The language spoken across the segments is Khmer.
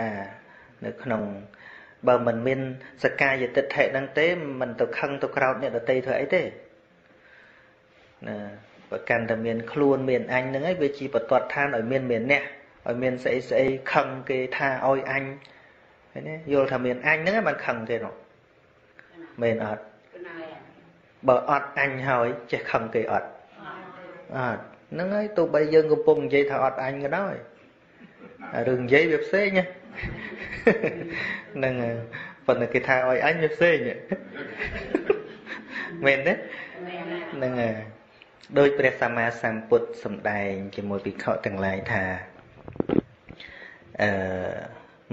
តានៅក្នុងបើមិនមានសកាយតិដ្ឋិហ្នឹងទេមិនទៅខឹងទៅក្រោតអ្នកដតីធ្វើអីទេណាបើកាន់តែមានខ្លួនមានអញហ្នឹងឯងវាជាបតតឋានឲ្យមានមានអ្នកឲ្យមានស្អីស្អីខឹងគេថាឲ្យអញឃើញទេយល់ថាមានអញហ្នឹងឯងមិនខឹងទេនោះមែនអត់បើអត់អញហើយចេះខឹងគេអត់អត់ហ្នឹងហើយទោះបីយើងកំពុងនិយាយថាអត់អញក៏ដោយរឿងនិយាយវាផ្សេង ហ្នឹងប៉ុន្តែគេថាឲ្យអញវាផ្សេងមែនទេហ្នឹងហើយដោយព្រះសម្មាសម្ពុទ្ធសម្ដែងជាមួយភិក្ខុទាំងឡាយថាអឺ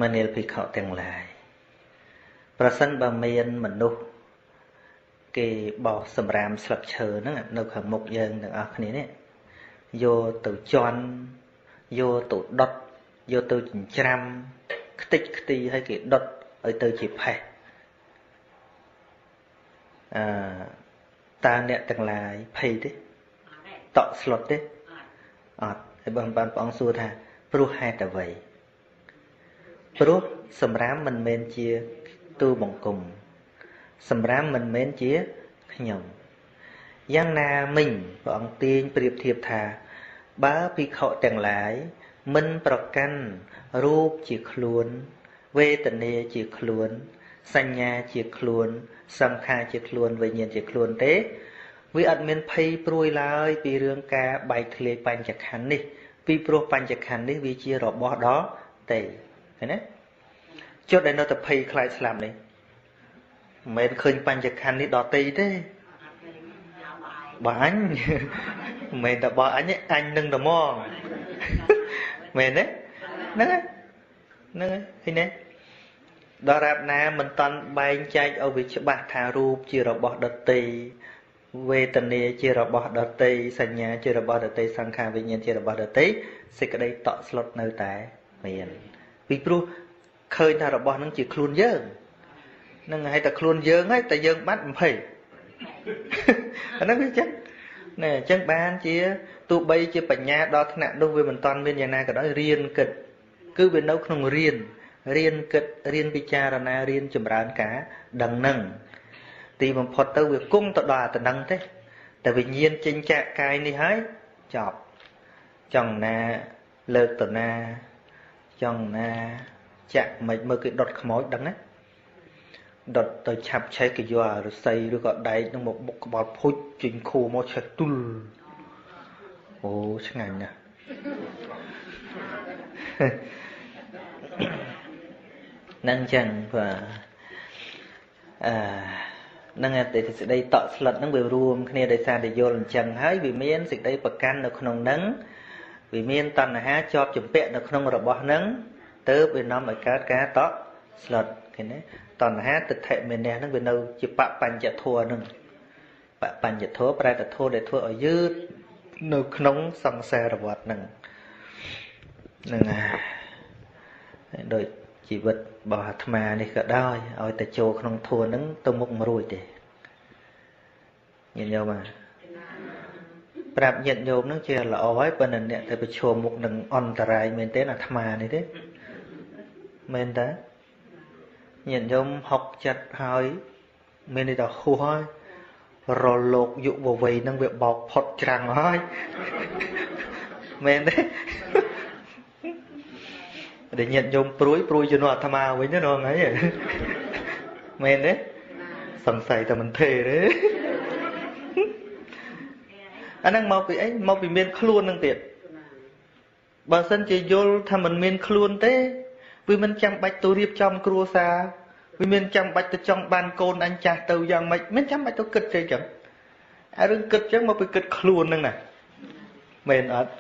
មនាលភិក្ខុទាំងឡាយប្រសិនបើមានមនុស្សគេបោះសម្រាមស្លឹកឈើហ្នឹងនៅខាងមុខយើងទាំងអស់គ្នានេះយកទៅជន់យកទៅដុត យកទៅចិញ្ច្រាំខ្ទេចខ្ទីឲ្យគេដុតឲ្យទៅជាផេះអឺតើអ្នកទាំងឡាយភ័យទេតក់ស្លុតទេអត់ហើយបងបានព្រះអង្គសួរថាព្រោះហេតុអ្វីព្រោះសម្រាមមិនមែនជាទូបង្គំសម្រាមមិនមែនជាខ្ញុំយ៉ាងណាមិញព្រះអង្គទាញប្រៀបធៀបថា បើភិក្ខុទាំងឡាយ មិនប្រកាន់រូបជាខ្លួន វេទនាជាខ្លួន សញ្ញាជាខ្លួន សង្ខារជាខ្លួនវិញ្ញាណជាខ្លួនទេវាអត់មានភ័យព្រួយឡើយពីរឿងការបែកធ្លាយបញ្ចខណ្ឌនេះ ពីព្រោះបញ្ចខណ្ឌនេះវាជារបស់ដ៏ទេឃើញទេចុះដែលនៅតែភ័យខ្លាចស្លាប់នេះមិនមែនឃើញបញ្ចខណ្ឌនេះដល់ទីទេបើអញមិនមែនតែបើអញអញនឹងតែមក មែនទេហ្នឹងហើយហ្នឹងហើយឃើញទេដល់រាបណាមិនតន់បែងចែកឲ្យវាច្បាស់ថារូបជារបស់ដតីវេទនាជារបស់ដតីសញ្ញាជារបស់ដតីសង្ខារវិញ្ញាណជារបស់ដតីសេចក្តីតក់ស្លុតនៅតែមានពីព្រោះឃើញថារបស់នឹងជាខ្លួនយើងនឹងឲ្យតែខ្លួនយើងហើយតែយើងបាត់20អាហ្នឹងវាចឹងណែអញ្ចឹងបានជា ទោះបីជាបញ្ញាដល់ថ្នាក់នោះវាមិនតាន់មានយ៉ាងណាក៏ដោយរៀនគិត គឺវានៅក្នុងរៀនរៀនគិតរៀនពិចារណារៀនចម្រើនការដឹងនឹងទីបំផុតទៅវាគង់ទៅដល់អាតំណឹងទេតែវិញ្ញាណចិញ្ចាក់កាយនេះហើយចប់ចង់ណាលើកតណាចង់ណាចាក់មិនមើលគេដុតខ្មោចដឹងណាដុតទៅឆាប់ឆេះគេយកអារស័យឬក៏ដែកនឹងមកបុកក្បាលភុជជិញខួមកឆេះទុល អូឆ្ងាញ់ណាស់នឹងចឹងបាទអឺនឹងតែសេចក្តីតក់ស្លុតហ្នឹងវារួមគ្នាដោយសារតែយល់អញ្ចឹងហើយវាមានសេចក្តីប្រកាន់នៅក្នុងហ្នឹងវាមានតណ្ហាជាប់ជំពាក់នៅក្នុងរបស់ហ្នឹងទៅវានាំឲ្យកើតការតក់ស្លុតឃើញទេតណ្ហាទិដ្ឋិមេនះហ្នឹងវានៅជាបបញ្ចធัวហ្នឹងបបញ្ចធัวប្រែតធัวដែលធ្វើឲ្យយឺត នៅក្នុងសង្សារវដ្តហ្នឹងហ្នឹងហើយដូចជីវិតរបស់អាត្មានេះក៏ដោយឲ្យតែចូលក្នុងធัวហ្នឹងទៅមុខមិនរួចទេញាតិញោមបាទប្រាប់ញាតិញោមហ្នឹងជាល្អហើយប៉ុន្តែអ្នកទៅប្រឈមមុខនឹងអន្តរាយមែនទេអាត្មានេះទេមែនតើញាតិញោមហុកចិត្តហើយមានន័យថាហួសហើយ រលោកយុវវ័យហ្នឹងវាបោកផុតច្រាំងហើយមែនទេដែលញាតិញោមព្រួយព្រួយជំនួសអាត្មាវិញណាហ្នឹងហើយមែនទេសង្ស័យតែមិនទេទេអាហ្នឹងមកពីអីមកពីមានខ្លួននឹងទៀតបើសិនជាយល់ថាมันមានខ្លួនទេវាមិនចាំបាច់ទៅរៀបចំគ្រួសារ វាមានចាំបាច់ទៅចង់បានកូនអញចាស់ទៅយ៉ាងម៉េចមិនចាំបាច់ទៅគិតទេចឹងអារឿងគិតចឹងមកពីគិតខ្លួនហ្នឹងណាមែនអត់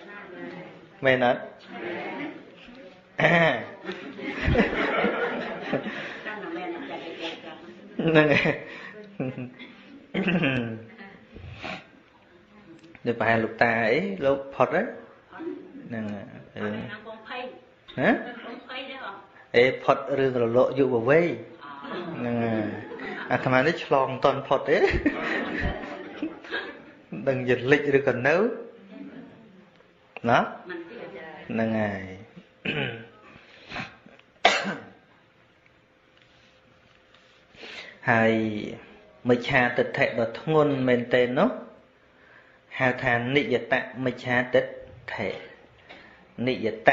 មែនអត់ហ្នឹងដូចប្រហែលលោកតាអីលោកផុតហ្នឹងហ៎អេផុតរឿងរលកយុវវ័យ ហ្នឹងហើយអាត្មានេះឆ្លងមិនតន់ផុតទេដឹងយលិចឬក៏នៅណាហ្នឹងហើយហើយមិច្ឆាទិដ្ឋិដ៏ធ្ងន់មែនទែននោះហៅថានិយតមិច្ឆាទិដ្ឋិនិយត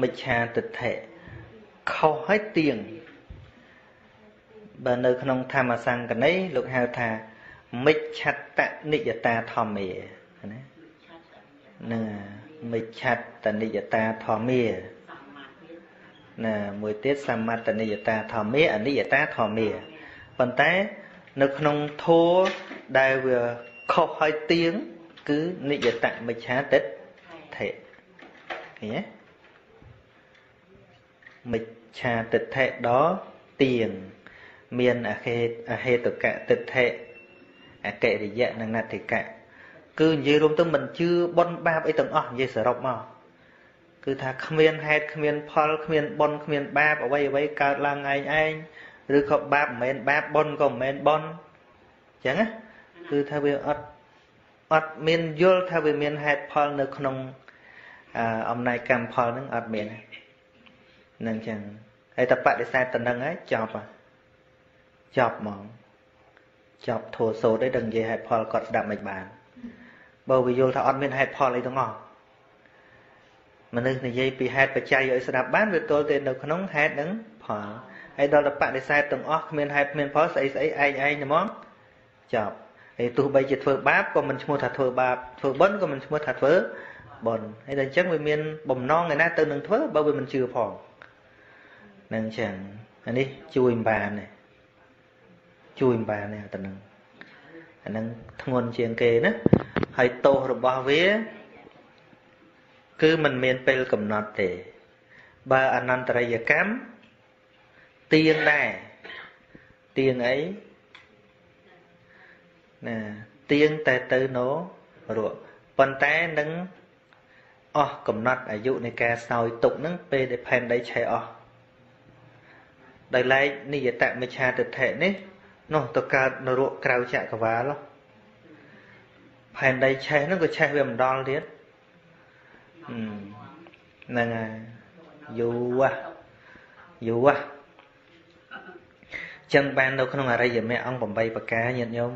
មិច្ឆាទិដ្ឋិខុសហើយទៀង បើនៅក្នុងធម្មសង្កណីលោកហៅថាមិច្ឆតនិយតាធម្មាណានឹងមិច្ឆតនិយតាធម្មាណាមួយទៀតសមត្តនិយតាធម្មាអនិយតាធម្មាប៉ុន្តែនៅក្នុងធัวដែលវាខុសហើយទៀងគឺនិយតមិច្ឆាទិដ្ឋិឃើញទេមិច្ឆាទិដ្ឋិដល់ទៀង មានអហេតអហេតុកៈទិដ្ឋិអកិរិយៈនិងនតិកៈគឺនិយាយរួមទៅមិនជឿបុណ្យបាបអីទាំងអស់និយាយសរុបមកគឺថាគ្មានហេតុគ្មានផលគ្មានបុណ្យគ្មានបាបអ្វីអ្វីកើតឡើងឯងឯងឬក៏បាបមិនមែនបាបបុណ្យក៏មិនមែនបុណ្យអញ្ចឹងណាគឺថាវាអត់អត់មានយល់ថាវាមានហេតុផលនៅក្នុងអំណាចកម្មផលហ្នឹងអត់មានហ្នឹងចឹងហើយតែបដិសេធទៅនឹងហើយចប់ហើយ ចប់ហ្មងចប់ធัวសូត្រឯងដឹងនិយាយហេតុផលគាត់ស្ដាប់មិនបានបើវាយល់ថាអត់មានហេតុផលអីទាំងអស់មនុស្សនិយាយពីហេតុបច្ច័យឲ្យស្ដាប់បានវាទល់តែនៅក្នុងហេតុនឹងផលហើយដល់តែបដិសេធទាំងអស់គ្មានហេតុគ្មានផលស្អីស្អីឯងឯងហ្មងចប់ហើយទោះបីជាធ្វើបាបក៏មិនឈ្មោះថាធ្វើបាបធ្វើបុណ្យក៏មិនឈ្មោះថាធ្វើបុណ្យហើយតែអញ្ចឹងវាមានបំណងឯណាទៅនឹងធ្វើបើវាមិនជឿផងនឹងអញ្ចឹងអានេះជួយមិនបានទេ ជួយមិនបានទេអាទៅនឹងអានឹងធ្ងន់ជាងគេណាហើយទោសរបស់វា គឺมันមានពេលកំណត់ទេ បើអនន្តរិយកម្មទៀងដែរទៀងអីណាទៀងតែទៅណោរកប៉ុន្តែនឹងអស់កំណត់អាយុនៃការសោយទុកនឹងពេលដែលផែនដីឆេះអស់ដោយឡែកនិយតមិឆាទិដ្ឋិនេះ នោះទៅកើតនរកក្រៅចក្រវាលផែនដីឆេះហ្នឹងក៏ឆេះវាមិនដល់ទៀតហ្នឹងហើយយូរយូរចឹងបាននៅក្នុងអរិយមគ្គអង្គ8ប្រការញាតិញោម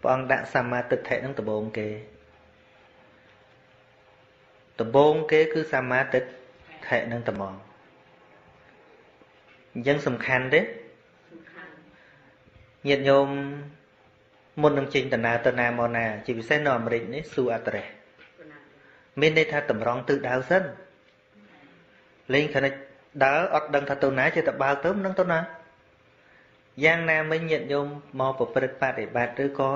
ព្រះអង្គដាក់សមាទិដ្ឋិនឹងដំបូងគេដំបូងគេគឺសមាទិដ្ឋិនឹងត្មងអញ្ចឹងសំខាន់ទេ ញាតិញោមមុននឹងចេញដំណើរទៅណាមកណា ជាពិសេសនៅអាមេរិកនេះស៊ូអត្រេសមានន័យថាតម្រង់ទិសដៅសិនលេងខនិចដើរអត់ដឹងថាទៅណាចេះតែបើកទៅមិនដឹងទៅណាយ៉ាងណាមិញញាតិញោមមកប្រព្រឹត្តបដិបត្តិឬក៏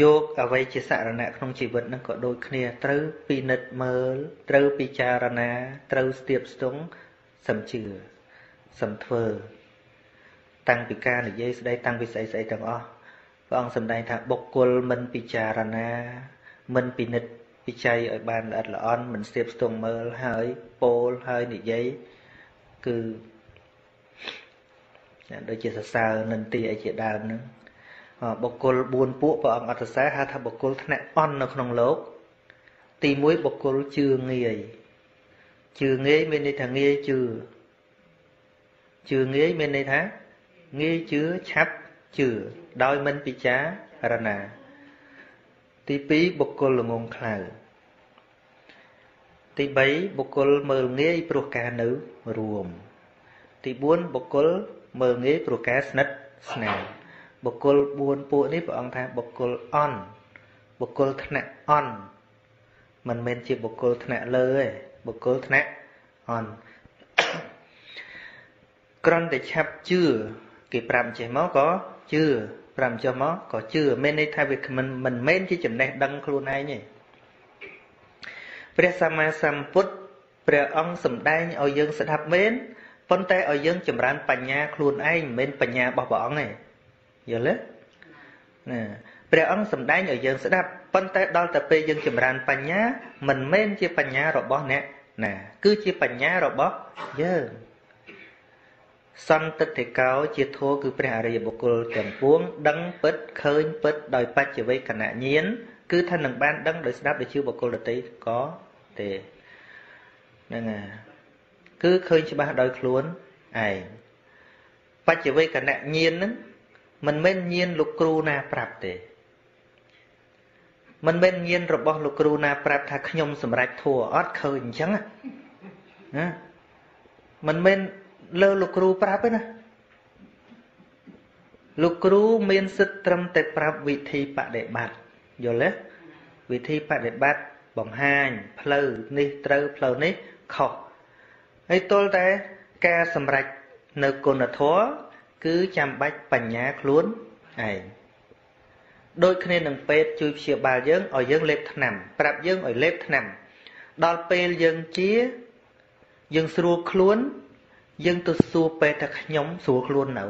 យកអ្វីជាសរណៈក្នុងជីវិតនឹងក៏ដូចគ្នាត្រូវពិនិត្យមើលត្រូវពិចារណា ត្រូវស្ទាបស្ទង់សំជឿសំធ្វើ តាំងពីការនិយាយស្ដីតាំងពីស្អីស្អីទាំងអស់ព្រះអង្គសម្ដែងថាបុគ្គលមិនពិចារណា មិនពិនិត្យពិច័យឲ្យបានល្អិតល្អន់មិនស្ទាបស្ទង់មើលហើយពោលហើយនិយាយគឺដូចជាសរសើរនិន្ទាអីជាដើមហ្នឹងបុគ្គល4ពួកព្រះអង្គអត់សរសើរហៅថាបុគ្គលថ្នាក់អន់នៅក្នុងលោក ទី1បុគ្គលជឿងាយជឿងាយមានន័យថាងាយជឿជឿងាយមានន័យថា ងាយជឿឆាប់ជឿដោយមិនពិចារណា ទី2បុគ្គលល្ងងខ្លៅទី3បុគ្គលមើលងាយព្រោះការនៅរួម ទី4បុគ្គលមើលងាយព្រោះការស្និទ្ធស្នាលបុគ្គល4ពួកនេះព្រះអង្គថាបុគ្គលអន់បុគ្គលថ្នាក់អន់មិនមែនជាបុគ្គលថ្នាក់លើទេបុគ្គលថ្នាក់អន់ក្រំតែឆាប់ជឿ គេប្រាប់ចេះមកក៏ជឿប្រាប់ចុះមកក៏ជឿមានន័យថាវាមិនមិនមែនជាចំណេះដឹងខ្លួនឯងទេព្រះសម្មាសម្ពុទ្ធព្រះអង្គសម្ដែងឲ្យយើងស្ដាប់មែនប៉ុន្តែឲ្យយើងចម្រើនបញ្ញាខ្លួនឯងមិនមែនបញ្ញារបស់ព្រះអង្គទេយល់ទេណាព្រះអង្គសម្ដែងឲ្យយើងស្ដាប់ប៉ុន្តែដល់តែពេលយើងចម្រើនបញ្ញាមិនមែនជាបញ្ញារបស់អ្នកណាគឺជាបញ្ញារបស់យើង សន្តិតិកោជាធម៌គឺព្រះអរិយបុគ្គលទាំងពួង ដឹងពិតឃើញពិតដោយបច្ចវេកណញាណគឺថានឹងបានដឹងដោយស្ដាប់ដោយជឿបុគ្គលដទៃក៏ទេហ្នឹងហើយគឺឃើញច្បាស់ដោយខ្លួនឯងបច្ចវេកណញាណហ្នឹងមិនមែនញាណលោកគ្រូណាប្រាប់ទេមិនមែនញាណរបស់លោកគ្រូណាប្រាប់ថាខ្ញុំសម្រេចធัวអត់ឃើញអញ្ចឹងណាមិនមែន លើលោកគ្រូប្រាប់ទេណាលោកគ្រូមានសិទ្ធិត្រឹមតែប្រាប់វិធីបដិបត្តិយល់ទេវិធីបដិបត្តិបង្ហាញផ្លូវនេះត្រូវផ្លូវនេះខុសហើយទល់តែការសម្រេចនៅគុណធម៌គឺចាំបាច់បញ្ញាខ្លួនឯងដូចគ្នានឹងពេទ្យជួយព្យាបាលយើងឲ្យយើងលេបថ្នាំប្រាប់យើងឲ្យលេបថ្នាំដល់ពេលយើងជាយើងស្រួលខ្លួន យើងទៅសួរពេទ្យថាខ្ញុំស្រួលខ្លួននៅ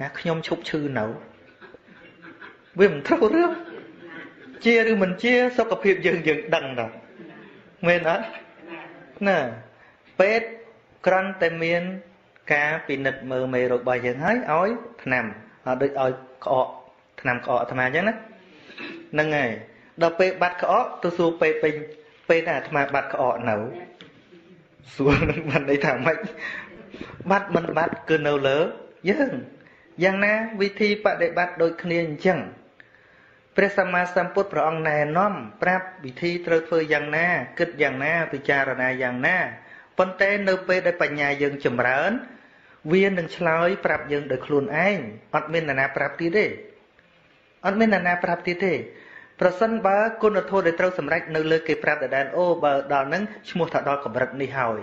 ហាខ្ញុំឈប់ឈឺនៅវាមិនត្រូវរឿងជាឬមិនជា សុខភាពយើងយើងដឹងដល់មែនអត់ណាពេទ្យគ្រាន់តែមាន ការពិនិត្យមើលមេរោគរបស់យើងហើយឲ្យថ្នាំអត់ដូចឲ្យក្អកថ្នាំក្អកអាត្មាអញ្ចឹងណាហ្នឹងហើយដល់ពេលបាត់ក្អកទៅសួរពេទ្យពេញពេលណាអាត្មាបាត់ក្អកនៅ សួរនឹងបានន័យថាម៉េចបាត់មិនបាត់គឺនៅលើយើងយ៉ាងណាវិធីបដិបត្តិដូចគ្នាអញ្ចឹងព្រះសម្មាសម្ពុទ្ធព្រះអង្គណែនាំប្រាប់វិធីត្រូវធ្វើយ៉ាងណា គិតយ៉ាងណាពិចារណាយ៉ាងណាប៉ុន្តែនៅពេលដែលបញ្ញាយើងចម្រើន វានឹងឆ្លើយប្រាប់យើងដោយខ្លួនឯងអត់មាននរណាប្រាប់ទៀតទេអត់មាននរណាប្រាប់ទៀតទេ ប្រសិនបើគុណធម៌ដែលត្រូវសម្រេចនៅលើគេប្រាប់ដដែលអូបើដល់នឹងឈ្មោះថាដល់កម្រិតនេះហើយ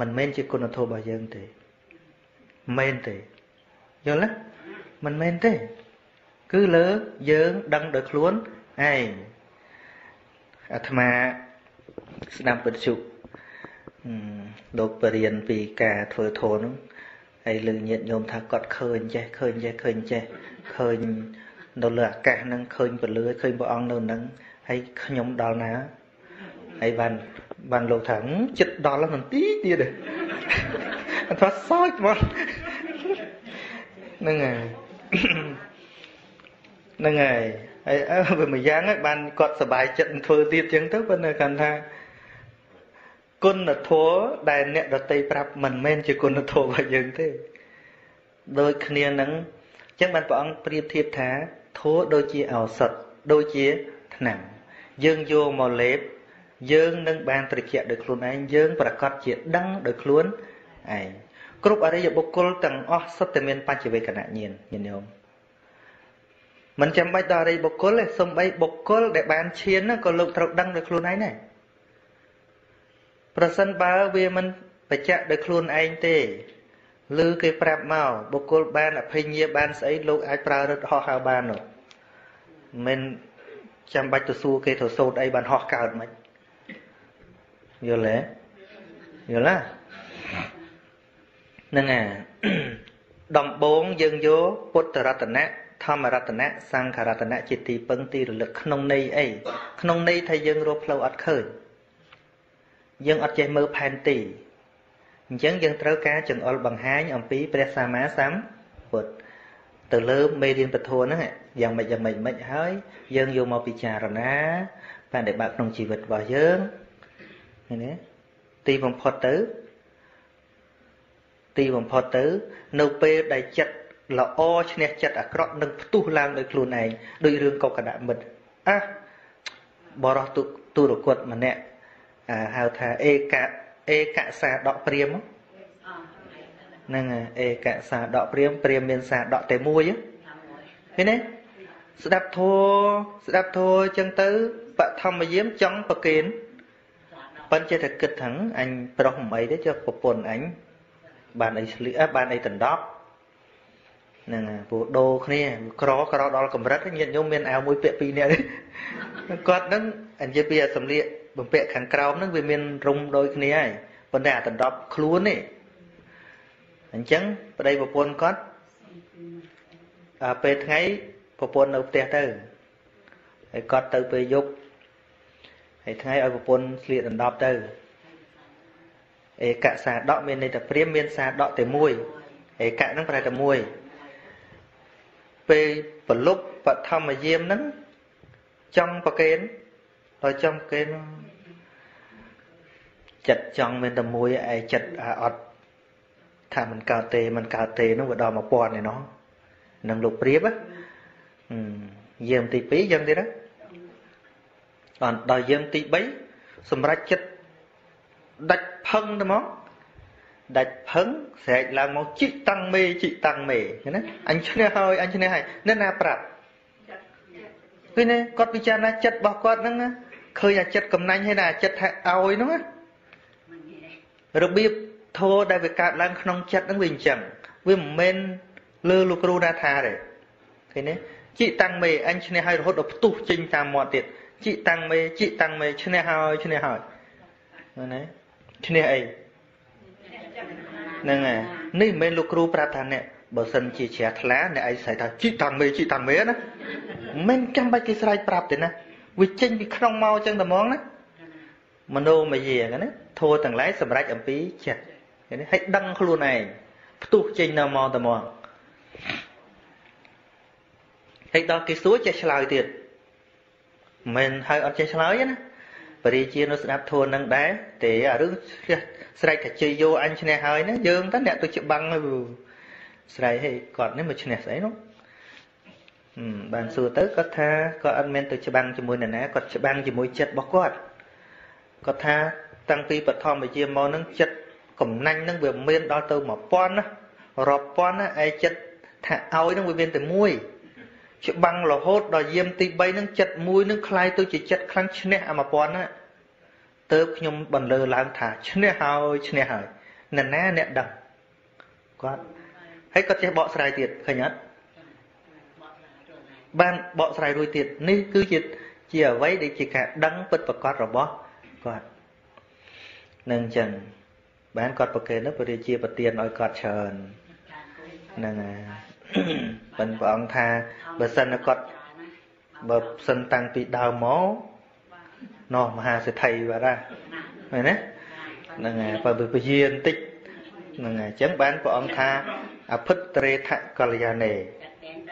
មិនមែនជាគុណធម៌របស់យើងទេមែនទេយល់ទេមិនមែនទេ គឺលើយើងដឹងដោយខ្លួនឯងអាត្មាស្ដាប់វិទ្យុលោកបរៀនពីការធ្វើធម៌នោះហើយលើញាតញោមថាគាត់ឃើញចេះឃើញចេះឃើញចេះឃើញ នៅលើអាកាសហ្នឹងឃើញពលឺឃើញព្រះអង្គនៅហ្នឹងហើយខ្ញុំដល់ណាហើយបានបានលោកថាចិត្តដល់ហ្នឹងទីទៀតទេអត់ថាសោចមកហ្នឹងហើយហ្នឹងហើយហើយអើវាមួយយ៉ាងហើយបានគាត់សប្បាយចិត្តធ្វើទៀតចឹងទៅប៉ុន្តែគាត់ថាគុណធម៌ដែលអ្នកដតីប្រាប់មិនមែនជាគុណធម៌របស់យើងទេ ដូចគ្នានឹងអញ្ចឹងបានព្រះអង្គប្រៀបធៀបថា ធម៌ដូចជាឱសថដូចជាថ្នាំយើងយកមកលេបយើងនឹងបានត្រជាក់ដោយខ្លួនឯងយើងប្រកាសជាដឹងដោយខ្លួនឯងគ្រប់អរិយបុគ្គលទាំងអស់សុទ្ធតែមានបច្ចវេកណញ្ញាណញាតិញោមមិនចាំបាច់ដល់អរិយបុគ្គលទេសំបីបុគ្គលដែលបានឈានក៏លោកត្រូវដឹងដោយខ្លួនឯងដែរប្រសិនបើវាមិនបច្ចៈដោយខ្លួនឯងទេ ឬគេប្រាប់មកបុគ្គលបានអភិញ្ញាបានស្អីលោកអាចប្រើរឹតហោះហើបាននោះមិនចាំបាច់ទៅសួរគេទៅសូត្រអីបានហោះកើតមិនយល់ទេយល់ណាហ្នឹងអាដំបងយើងយកពុទ្ធរតនៈធម្មរតនៈសង្ឃរតនៈជាទីពឹងទីរលឹកក្នុងន័យអីក្នុងន័យថាយើងរកផ្លូវអត់ឃើញយើងអត់ចេះមើលផែនទី អញ្ចឹងយើងត្រូវការចង្អុលបង្ហាញអំពីព្រះសម្មាសម្ពុទ្ធទៅលើមេរៀនពធហ្នឹងយ៉ាងម៉េចយ៉ាងម៉េចម៉េចហើយ យើងយកមកពិចារណាបដិបត្តិក្នុងជីវិតរបស់យើងឃើញទេទីបំផុតទៅ ទីបំផុតទៅ នៅពេលដែលចិត្តល្អឈ្នះចិត្តអាក្រក់នឹងផ្ទុះឡើងដោយខ្លួនឯងដោយរឿងកុកដមិត្តអះបរោះទុរគតម្នាក់ហៅថាអេក អេកសាដកព្រាមហ្នឹងអេកសាដកព្រាមព្រាមមានសាដកតែមួយឃើញទេស្ដាប់ធัวស្ដាប់ធัวអញ្ចឹងទៅបឋមយាមចង់ប្រកេនប៉ិនចេះតែគិតថាអញប្រុសមិនអីទេចុះប្រពន្ធអញបានអីស្លៀកបានអីដណ្ដប់ហ្នឹងពូដូរគ្នាក្រក្រដល់កម្រិតញាតិញោមមានអាវមួយពាក់ពីរនាក់គាត់ហ្នឹងនិយាយពីសំលៀក បំពាក់ខាងក្រោមហ្នឹងវាមានរុំដូចគ្នាហើយប៉ុន្តែអាដណ្ដប់ខ្លួននេះអញ្ចឹងប្តីប្រពន្ធគាត់ពេលថ្ងៃប្រពន្ធនៅផ្ទះទៅហើយគាត់ទៅពេលយប់ហើយថ្ងៃឲ្យប្រពន្ធស្លៀកដណ្ដប់ទៅអេកសាដកមានន័យថាព្រាមមានសាដកតែមួយអេកហ្នឹងប្រែតែមួយពេលប្រលប់បឋមយាមហ្នឹងចង់ប្រកេនដល់ចង់ប្រកេន ចិត្តចង់មានតែមួយឯចិត្តអត់ថាមិនកើតទេមិនកើតទេនោះវាដល់1000ឯណោះនឹងលោកព្រាបយាមទី2យាមទីណាដល់ដល់យាមទី3សម្រាប់ចិត្តដាច់ផឹងទៅមកដាច់ផឹងស្រែកឡើងមកជីកតាំងមេជីកតាំងមេណាអញឈ្នះហើយអញឈ្នះហើយនៅណាប្រាប់ពេលនេះគាត់ពិចារណាចិត្តរបស់គាត់ហ្នឹងឃើញអាចិត្តកំណាញ់ហើយណាចិត្តថាឲ្យហ្នឹងណា របៀបធោដែលវាកើតឡើងក្នុងចិត្តហ្នឹងវាអញ្ចឹងវាមិនមែនលើលោកគ្រូណាថាទេឃើញទេជីកតាំងមេអញឈ្នះហើយរហូតដល់ផ្ទុះចេញតាមមាត់ទៀតជីកតាំងមេជីកតាំងមេឈ្នះហើយឈ្នះហើយណាឈ្នះអីហ្នឹងហើយនេះមិនមែនលោកគ្រូប្រាប់ថាអ្នកបើសិនជាជ្រះថ្លាអ្នកឯងស្រែកថាជីកតាំងមេជីកតាំងមេណាមិនចាំបាច់គេស្រែកប្រាប់ទេណាវាចេញពីក្នុងមកអញ្ចឹងតែហ្មងណាមโนមយាណា ធัวទាំងឡាយសម្រេចអំពីចិត្តឃើញទេឲ្យដឹងខ្លួនឯងផ្ទុះចេញនៅមកតែហ្មងហើយដល់គេសួរចេះឆ្លើយទៀតមិនហៅអត់ចេះឆ្លើយណាបរិជានៅស្ដាប់ធួននឹងដែរទេអារឿងស្រែកថាជ័យយោអញឈ្នះហើយណាយើងតើអ្នកទៅច្បាំងហើយស្រែកហេគាត់នេះមកឈ្នះស្អីនោះបានសួរទៅគាត់ថាគាត់អត់មានទៅច្បាំងជាមួយនរណាគាត់ច្បាំងជាមួយចិត្តរបស់គាត់គាត់ថា តាំងពីបឋមវិជាមកនឹងចិត្តកំណាញ់នឹងវាមានដល់ទៅ1000ណារាប់ពាន់ណាឯចិត្តថាឲ្យនឹងវាមានតែមួយច្បាំងរហូតដល់យាមទី3នឹងចិត្តមួយនឹងคล้ายទៅជាចិត្តខ្លាំងឈ្នះអា1000ណាទៅខ្ញុំបន្លឺឡើងថាឈ្នះហើយឈ្នះហើយណ៎ណាអ្នកដឹងគាត់ហើយគាត់ចេះបកស្រាយទៀតឃើញអត់បានបកស្រាយរួចទៀតនេះគឺជាជាអ្វីដែលជាការដឹងពិតប្រកបរបស់គាត់ នឹងអញ្ចឹងបានគាត់ប្រកេនទៅពរាជាប្រទានឲ្យគាត់ច្រើនហ្នឹងហើយប៉ុន្តែព្រះអង្គថាបើសិនគាត់បើសិនតាំងពីដើមមកនោះមហាសិទ្ធិបាទណាមែនទេហ្នឹងហើយបើពជាបន្តិចហ្នឹងហើយអញ្ចឹងបានព្រះអង្គថាអភិតត្រេថកល្យានេ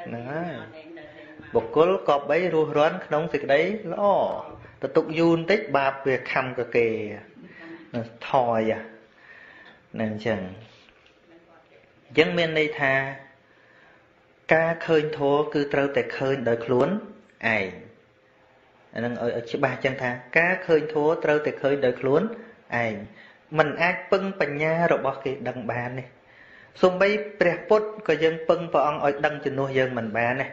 ហ្នឹងហើយបុគ្គលក៏បីរស់រាន់ក្នុងសេចក្តីល្អទៅទុកយូរបន្តិចបាបវាខំកគេ ថយហ្នឹងអញ្ចឹងអញ្ចឹងមានន័យថាការឃើញធัวគឺត្រូវតែឃើញដោយខ្លួនឯងអានឹងឲ្យច្បាស់ចឹងថា ការឃើញធัวត្រូវតែឃើញដោយខ្លួនឯងมันអាចពឹងបញ្ញារបស់គេដឹងបាននេះសំបីព្រះពុទ្ធក៏យើងពឹងព្រះអង្គឲ្យដឹងជំនួសយើងមិនបានទេ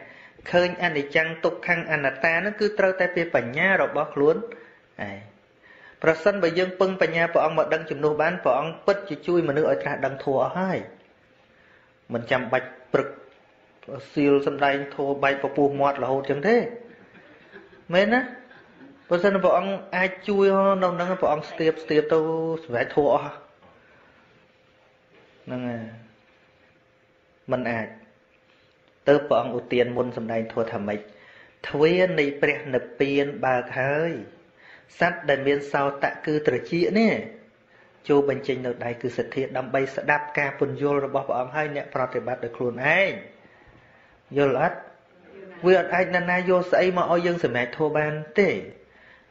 ឃើញអនិច្ចំទុក្ខំអនត្តានោះគឺត្រូវតែពីបញ្ញារបស់ខ្លួនឯង ប្រសិនបើយើងពឹងបញ្ញាព្រះអង្គមកដឹងជំនួសបានព្រះអង្គពិតជាជួយមនុស្សឲ្យត្រាស់ដឹងធัวអស់ហើយមិនចាំបាច់ព្រឹកសៀលសំដែងធัวបែកពពោះមាត់រហូតចឹងទេមែនណាបើសិនព្រះអង្គអាចជួយនៅនឹងព្រះអង្គស្ទាបស្ទាបទៅសម្រាប់ធัวអស់ហ្នឹងហើយมันអាចទៅព្រះអង្គឧទានមុនសម្ដែងធัวថាម៉េចទ្វារនៃព្រះនិព្វានបើកហើយ សត្វដែលមានសោតៈគឺត្រចៀកនេះចូលបញ្ចេញនៅដៃគឺសទ្ធាដើម្បីស្ដាប់ការពន្យល់របស់ព្រះអង្គហើយអ្នកប្រតិបត្តិដោយខ្លួនឯងយល់អត់វាអត់អាចណានាយកស្អីមកឲ្យយើងសម្រេចធោះបានទេ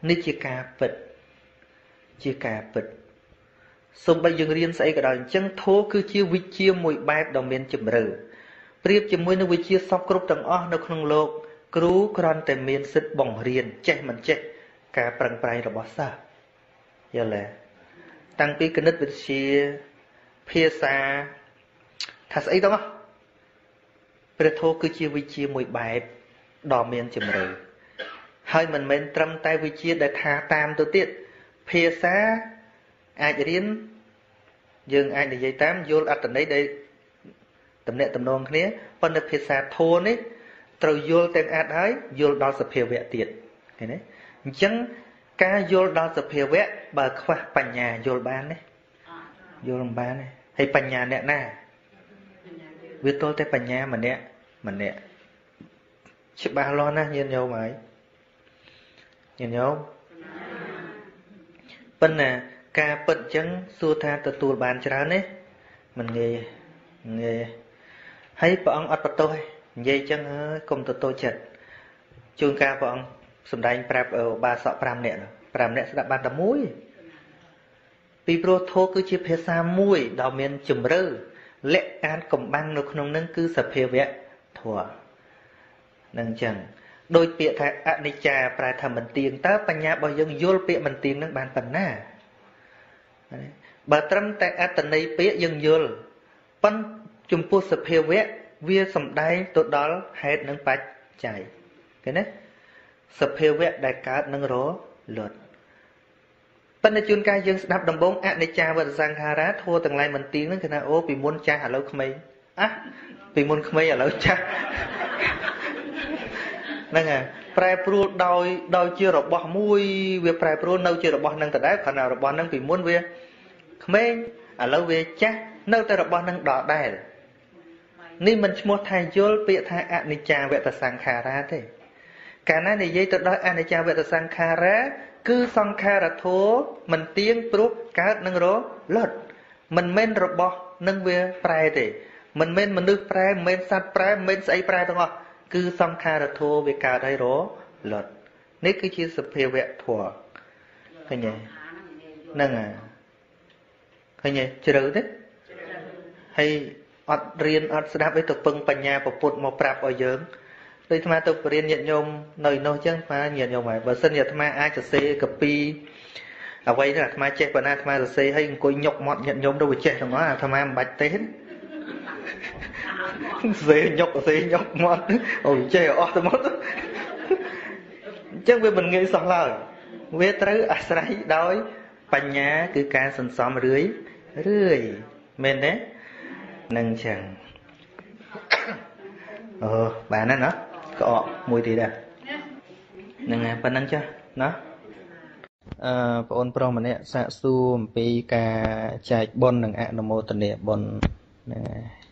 នេះជាការពិតជាការពិតសូម្បីយើងរៀនស្អីក៏ដោយអញ្ចឹងធោះគឺជាវិជ្ជាមួយបែបដ៏មានជម្រៅប្រៀបជាមួយនឹងវិជ្ជាសពគ្រប់ទាំងអស់នៅក្នុងលោកគ្រូគ្រាន់តែមានសិទ្ធិបង្រៀនចេះមិនចេះ ការប្រឹងប្រែងរបស់សិស្សយល់ទេតាំងពីគណិតវិទ្យាភាសាថាស្អីទាំងអស់ព្រះធម៌គឺជាវិជ្ជាមួយបែបដ៏មានជំរឿហើយមិនមែនត្រឹមតែវិជ្ជាដែលថាតាមទៅទៀតភាសាអាចរៀនយើងអាចនិយាយតាមយល់អត្តន័យដែលតំណាក់តំណងគ្នាប៉ុន្តែភាសាធម៌នេះត្រូវយល់ទាំងអាចហើយយល់ដល់សភាវៈទៀតឃើញទេ អញ្ចឹងការយល់ដល់សភាវៈបើខ្វះបញ្ញាយល់បានទេយល់មិនបានទេហើយបញ្ញាអ្នកណាវាទល់តែបញ្ញាម្នាក់ម្នាក់ច្បាស់លាស់ណាស់ញាតិញោមហើយញាតិញោមប៉ុន្តែការពិតអញ្ចឹងសួរថាទទួលបានច្រើនទេមិនងាយងាយហើយព្រះអង្គអត់បន្ទោសទេនិយាយអញ្ចឹងហើយកុំទទួលចិត្តជួនកាលព្រះអង្គ សំដែងប្រាប់ឧបាសក5នាក់5នាក់ស្ដាប់បានតែមួយពីព្រោះធម៌គឺជាភាសាមួយដ៏មានជំរឿលក្ខអានកំបាំងនៅក្នុងនឹងគឺសភាវៈធម៌នឹងអញ្ចឹងដោយពាក្យថាអនិច្ចាប្រែថាមិនទៀងតើបញ្ញារបស់យើងយល់ពាក្យមិនទៀងនឹងបានប៉ុណ្ណាបើត្រឹមតែអត្តន័យពាក្យយើងយល់ប៉ុន្តែចំពោះសភាវៈវាសំដែងទៅដល់ហេតុនិងបច្ច័យឃើញទេ សភាវៈដែលកើតនឹងរលត់ប៉ុន្តែជួនកាលយើងស្ដាប់ដំបងអនិច្ចាវតសង្ខារាធัวទាំងឡាយមិនទៀងហ្នឹងគឺថាអូពីមុនចាស់ឥឡូវក្មេងអះពីមុនក្មេងឥឡូវចាស់ហ្នឹងហើយប្រែប្រួលដោយដោយជារបស់មួយវាប្រែប្រួលនៅជារបស់នឹងដដែលគ្រាន់តែរបស់នឹងពីមុនវាក្មេងឥឡូវវាចាស់នៅតែរបស់នឹងដដែលនេះមិនឈ្មោះថាយល់ពាក្យថាអនិច្ចាវតសង្ខារាទេ កាលណានិយាយទៅដល់អនិច្ចាវតសង្ខារាគឺសង្ខារធោមិនទៀងព្រោះកើតនឹងរលត់មិនមែនរបស់នឹងវាប្រែទេមិនមែនមនុស្សប្រែមិនមែនសត្វប្រែមិនមែនស្អីប្រែទាំងអស់គឺសង្ខារធោវាកើតហើយរលត់នេះគឺជាសភាវៈធម៌ឃើញទេហ្នឹងហើយឃើញទេជ្រៅទេហើយអត់រៀនអត់ស្ដាប់ឯងទៅពឹងបញ្ញាពុទ្ធមកប្រាប់ឲ្យយើង ដូចអាត្មាទៅបរៀនញាតិញោមនៅនោះចឹងអាត្មាញាតិញោមហើយបើសិនជាអាត្មាអាចសរសេរកពីអ្វីទៅអាត្មាចេះប៉ុណ្ណាអាត្មាសរសេរឲ្យអង្គុយញុកមាត់ញាតិញោមទៅវាចេះទាំងអស់អាត្មាមិនបាច់ទេសសេញុកសេញុកមាត់អូចេះអស់ទៅមកអញ្ចឹងវាមិនងាយសោះឡើយវាត្រូវអាស្រ័យដោយ បញ្ញាគឺការសន្សំរឿយរឿយមែនទេនឹងអញ្ចឹងអូបានហើយណា ក្អកមួយទៀតដែរហ្នឹងហើយប៉ុណ្្នឹងចាស់ណាអឺបងអូនប្រុសម្នាក់សាកសួរអំពីការចែកបុណ្យនិងអនុមោទនាបុណ្យហ្នឹងហើយ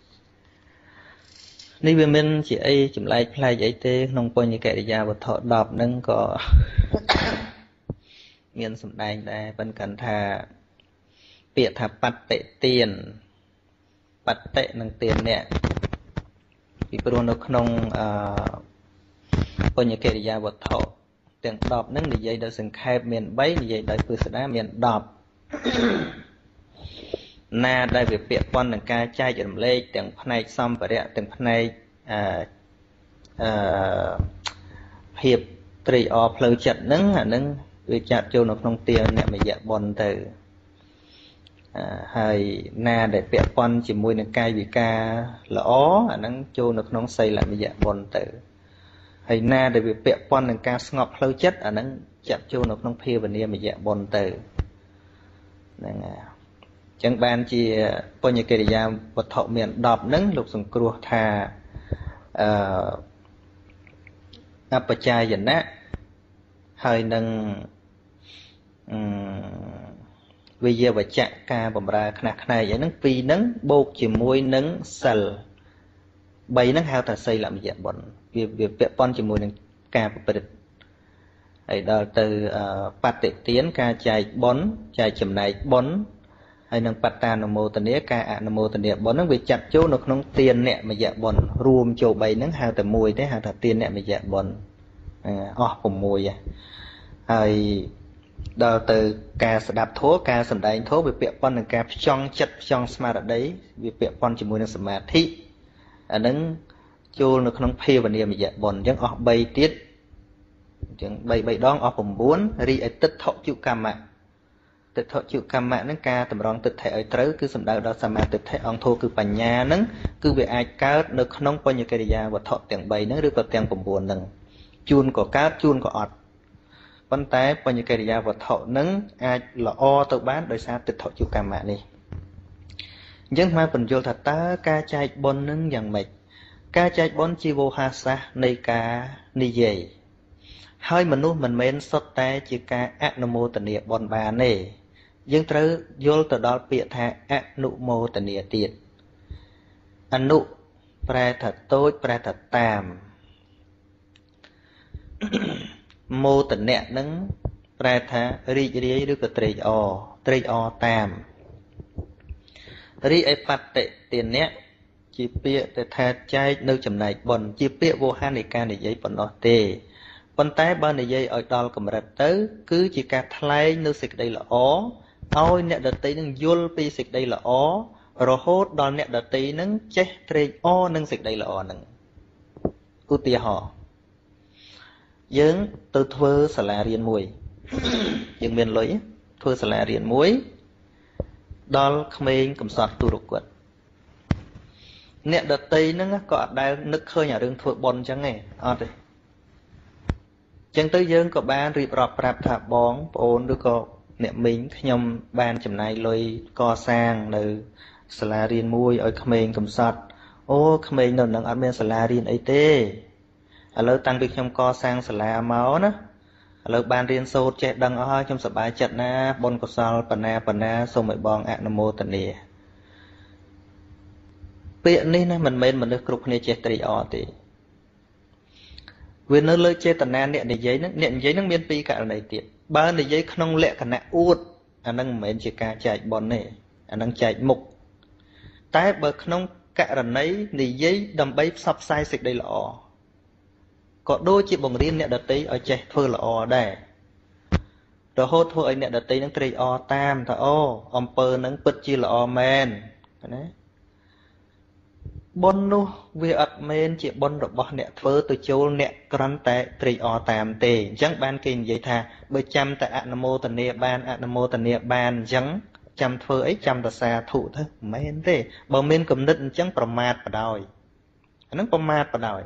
នេះវាមានជាអីចម្លែកប្លែកអីទេក្នុងបញ្ញកិរិយាវត្ថុ10ហ្នឹងក៏មានសម្ដែងដែរប៉ុន្តែគាត់ថាពាក្យថាបតិទានបតិនិងទានអ្នកពីព្រោះនៅក្នុងអឺ បញ្ញកិរិយាវត្ថុទាំង10ហ្នឹងនិយាយដោយសង្ខេបមាន3និយាយដោយពិស្ដារមាន10ណាដែលវាពាក់ព័ន្ធនឹងការចែករំលែកទាំងផ្នែកសម្ភារៈទាំងផ្នែកអឺអឺភាពត្រេកអរផ្លូវចិត្តហ្នឹងអាហ្នឹងវាចាត់ចូលនៅក្នុងទានអ្នកមយៈបុណ្យទៅហើយណាដែលពាក់ព័ន្ធជាមួយនឹងកាយវិការល្អអាហ្នឹងចូលនៅក្នុងសីលមយៈបុណ្យទៅ ហើយណាដែលវាពាក់ព័ន្ធនឹងការស្ងប់ផ្លូវចិត្តអាហ្នឹងចាត់ចូលនៅក្នុងភាវនាមយៈបុណ្យទៅហ្នឹងហើយចឹងបានជាបញ្ញកិរិយាវត្ថុមាន10ហ្នឹងលោកសង្គ្រោះថាអឺអបជាយណៈហើយនឹងអឺវិយវចៈការបំរើខ្នះខ្នែកអីហ្នឹងពីរហ្នឹងបូកជាមួយនឹងសិល3ហ្នឹងហៅថាសីលមយៈបុណ្យ វាវាពាក់ព័ន្ធជាមួយនឹងការប្រព្រឹត្តហើយដល់ទៅបតិទានការចែកបុណ្យចែកចំណែកបុណ្យហើយនឹងបត្តានុមោទនាការអនុមោទនាបុណ្យហ្នឹងវាចាត់ចូលនៅក្នុងទានអ្នកមយៈបុណ្យរួមចូល3ហ្នឹងហៅតែមួយទេហៅថាទានអ្នកមយៈបុណ្យអស់6ហើយដល់ទៅការស្ដាប់ធម៌ការសំដែងធម៌វាពាក់ព័ន្ធនឹងការផ្ចង់ចិត្តផ្ចង់ស្មារតីវាពាក់ព័ន្ធជាមួយនឹងសមាធិអានឹង ចូលនៅក្នុងភាវនាមយៈបុណ្យអញ្ចឹងអស់3ទៀតអញ្ចឹង3 3ដងអស់9រីឯទិដ្ឋុជុកម្មៈទិដ្ឋុជុកម្មៈហ្នឹងការតម្រង់ទិដ្ឋិឲ្យត្រូវគឺសំដៅដល់សមាទិដ្ឋិអង្គធោគឺបញ្ញាហ្នឹងគឺវាអាចកើតនៅក្នុងបញ្ញកិរិយាវត្ថុទាំង3ហ្នឹងឬក៏ទាំង9ហ្នឹងជួនក៏កើតជួនក៏អត់ប៉ុន្តែបញ្ញកិរិយាវត្ថុនឹងអាចល្អទៅបានដោយសារទិដ្ឋជុកម្មៈនេះអញ្ចឹងមកបញ្យល់ថាតើការចែកបុណ្យនឹងយ៉ាងម៉េច ការចែកបុណ្យជាវោហាសាសនៃការនិយាយហើយមនុស្សមិនមែនសុទ្ធតែជាការអនុមោទនាបុណ្យបានទេយើងត្រូវយល់ទៅដល់ពាក្យថាអនុមោទនាទៀតអនុប្រែថាតូចប្រែថាតាមមោទនៈនឹងប្រែថារីករាយឬក៏ត្រេកអរត្រេកអរតាមរីឯបតិទានៈ ជាពាក្យទៅថាចែកនៅចំណែកបុណ្យជាពាក្យវោហាននៃការនិយាយប៉ុណ្ណោះទេប៉ុន្តែបើនិយាយឲ្យដល់កម្រិតទៅ គឺជាការថ្លែងនៅសេចក្តីល្អឲ្យអ្នកដតីនឹងយល់ពីសេចក្តីល្អរហូតដល់អ្នកដតីនឹងចេះត្រេកអរនឹងសេចក្តីល្អនឹងឧទាហរណ៍យើងទៅធ្វើសាលារៀនមួយយើងមានលុយធ្វើសាលារៀនមួយ ដល់ក្មេងកំសត់ទូរគត អ្នកដតីហ្នឹងក៏អត់ដែលនឹកឃើញអារឿងធ្វើប៉ុនអញ្ចឹងទេអត់ទេអញ្ចឹងទៅយើងក៏បានរៀបរាប់ប្រាប់ថាបងប្អូនឬក៏អ្នកមីងខ្ញុំបានចំណាយលុយកសាងនៅសាលារៀនមួយឲ្យក្មេងកំសត់អូក្មេងនៅនឹងអត់មានសាលារៀនអីទេឥឡូវតាំងពីខ្ញុំកសាងសាលាមកណាឥឡូវបានរៀនសូត្រចេះដឹងអស់ហើយខ្ញុំសប្បាយចិត្តណាបុណ្យកុសលបណ្ណាបណ្ណាសូមឲ្យបងអនុមោទនា ពាក្យនេះណាមិនមែនមនុស្សគ្រប់គ្នាចេះត្រេកអរទេវានៅលើចេតនាអ្នកនិយាយហ្នឹងអ្នកនិយាយហ្នឹងមានពីរករណីទៀតបើនិយាយក្នុងលក្ខណៈអួតអាហ្នឹងមិនមែនជាការចែកបនទេអាហ្នឹងចែកមុខតែបើក្នុងករណីនិយាយដើម្បីផ្សព្វផ្សាយសេចក្តីល្អក៏ដូចជាបង្រៀនអ្នកដតីឲ្យចេះធ្វើល្អដែររហូតធ្វើឲ្យអ្នកដតីនឹងត្រេកអរតាមថាអូអំពើនឹងពិតជាល្អមែនណា បុណ្យនោះវាអត់មែនជាបុណ្យរបស់អ្នកធ្វើទៅចូលអ្នកក្រាន់តែត្រេកអរតាមទេអញ្ចឹងបានគេនិយាយថាបើចាំតែអនុមោទនាបានអនុមោទនាបានអញ្ចឹងចាំធ្វើអីចាំតសាធុទៅមិនមែនទេ បើមានគំនិតអញ្ចឹងប្រមាទបដ ாய் អានឹងប្រមាទបដ ாய்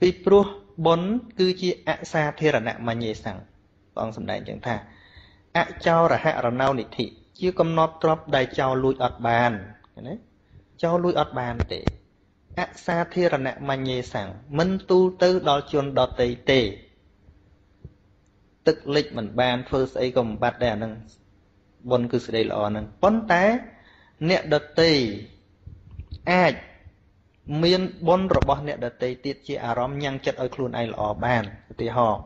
ពីព្រោះបុណ្យគឺជាអសាធារណៈមញ្ញេសੰព្រះអង្គសម្ដែងចឹងថាអចោរហរណោនិធិជាកំណត់ទ្រពដែលចោលលួចអត់បានណា ចោលលួចអត់បានទេអសាធារណៈមញ្ញេសੰមិនទូលទៅដល់ជនដតីទេ ទឹកលិចមិនបានធ្វើស្អីក៏មិនបាត់ដែរអានឹងបុណ្យគឺសេចក្តីល្អហ្នឹងប៉ុន្តែអ្នកដតីអាចមានបុណ្យរបស់អ្នកដតីទៀតជាអារម្មណ៍ញ៉ាំងចិត្តឲ្យខ្លួនឯងល្អបានឧទាហរណ៍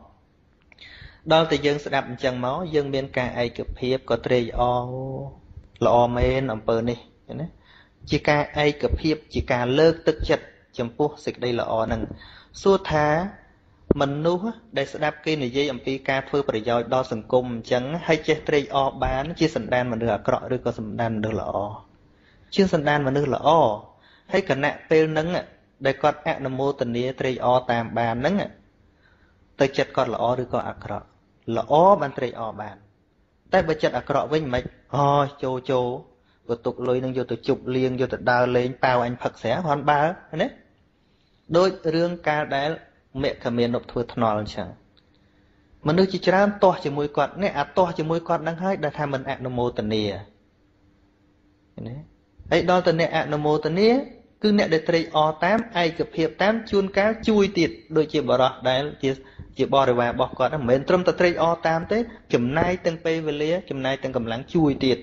ដល់តែយើងស្ដាប់អញ្ចឹងមកយើងមានការឯកភាពក៏ត្រេកអរល្អមែនអំពើនេះណា ជាការឯកភាពជាការលើកទឹកចិត្តចំពោះសេចក្តីល្អហ្នឹងសួរថាមនុស្សដែលស្ដាប់គេនិយាយអំពីការធ្វើប្រយោជន៍ដល់សង្គមអញ្ចឹងហើយចេះត្រេកអរបាន ជាសន្តានមនុស្សអាក្រក់ឬក៏សន្តានមនុស្សល្អជាសន្តានមនុស្សល្អហើយគណៈពេលហ្នឹងដែលគាត់អនុមោទនាត្រេកអរតាមបានហ្នឹងទៅចិត្តគាត់ល្អឬក៏អាក្រក់ល្អបានត្រេកអរបាន តែបើចិត្តអាក្រក់វិញមិនអូជោជោ បើទុកលុយនឹងយកទៅជប់លៀងយកទៅដើរលេងប៉ាវអញផឹកស្រាគ្រាន់បើណាដូចរឿងកាលដែលមគ្គមានុបធ្វើថ្នល់អញ្ចឹងមនុស្សជាច្រើនទាស់ជាមួយគាត់នេះអាទាស់ជាមួយគាត់នឹងហើយដែលថាមិនអនុមោទនាណាហើយដល់ទៅអ្នកអនុមោទនាគឺអ្នកដែលត្រេកអរតាមឯកភាពតាមជួនកាលជួយទៀតដូចជាបរោះដែលជាជាបរិវាររបស់គាត់មិនមែនត្រឹមតែត្រេកអរតាមទេចំណាយទាំងពេលវេលាចំណាយទាំងកម្លាំងជួយទៀត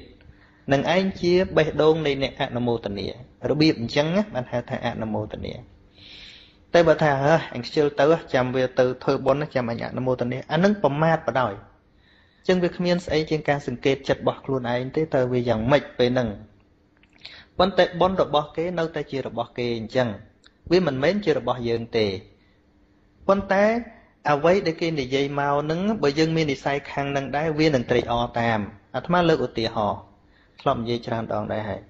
នឹងឯងជាបេះដូងនៃអ្នកអនុមោទនារបៀបអញ្ចឹងបានហៅថាអនុមោទនាតែបើថាហឺអញខ្ជិលទៅចាំវាទៅធ្វើបុណ្យចាំអញអនុមោទនាអានឹងប្រមាថបដ ாய் អញ្ចឹងវាគ្មានស្អីជាងការសង្កេតចិត្តរបស់ខ្លួនឯងទេតើវាយ៉ាងម៉េចពេលហ្នឹងប៉ុន្តែបុណ្យរបស់គេនៅតែជារបស់គេអញ្ចឹងវាមិនមែនជារបស់យើងទេប៉ុន្តែអ្វីដែលគេនិយាយមកនឹងបើយើងមាននិស័យខាងនឹងដែរវានឹងត្រេកអរតាមអាត្មាលើកឧទាហរណ៍ ធ្លាប់និយាយច្រើនដងដែរហើយ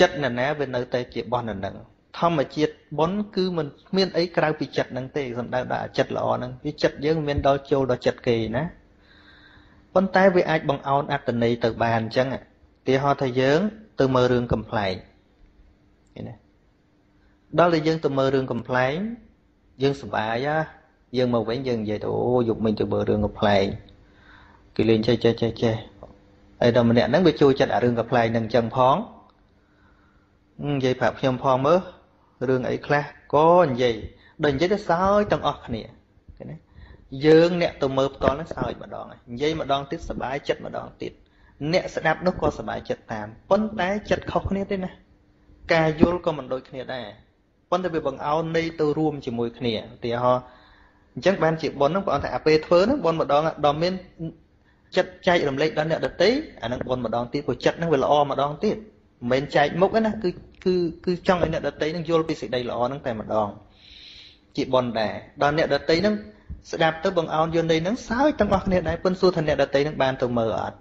ចិត្តនរណាវានៅតែជារបស់នរនឹងធម្មជាតិបុណ្យគឺមិនមានអីក្រៅពីចិត្តនឹងទេសំដៅដល់ចិត្តល្អនឹងវាចិត្តយើងមិនដល់ចូលដល់ចិត្តគេណាប៉ុន្តែវាអាចបង្អោនអត្តន័យទៅបានអញ្ចឹងទីហោថាយើង ទៅមើលរឿងកំ pl ែងឃើញទេដល់តែយើងទៅមើលរឿងកំ pl ែងយើងសុបាយហ่าយើងមកវិញយើងនិយាយទៅអូយប់មិញទៅមើលរឿងកំ pl ែងគេលេងចេះចេះចេះចេះ ហើយដល់ម្នាក់ហ្នឹងវាចូលចិត្តអារឿងកំ pl ែងហ្នឹងអញ្ចឹងផងនិយាយប្រាប់ខ្ញុំផងមើលរឿងអីខ្លះក៏និយាយដល់និយាយទៅសើចទាំងអស់គ្នាឃើញទេយើងអ្នកទៅមើលផ្ទាល់ហ្នឹងសើចម្ដងនិយាយម្ដងទៀតសบายចិត្តម្ដងទៀតអ្នកស្ដាប់នោះក៏សบายចិត្តតាមប៉ុន្តែចិត្តខុសគ្នាទេណាការយល់ក៏មិនដូចគ្នាដែរប៉ុន្តែវាបង្អោននៃទៅរួមជាមួយគ្នាឧទាហរណ៍អញ្ចឹងបានជាប៉ុនហ្នឹងព្រះអង្គថាអាពេលធ្វើហ្នឹងប៉ុនម្ដងដល់មាន ចិត្តចែករំលែកដល់អ្នកដទៃអាហ្នឹងប៉ុនម្ដងទៀតព្រោះចិត្តហ្នឹងវាល្អម្ដងទៀតមិនមែនចែកមុខណាគឺគឺគឺចង់ឲ្យអ្នកដតីនឹងយល់ពីសេចក្តីល្អហ្នឹងតែម្ដងជាប៉ុនដែរដល់អ្នកដតីហ្នឹងស្ដាប់ទៅបងអោនយន្តន័យហ្នឹងសើចទាំងអស់គ្នាដែរប៉ុន្តែសួរថាអ្នកដតីហ្នឹងបានទៅមើលអត់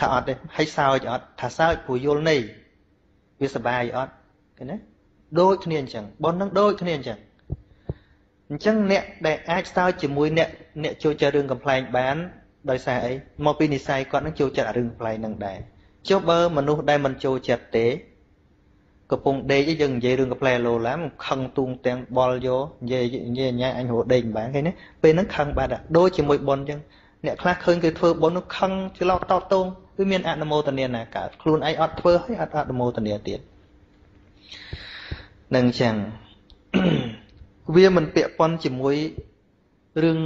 ថាអត់ទេហើយសើចអត់ថាសើចព្រោះយល់នេះវាសបាយអត់ឃើញទេដូចគ្នាអញ្ចឹងប៉ុននឹងដូចគ្នាអញ្ចឹងអញ្ចឹងអ្នកដែលអាចសើចជាមួយអ្នកអ្នកចូលចិត្តរឿងកំ pl ែងបាន ដោយសារអីមកពីនិស័យគាត់នឹងចូលចិត្តរឿងកំ pl ែងនឹងដែរចុះបើមនុស្សដែលមិនចូលចិត្តទេកំពុងដេកយើងនិយាយរឿងកំ pl ែលោឡាមខឹងទូងទាំងបល់យកនិយាយនិយាយអញ្ញាអញរត់ដេកមិនបានឃើញទេពេលហ្នឹងខឹងបាត់ដូចជាមួយប៉ុនអញ្ចឹងអ្នកខ្លះឃើញគេធ្វើបុណ្យនោះខឹងច្រឡោតតតងគឺមានអនុមោទនាណាកើតខ្លួនឯងអត់ធ្វើហើយអត់អនុមោទនាទៀតនឹងចឹងវាមិនពាក់ព័ន្ធជាមួយរឿង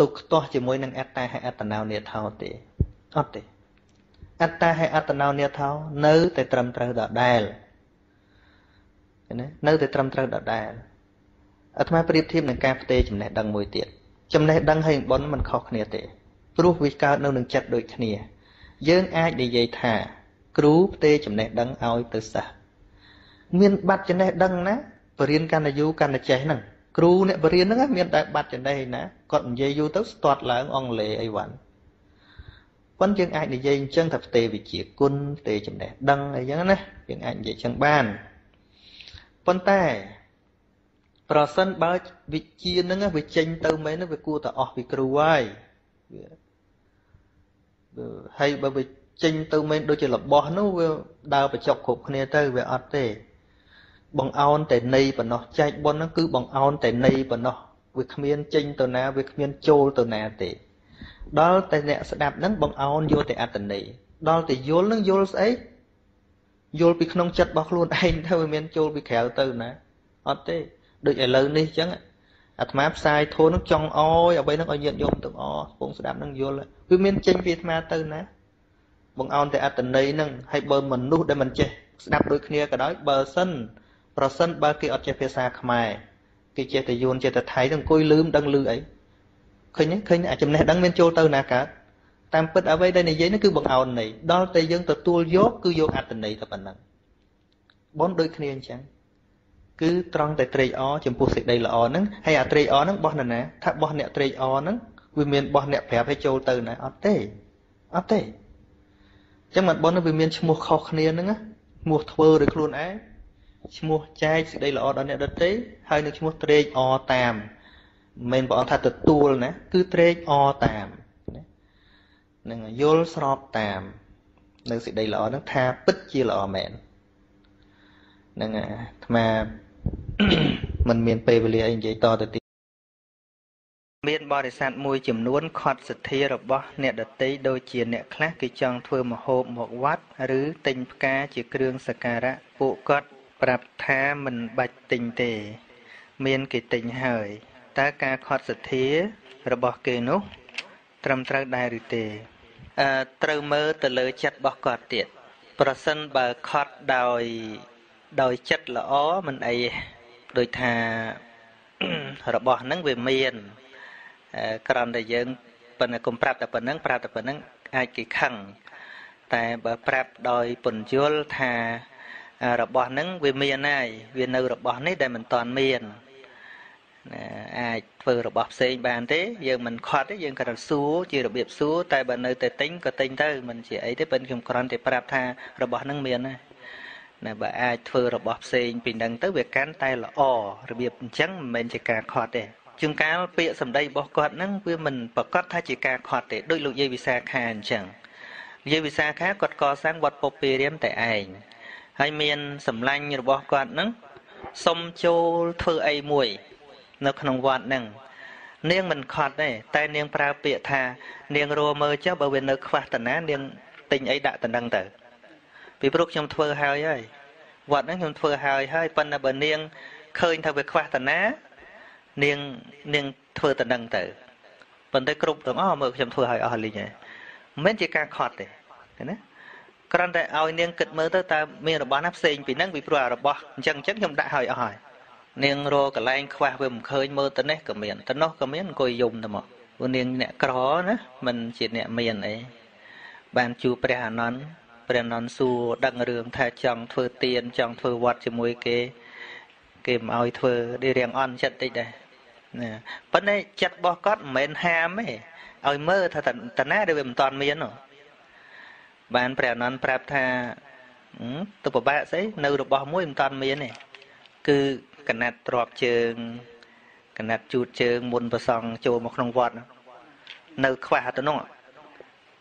ទុកខ្ទាស់ជាមួយនឹងអត្តាហើយអត្តនោនេថោទេអត់ទេអត្តាហើយអត្តនោនេថោនៅតែត្រឹមត្រូវដដែលណានៅតែត្រឹមត្រូវដដែលអាត្មាប្រៀបធៀបនឹងការផ្ទេរចំណេះដឹងមួយទៀតចំណេះដឹងហើយបុណ្យមិនខុសគ្នាទេព្រោះវាកើតនៅនឹងចិត្តដូចគ្នា យើងអាចនិយាយថា គ្រូផ្ទេរចំណេះដឹងឲ្យទៅសិស្សមានបាត់ចំណេះដឹងណាបរៀនកាន់តែយូរកាន់តែចេះហ្នឹង គ្រូអ្នកបរៀនហ្នឹងមានតែបាត់ចំណេះណាគាត់និយាយយូរទៅស្ទាត់ឡើងអង់គ្លេសអីវ៉ាន់ប៉ុន្តែយើងអាចនិយាយអញ្ចឹងថាផ្ទេរវិជាគុណផ្ទេរចំណេះដឹងអីចឹងណាយើងអាចនិយាយអញ្ចឹងបានប៉ុន្តែប្រសិនបើវិជាហ្នឹងវាចេញទៅមែនហ្នឹងវាគួរតែអស់ពីគ្រូហើយហើយបើវាចេញទៅមែនដូចជារបស់នោះវាដើរបច្ចុកគ្រប់គ្នាទៅវាអត់ទេ បងអោនតែនៃប៉ុណ្ណោះចែកប៉ុនហ្នឹងគឺបងអោនតែនៃប៉ុណ្ណោះវាគ្មានចេញទៅណាវាគ្មានចូលទៅណាទេដល់តែអ្នកស្ដាប់ហ្នឹងបងអោនយកតែអត្តន័យដល់តែយល់ហ្នឹងយល់ស្អីយល់ពីក្នុងចិត្តរបស់ខ្លួនឯងទៅវាមានចូលពីក្រៅទៅណាអត់ទេដូចឥឡូវនេះអញ្ចឹងអាត្មាផ្សាយធននឹងចង់អោយអ្វីនឹងឲ្យញាតិញោមទាំងអស់កំពុងស្ដាប់នឹងយល់វាមានចេញពីអាត្មាទៅណាបងអោនតែអត្តន័យនឹងហើយបើមនុស្សដែលមិនចេះស្ដាប់ដូចគ្នាក៏ដោយបើសិន ប្រសិនបើគេអត់ចេះភាសាខ្មែរគេចេះតែយួនចេះតែថៃទៅអង្គុយលឺមដឹងលឺអីឃើញទេឃើញអាចំណេះដឹងមានចូលទៅណាកើតតាមពិតអ្វីដែលនិយាយនេះគឺបង្អោនន័យដល់តែយើងទទួលយកគឺយកអត្តន័យតែប៉ុណ្ណឹងបនដូចគ្នាអញ្ចឹងគឺត្រង់តែត្រេកអរចំពោះសេចក្តីល្អហ្នឹងហើយអាត្រេកអរហ្នឹងបោះនរណាថាបោះអ្នកត្រេកអរហ្នឹងវាមានបោះអ្នកប្រាប់ឲ្យចូលទៅណាអត់ទេអត់ទេអញ្ចឹងមិនបនវាមានឈ្មោះខុសគ្នាហ្នឹងឈ្មោះធ្វើដោយខ្លួនឯង ឈ្មោះចែកសេចក្តីល្អដល់អ្នកដទៃហើយនឹងឈ្មោះត្រេកអរតាមមិនមែនព្រះអង្គថាទទួលណាគឺត្រេកអរតាមនឹងយល់ស្របតាមនៅសេចក្តីល្អហ្នឹងថាពិតជាល្អមែនហ្នឹងអាអាត្មាมันមានពេលវេលាអីនិយាយតទៅទៀតមានបរិស័ទមួយចំនួនខាត់សទ្ធារបស់អ្នកដតីដូចជាអ្នកខ្លះគេចង់ធ្វើមហូបមកវត្តឬទិញផ្កាជាគ្រឿងសក្ការៈពួកគាត់ ប្រាប់ថាមិនបាច់ទិញទេ មានគេទិញហើយតើការខាត់សទ្ធារបស់គេនោះ ត្រឹមត្រូវដែរឬទេអឺត្រូវមើលទៅលើចិត្តរបស់គាត់ទៀតប្រសិនបើខត់ដោយដោយចិត្តល្អមិនអីដូចថារបស់ហ្នឹងវាមានក្រំតែយើងប៉ុន្តែកុំប្រាប់តែប៉ុណ្្នឹងប្រាប់តែប៉ុណ្្នឹងអាចគេខឹងតែបើប្រាប់ដោយពន្យល់ថា របស់ហ្នឹងវាមានហើយវានៅរបស់នេះដែលមិនតាន់មានអាចធ្វើរបស់ផ្សេងបានទេយើងមិនខត់ទេយើងគ្រាន់សួរជារបៀបសួរតែបើនៅតែទិញក៏ទិញទៅមិនជាអីទេប៉ុន្តែខ្ញុំគ្រាន់តែប្រាប់ថារបស់ហ្នឹងមានហើយណាបើអាចធ្វើរបស់ផ្សេងពីនឹងទៅវាកាន់តែល្អរបៀបអញ្ចឹងមិនមែនជាការខត់ទេជួនកាលពាក្យសម្ដីរបស់គាត់ហ្នឹងវាមិនប្រកាសថាជាការខត់ទេដូចលោកយាយវិសាខាអញ្ចឹងយាយវិសាខាគាត់កសាងវត្តពុពេរៀមតែឯង ហើយមានសម្លាញ់របស់គាត់ហ្នឹងសុំចូលធ្វើអីមួយ នៅក្នុងវត្តហ្នឹងនាងមិនខត់ទេតែនាងប្រើពាក្យថា នាងរមើមើចុះបើវានៅខ្វះតាណានាងទិញអីដាក់តំណឹងទៅពីព្រោះខ្ញុំធ្វើហើយហើយវត្តហ្នឹងខ្ញុំធ្វើហើយហើយប៉ុន្តែបើនាងឃើញថាវាខ្វះតាណា នាងនាងធ្វើតំណឹងទៅប៉ុន្តែគ្រប់ទាំងអស់មើលខ្ញុំធ្វើឲ្យអស់លីងហើយមិនមែនជាការខត់ទេឃើញណា គ្រាន់តែឲ្យនាងគិតមើលទៅតើមានរបស់ណាផ្សេងពីហ្នឹងពីព្រោះរបស់អញ្ចឹងអញ្ចឹងខ្ញុំដាក់ឲ្យអស់ហើយនាងរកន្លែងខ្វះវាមិនឃើញមើលទៅនេះក៏មានទៅនោះក៏មានអង្គុយយំទៅមកព្រោះនាងអ្នកក្រណាមិនជាអ្នកមានអីបានជួបព្រះអានន្ទព្រះនន្ទសួរដឹងរឿងថាចង់ធ្វើទៀនចង់ធ្វើវត្តជាមួយគេ គេមិនឲ្យធ្វើនេះរៀងអន់ចិត្តតិចដែរណាប៉ុន្តែចិត្តរបស់គាត់មិនមែនហាមទេឲ្យមើលថាតណាដែលវាមិនតាន់មាននោះ បានព្រះអនន្តប្រាប់ថាទៅពិបាកស្អីនៅរបស់មួយមិនតាន់មានទេគឺកណាត់ទ្របជើងកណាត់ជូតជើងមុនប្រសងចូលមកក្នុងវត្តនៅខ្វះទៅនោះ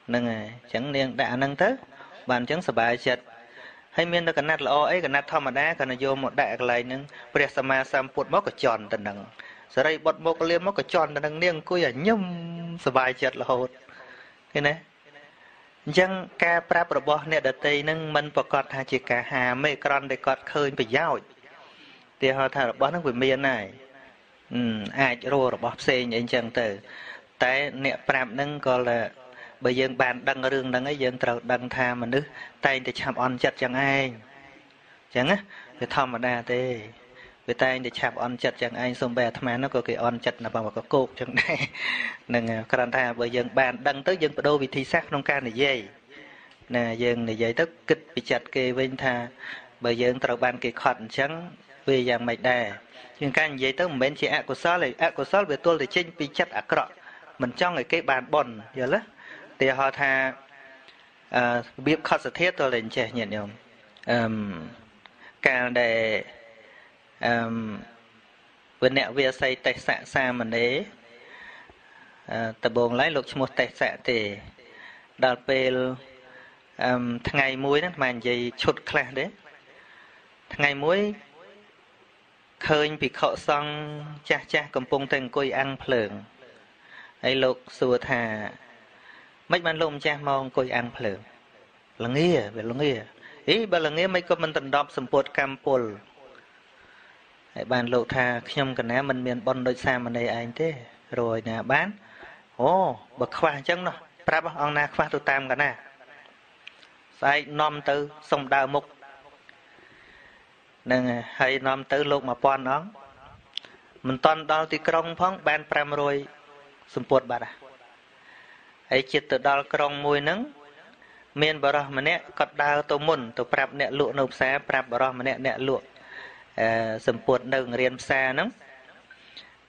ហ្នឹងហើយអញ្ចឹងនាងដាក់អាហ្នឹងទៅបានអញ្ចឹងសบายចិត្តហើយមានតែកណាត់ល្អអីកណាត់ធម្មតាគាត់យកមកដាក់កន្លែងហ្នឹងព្រះសម្មាសម្ពុទ្ធមកក៏ជន់ទៅនឹងសរីបុតមកលៀមមកក៏ជន់ទៅនឹងនាងអង្គុយឲ្យញឹមសบายចិត្តរហូតឃើញទេ អញ្ចឹងការប្រាប់របស់អ្នកដតីនឹងមិនប្រកាសថាជាការហាមទេក្រំតែគាត់ឃើញប្រយោជន៍ទីហៅថារបស់ហ្នឹងវាមានហើយអាចរករបស់ផ្សេងអីចឹងទៅ តែអ្នកប្រាប់ហ្នឹងក៏បើយើងបានដឹងរឿងហ្នឹងឯងយើងត្រូវដឹងថាមនុស្សតែងតែឆាប់អន់ចិត្តចឹងឯងចឹងណាវាធម្មតាទេ វាតែងតែឆាប់អន់ចិត្តចឹងឯងសំបីអាត្មានោះក៏គេអន់ចិត្តនៅបងក៏គោកចឹងដែរនឹងគ្រាន់តែបើយើងបានដឹងទៅយើងបដូរវិធីសាស្ត្រក្នុងការនិយាយណាយើងនិយាយទៅគិតពីចិត្តគេវិញថា បើយើងត្រូវបានគេខត់អញ្ចឹងវាយ៉ាងម៉េចដែរជាងការនិយាយទៅមិនមែនជាអកុសលទេអកុសលវាទល់តែចេញពីចិត្តអាក្រក់មិនចង់ឲ្យគេបានបន់យល់ទេទីហោថាអឺរបៀបខត់សធាទល់តែចេះញាតិញោមអឺកាលដែល អឺវអ្នកវាស័យទេសៈសាមណេរដបងឡើយលោកឈ្មោះទេសៈទេដល់ពេលអឺថ្ងៃមួយហ្នឹងអានិយាយឈុតខ្លះទេថ្ងៃមួយឃើញភិក្ខុសង្ឃចាស់ចាស់កំពុងតែអង្គុយអាំងភ្លើងហើយលោកសួរថាមិនបានលោកម្ចាស់មកអង្គុយអាំងភ្លើងល្ងាវាល្ងាអីបើល្ងាមិនក៏មិនដណ្ដប់សម្ពុតកម្មពល ហើយបានលោកថាខ្ញុំកណាមិនមានប៉ុនដូចសាមណេរឯងទេរយណាបានអូបើខ្វះអញ្ចឹងណោះប្រាប់អង្គណាខ្វះទៅតាមកណាស្អែកនាំទៅសុំដើមុខនឹងហើយនាំទៅលោក1000អង្គមិនតន់ដល់ទីក្រុងផងបាន500សម្ពុតបាត់ហើយចិត្តទៅដល់ក្រុងមួយហ្នឹងមានបរោះម្នាក់គាត់ដើរទៅមុនទៅប្រាប់អ្នកលក់នៅផ្សារប្រាប់បរោះម្នាក់អ្នកលក់អឺ សម្ពុតនៅរៀនផ្សារហ្នឹង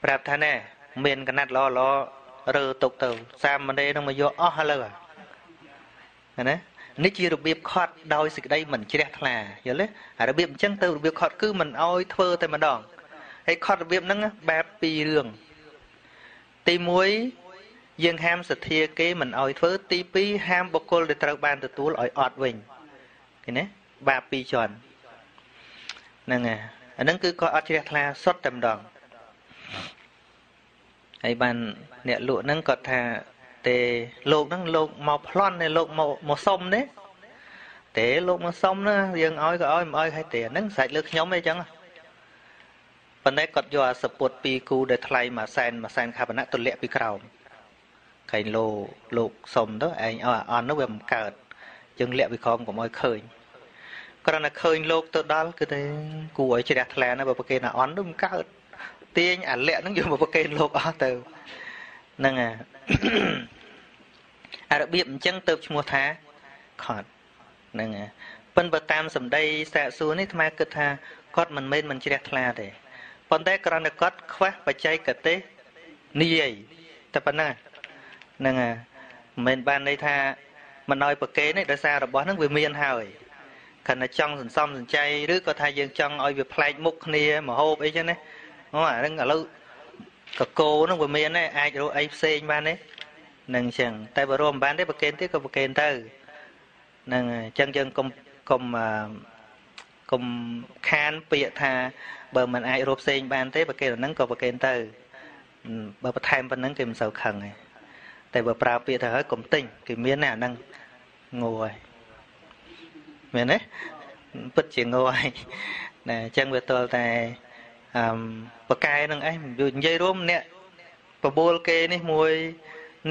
ប្រាប់ថាណែមានកណាត់ល្អល្អរើទុកទៅ សាមណេរនឹងមកយកអស់ឥឡូវណានេះជារបៀបខត់ដោយសេចក្តីមិនជ្រះថ្លាយល់ទេអារបៀបអញ្ចឹងទៅរបៀបខត់គឺមិនអោយធ្វើតែម្ដងហើយខត់របៀបហ្នឹងបែបពីររឿងទី1យើងហាមសទ្ធាគេមិនអោយធ្វើ ទី2ហាមបុគ្គលដែលត្រូវបានទទួលឲ្យអត់វិញឃើញទេបាបពីរជាន់ហ្នឹងហើយ អាហ្នឹងគឺគាត់អត់ជ្រះថ្លាសុទ្ធតែម្ដងហើយបានអ្នកលក់ហ្នឹងគាត់ថាទេលោកហ្នឹងលោកមកប្លន់ទេលោកមកមកសុំទេទេលោកមកសុំណាយើងឲ្យក៏ឲ្យមិនឲ្យហើយទេហ្នឹងសាច់លើខ្ញុំអីចឹងប៉ុន្តែគាត់យកអាសពុតពីរគូដែលថ្លៃមួយសែនមួយសែនខាបណៈទម្លាក់ពីក្រោមខែងលោលោកសុំទៅឯងឲ្យអន់នោះវាមិនកើតចឹងលាក់ពីក្រោមកុំឲ្យឃើញ គ្រាន់តែឃើញលោកទៅដល់គឺតែគួរឲ្យជ្រះថ្លាណាបើប្រគេណាអន់នោះមិនកើតទាញអាលាក់ហ្នឹងយកមកប្រគេនលោកអស់ទៅហ្នឹងអាអារបៀបអញ្ចឹងទៅឈ្មោះថាខត់ហ្នឹងហើយប៉ុន្តែតាមសម្ដីសាកសួរនេះអាត្មាគិតថាគាត់មិនមែនមិនជ្រះថ្លាទេប៉ុន្តែគ្រាន់តែគាត់ខ្វះបច្ចេកទេសនិយាយតែប៉ុណ្ណាហ្នឹងហើយមិនមែនបានន័យថាមិនឲ្យប្រកេនទេដោយសាររបស់ហ្នឹងវាមានហើយ ខណៈចង់សន្សំសំចៃឬក៏ថាយើងចង់ឲ្យវាប្លែកមុខគ្នាមហូបអីចឹងណាអូអាហ្នឹងឥឡូវកកោហ្នឹងវាមានដែរអាចរកអីផ្សេងបានទេនឹងអញ្ចឹងតែបើរួមបានទេប្រកេនទៀតក៏ប្រកេនទៅនឹងអញ្ចឹងយើងកុំកុំកុំខានពាក្យថាបើមិនអាចរកផ្សេងបានទេប្រកេនហ្នឹងក៏ប្រកេនទៅបើបន្ថែមប៉ុណ្ណឹងគេមិនសូវខឹងទេតែបើប្រើពាក្យទៅហើយកុំទិញគេមានណាអាហ្នឹងងោហើយ មែនទេពិតជាងោហើយណាអញ្ចឹងវាទល់តែអឺបកែនឹងអីនិយាយរួមអ្នកបបួលគេនេះមួយ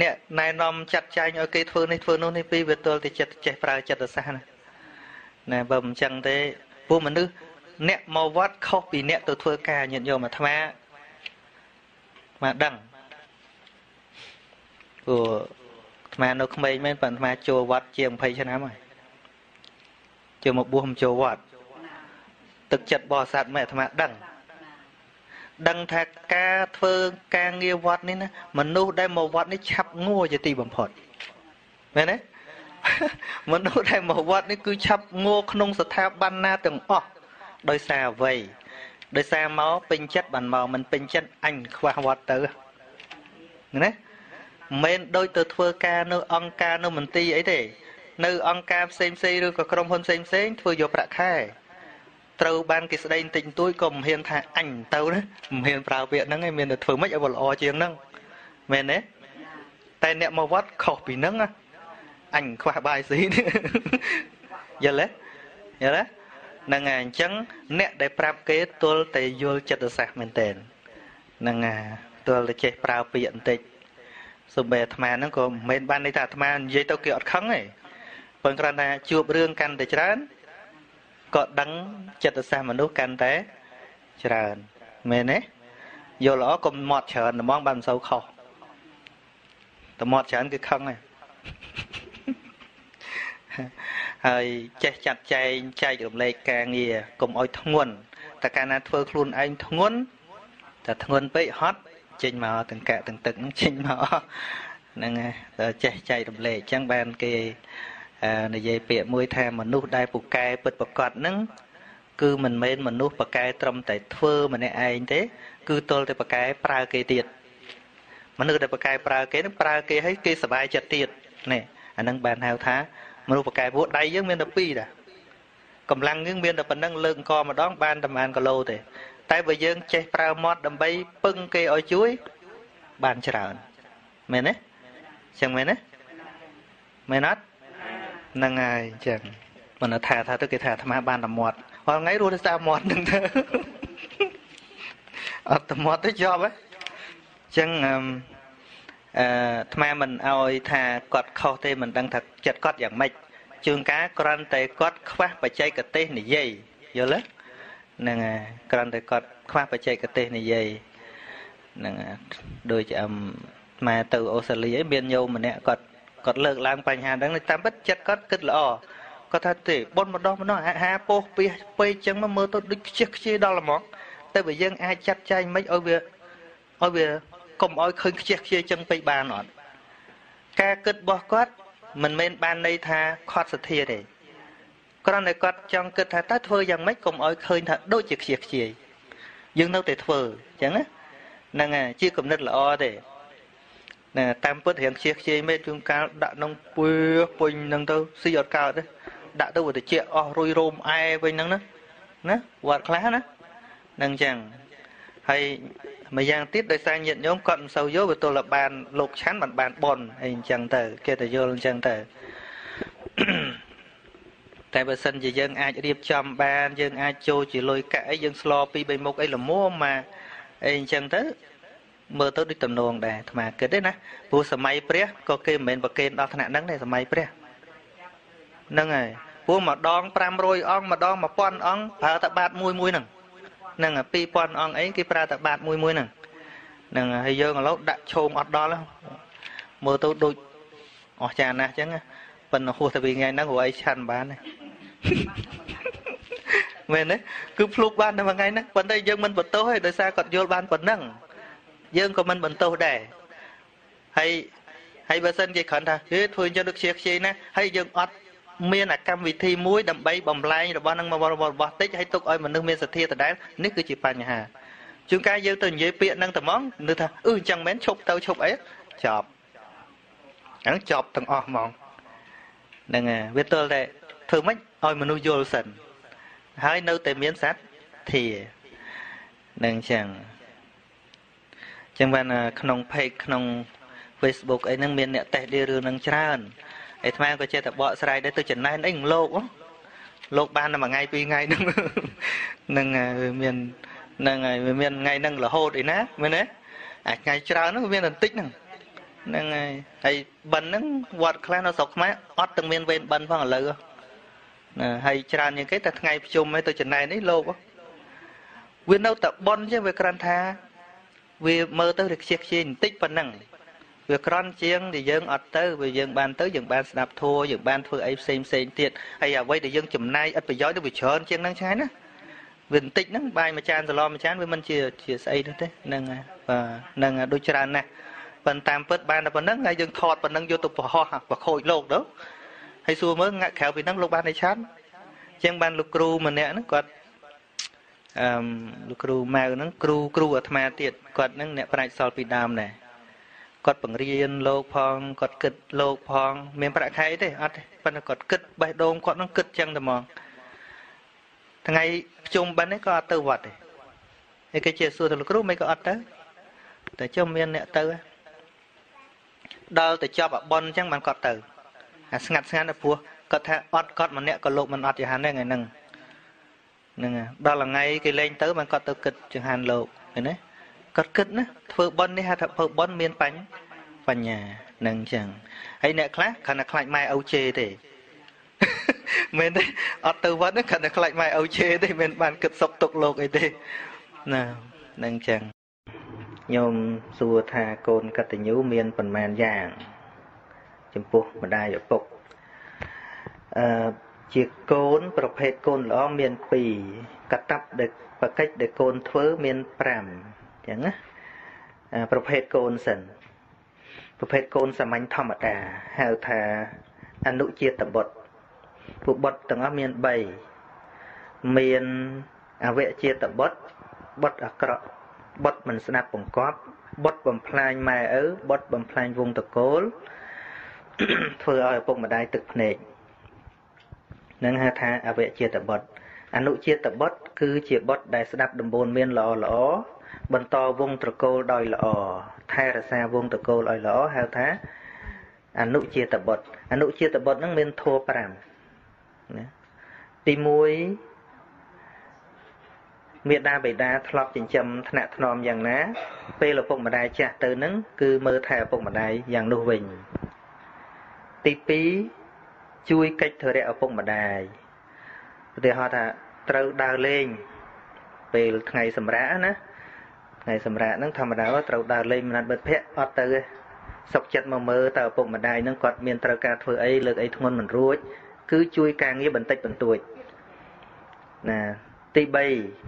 អ្នកណែនាំចាត់ចែងឲ្យគេធ្វើនេះធ្វើនោះនេះពីវាទល់តែចិត្តចេះប្រើចិត្តសាស្ត្រណាណាបើមិនចឹងទេពួកមនុស្សអ្នកមកវត្តខុសពីអ្នកទៅធ្វើការញាតិញោមអាត្មាមកដឹងព្រោះអាត្មានៅក្មេងមែនប៉ុន្តែអាត្មាចូលវត្តជាង20ឆ្នាំហើយ ចូលមកបួសមកចូលវត្តទឹកចិត្តបរិស័ទមែនអាត្មាដឹងដឹងថាការធ្វើការងារវត្តនេះណាមនុស្សដែលមកវត្តនេះឆាប់ងួរជាទីបំផុតមែនទេមនុស្សដែលមកវត្តនេះគឺឆាប់ងោក្នុងស្ថាប័នណាទាំងអស់ដោយសារអ្វីដោយសារមកពេញចិត្តបានមកមិនពេញចិត្តអញខ្វះវត្តទៅណាមិនដូចទៅធ្វើការនៅអង្គការនៅមន្ទីរអីទេ នៅអង្គការផ្សេងផ្សេងឬក៏ក្រុមហ៊ុនផ្សេងផ្សេងធ្វើយកប្រាក់ខែត្រូវបានគេស្ដីបន្តិចបន្តួចក៏មិនហ៊ានថាអញទៅណាមិនហ៊ានប្រើពាក្យហ្នឹងឯងមានតែធ្វើម៉េចឲ្យវាល្អជាងហ្នឹងមែនទេតែអ្នកមកវត្តខុសពីហ្នឹងអញខ្វះបាយស៊ីយល់ទេយល់ទេហ្នឹងហើយអញ្ចឹងអ្នកដែលប្រាប់គេទល់តែយល់ចិត្តសាស្ត្រមែនតើហ្នឹងហើយទល់តែចេះប្រើពាក្យបន្តិចសំបីអាត្មាហ្នឹងក៏មិនមែនបានន័យថាអាត្មានិយាយទៅគេអត់ខឹងទេ ប៉ុន្តែគ្រាន់តែជួបរឿងកាន់តែច្រើនក៏ដឹងចិត្តសាស្ត្រមនុស្សកាន់តែច្រើនមែនទេយល់ល្អកុំមាត់ច្រើនហ្មងបានមិនសូវខុសតែមាត់ច្រើនគឺខឹងហើយហើយចេះចាត់ចែងចែករំលែកការងារកុំឲ្យធ្ងន់តែកាលណាធ្វើខ្លួនឯងធ្ងន់តែធ្ងន់ពេកហត់ចេញមកទាំងកាក់ទាំងទឹកចេញមកហ្នឹងហើយចេះចែករំលែកអញ្ចឹងបានគេ និយាយពាក្យមួយថាមនុស្សដែលពូកែពិតប្រកបហ្នឹងគឺមិនមែនមនុស្សប្រកែត្រឹមតែធ្វើម្នាក់ឯងទេ គឺទល់តែប្រកែប្រើគេទៀតមនុស្សដែលប្រកែប្រើគេនឹងប្រើគេឲ្យគេសុបាយចិត្តទៀតនេះអានឹងបានហៅថាមនុស្សប្រកែពួកដៃយើងមានតែពីរដែរកម្លាំងយើងមានតែប៉ុណ្្នឹងលើកអង្គម្ដងបានតែប៉ុន្មានគីឡូទេ តែបើយើងចេះប្រើមាត់ដើម្បីពឹងគេឲ្យជួយបានច្រើនមែនទេចឹងមែនទេមែនអត់ ហ្នឹងហើយចឹងមិនថាថាទៅគេថាអាត្មាបានតែមាត់រាល់ថ្ងៃរស់ទៅតាមមាត់ហ្នឹងទៅអត់តែមាត់ទៅជាប់ហ៎ចឹងអឺអាត្មាមិនអោយថាគាត់ខុសទេមិនដឹងថាចិត្តគាត់យ៉ាងម៉េចជួនកាលគ្រាន់តែគាត់ខ្វះបច្ចេកទេសនិយាយយល់ទេហ្នឹងហើយគ្រាន់តែគាត់ខ្វះបច្ចេកទេសនិយាយហ្នឹងដូចអឹមម៉ែទៅអូស្ត្រាលីឯងមានញោមម្នាក់គាត់ គាត់លើកឡើងបញ្ហាហ្នឹងតាមពិតចិត្តគាត់គិតល្អគាត់ថាទេប៉ុនម្ដងម្ដងហាពោះពីពេកចឹងមកមើលទៅដូចខ្ជិះខ្ជាយដល់ហ្មងតែបើយើងអាចចាត់ចែងមិនឲ្យវាឲ្យវាកុំឲ្យឃើញខ្ជិះខ្ជាយចឹងពេកបានអត់ការគិតរបស់គាត់មិនមែនបានន័យថាខត់សទ្ធាទេគ្រាន់តែគាត់ចង់គិតថាតើធ្វើយ៉ាងម៉េចកុំឲ្យឃើញថាដូចជាខ្ជិះខ្ជាយយើងនៅតែធ្វើអញ្ចឹងណាហ្នឹងហើយជាគំនិតល្អទេ ណាតាមពិតរៀងខ្ជិះខ្ជាយមេជួនកាលដាក់ក្នុងពួយពុញហ្នឹងទៅស៊ីអត់កើតទេដាក់ទៅវាតិចអស់រុយរោមអែវិញហ្នឹងណាណាវត្តខ្លះណាហ្នឹងអញ្ចឹងហើយមួយយ៉ាងទៀតដោយសារញាតិញោមគាត់មិនសូវយកវាទល់តែបានលោកឆាន់មិនបានបនអីអញ្ចឹងទៅគេទៅយល់អញ្ចឹងទៅតែបើសិនជាយើងអាចរៀបចំបានយើងអាចចូលជាលុយកាក់អីយើងស្លពីបីមុខអីល្មមមកអីអញ្ចឹងទៅ មើលទៅដូចតំណងដែរអាត្មាគិតទេណាព្រោះសម័យព្រះក៏គេមិនមែនប្រកេនដល់ថ្នាក់ហ្នឹងទេសម័យព្រះហ្នឹងហើយព្រោះម្ដង500អង្គម្ដង1000អង្គប្រើតែបាតមួយមួយហ្នឹងហ្នឹង2000អង្គអីគេប្រើតែបាតមួយមួយហ្នឹងហ្នឹងហើយយើងឥឡូវដាក់ឈោមអត់ដល់មើលទៅដូចអស់ចាណាស់អញ្ចឹងប៉ុន្តែហួសទៅពីថ្ងៃហ្នឹងរួចអីឆាន់បានមែនទេគឺភ្លុកបានតែមួយថ្ងៃហ្នឹងប៉ុន្តែយើងមិនបន្ទោសទេដោយសារគាត់យល់បានប៉ុណ្ណឹង យើងក៏មិនបន្ទោសដែរហើយហើយបើសិនជាគ្រាន់ថាហេធ្វើអញ្ចឹងដូចខ្ជិះខ្ជាយណាហើយយើងអត់មានអាកម្មវិធីមួយដើម្បីបំលែងរបស់នឹងរបស់របស់តិចហើយទុកឲ្យមនុស្សមានសទ្ធាដដែលនេះគឺជាបញ្ហាជួនកាលយើងទៅនិយាយពាក្យនឹងត្មងនឹកថាអឺអញ្ចឹងមែនឈប់ទៅឈប់អីចប់អានឹងចប់ទាំងអស់ហ្មងហ្នឹងហើយវាទល់តែធ្វើម៉េចឲ្យមនុស្សយល់សិនហើយនៅតែមានសត្វធានឹងអញ្ចឹង ចឹងបានក្នុង page ក្នុង Facebook អីហ្នឹងមានអ្នកតេស្តរឿងហ្នឹងច្រើនអាត្មាក៏ចេះតែបកស្រាយដែរទៅចំណែនអីលោកលោកបានតែមួយថ្ងៃពីរថ្ងៃហ្នឹងហ្នឹងវាមានហ្នឹងហើយវាមានថ្ងៃហ្នឹងរហូតអីណាមែនទេអាថ្ងៃច្រើនហ្នឹងវាមានតែបន្តិចហ្នឹងហ្នឹងហើយហើយបិណ្ឌហ្នឹងវត្តខ្លះនៅស្រុកខ្មែរអត់ទាំងមានវេនបិណ្ឌផងឥឡូវណាហើយច្រើនជាងគេតែថ្ងៃប្រជុំឯងទៅចំណែននេះលោកវានៅតែបន់ចឹងវាគ្រាន់ថា វាមើលទៅវាខ្ជិះខ្ជាយបន្តិចប៉ុណ្ណឹងវាក្រន់ជាងដែលយើងអត់ទៅវាយើងបានទៅយើងបានស្ដាប់ធัวយើងបានធ្វើអីផ្សេងផ្សេងទៀតហើយអ្វីដែលយើងចំណាយឥតប្រយោជន៍ទៅវាច្រើនជាងហ្នឹងឆ្ងាយណាវាបន្តិចហ្នឹងបាយមួយចានសឡមួយចានវាមិនជាជាស្អីនោះទេហ្នឹងហើយបាទហ្នឹងដូចច្រើនណាស់ប៉ុន្តែតាមពិតបានតែប៉ុណ្្នឹងហើយយើងថតប៉ុណ្្នឹងយកទៅប្រហោះប្រខូចលោកទៅហើយសួរមើលងាក់ក្រៅពីហ្នឹងលោកបានតែឆាន់អញ្ចឹងបានលោកគ្រូម្នាក់ហ្នឹងគាត់ អឺលោកគ្រូម៉ៅហ្នឹងគ្រូគ្រូអាត្មាទៀតគាត់ហ្នឹងអ្នកប្រាជ្ញសល់ពីដើមដែរគាត់បង្រៀនលោកផងគាត់គិតលោកផង មានប្រាក់ខែទេអត់ទេប៉ុន្តែគាត់គិតបេះដូងគាត់ហ្នឹងគិតចឹងតែហ្មងថ្ងៃប្រជុំបិណ្ឌនេះក៏អត់ទៅវត្តទេហើយគេជាសួរទៅលោកគ្រូមិនក៏អត់ទៅតែចុះមានអ្នកទៅដល់ទៅចប់អបនអញ្ចឹងបានគាត់ទៅអាស្ងាត់ស្ងាត់ទៅព្រោះគាត់ថាអត់គាត់ម្នាក់ក៏លោកមិនអត់ចង្ហាន់ដែរថ្ងៃហ្នឹង ហ្នឹងដល់ថ្ងៃគេលេងទៅបានគាត់ទៅគិតចង្ហាន់លោកឃើញទេគាត់គិតណាធ្វើបន់នេះហៅថាធ្វើបន់មានបញ្ញបញ្ញានឹងអញ្ចឹងហើយអ្នកខ្លះគ្រាន់តែខ្លាចម៉ែឪជេទេមែនទេអត់ទៅវត្តគ្រាន់តែខ្លាចម៉ែឪជេទេមិនបានគិតសុកទុកលោកអីទេណានឹងអញ្ចឹងញោមសួរថាកូនកតញ្ញូមានប៉ុន្មានយ៉ាង ចំពោះម្ដាយឪពុកអឺ ជាកូនប្រភេទកូនល្អមាន2កតបដែលបកិច្ចដែលកូនធ្វើមាន5អញ្ចឹងណាប្រភេទកូនសិនប្រភេទកូនសាមញ្ញធម្មតាហៅថាអនុជាតិបុត្រពួកបុត្រទាំងអស់មាន3មានអវជាតិបុត្របុត្រអាក្រក់បុត្រមិនស្ដាប់បង្គាប់បុត្របំផ្លាញម៉ែឪបុត្របំផ្លាញវងតកូលធ្វើឲ្យឪពុកម្ដាយទឹកភ្នែក នឹងហៅថាអវជាតិបុត្រអនុជាតិបុត្រគឺជាបុត្រដែលស្ដាប់ដំបូន្មានល្អល្អបន្តវងត្រកូលដោយល្អថែរក្សាវងត្រកូលឲ្យល្អហៅថាអនុជាតិបុត្រអនុជាតិបុត្រនឹងមានធัว5ណាទី1មេដាបេដាធ្លាប់ចិញ្ចឹមថ្នាក់ថ្នមយ៉ាងណា ពេលឪពុកម្ដាយចាស់ទៅនឹងគឺមើលថែឪពុកម្ដាយយ៉ាងនោះវិញទី2 ជួយកិច្ចធរៈឪពុកម្ដាយឧទាហរណ៍ថាត្រូវដើរលេងពេលថ្ងៃសម្រាកណាថ្ងៃសម្រាកហ្នឹងធម្មតាត្រូវដើរលេងមណាត់បិទភ័ក្រអត់ទៅទេសុកចិត្តមកមើលតើឪពុកម្ដាយហ្នឹងគាត់មានត្រូវការធ្វើអីលើកអីធ្ងន់មិនរួច គឺជួយការងារបន្តិចបន្តួចណាទី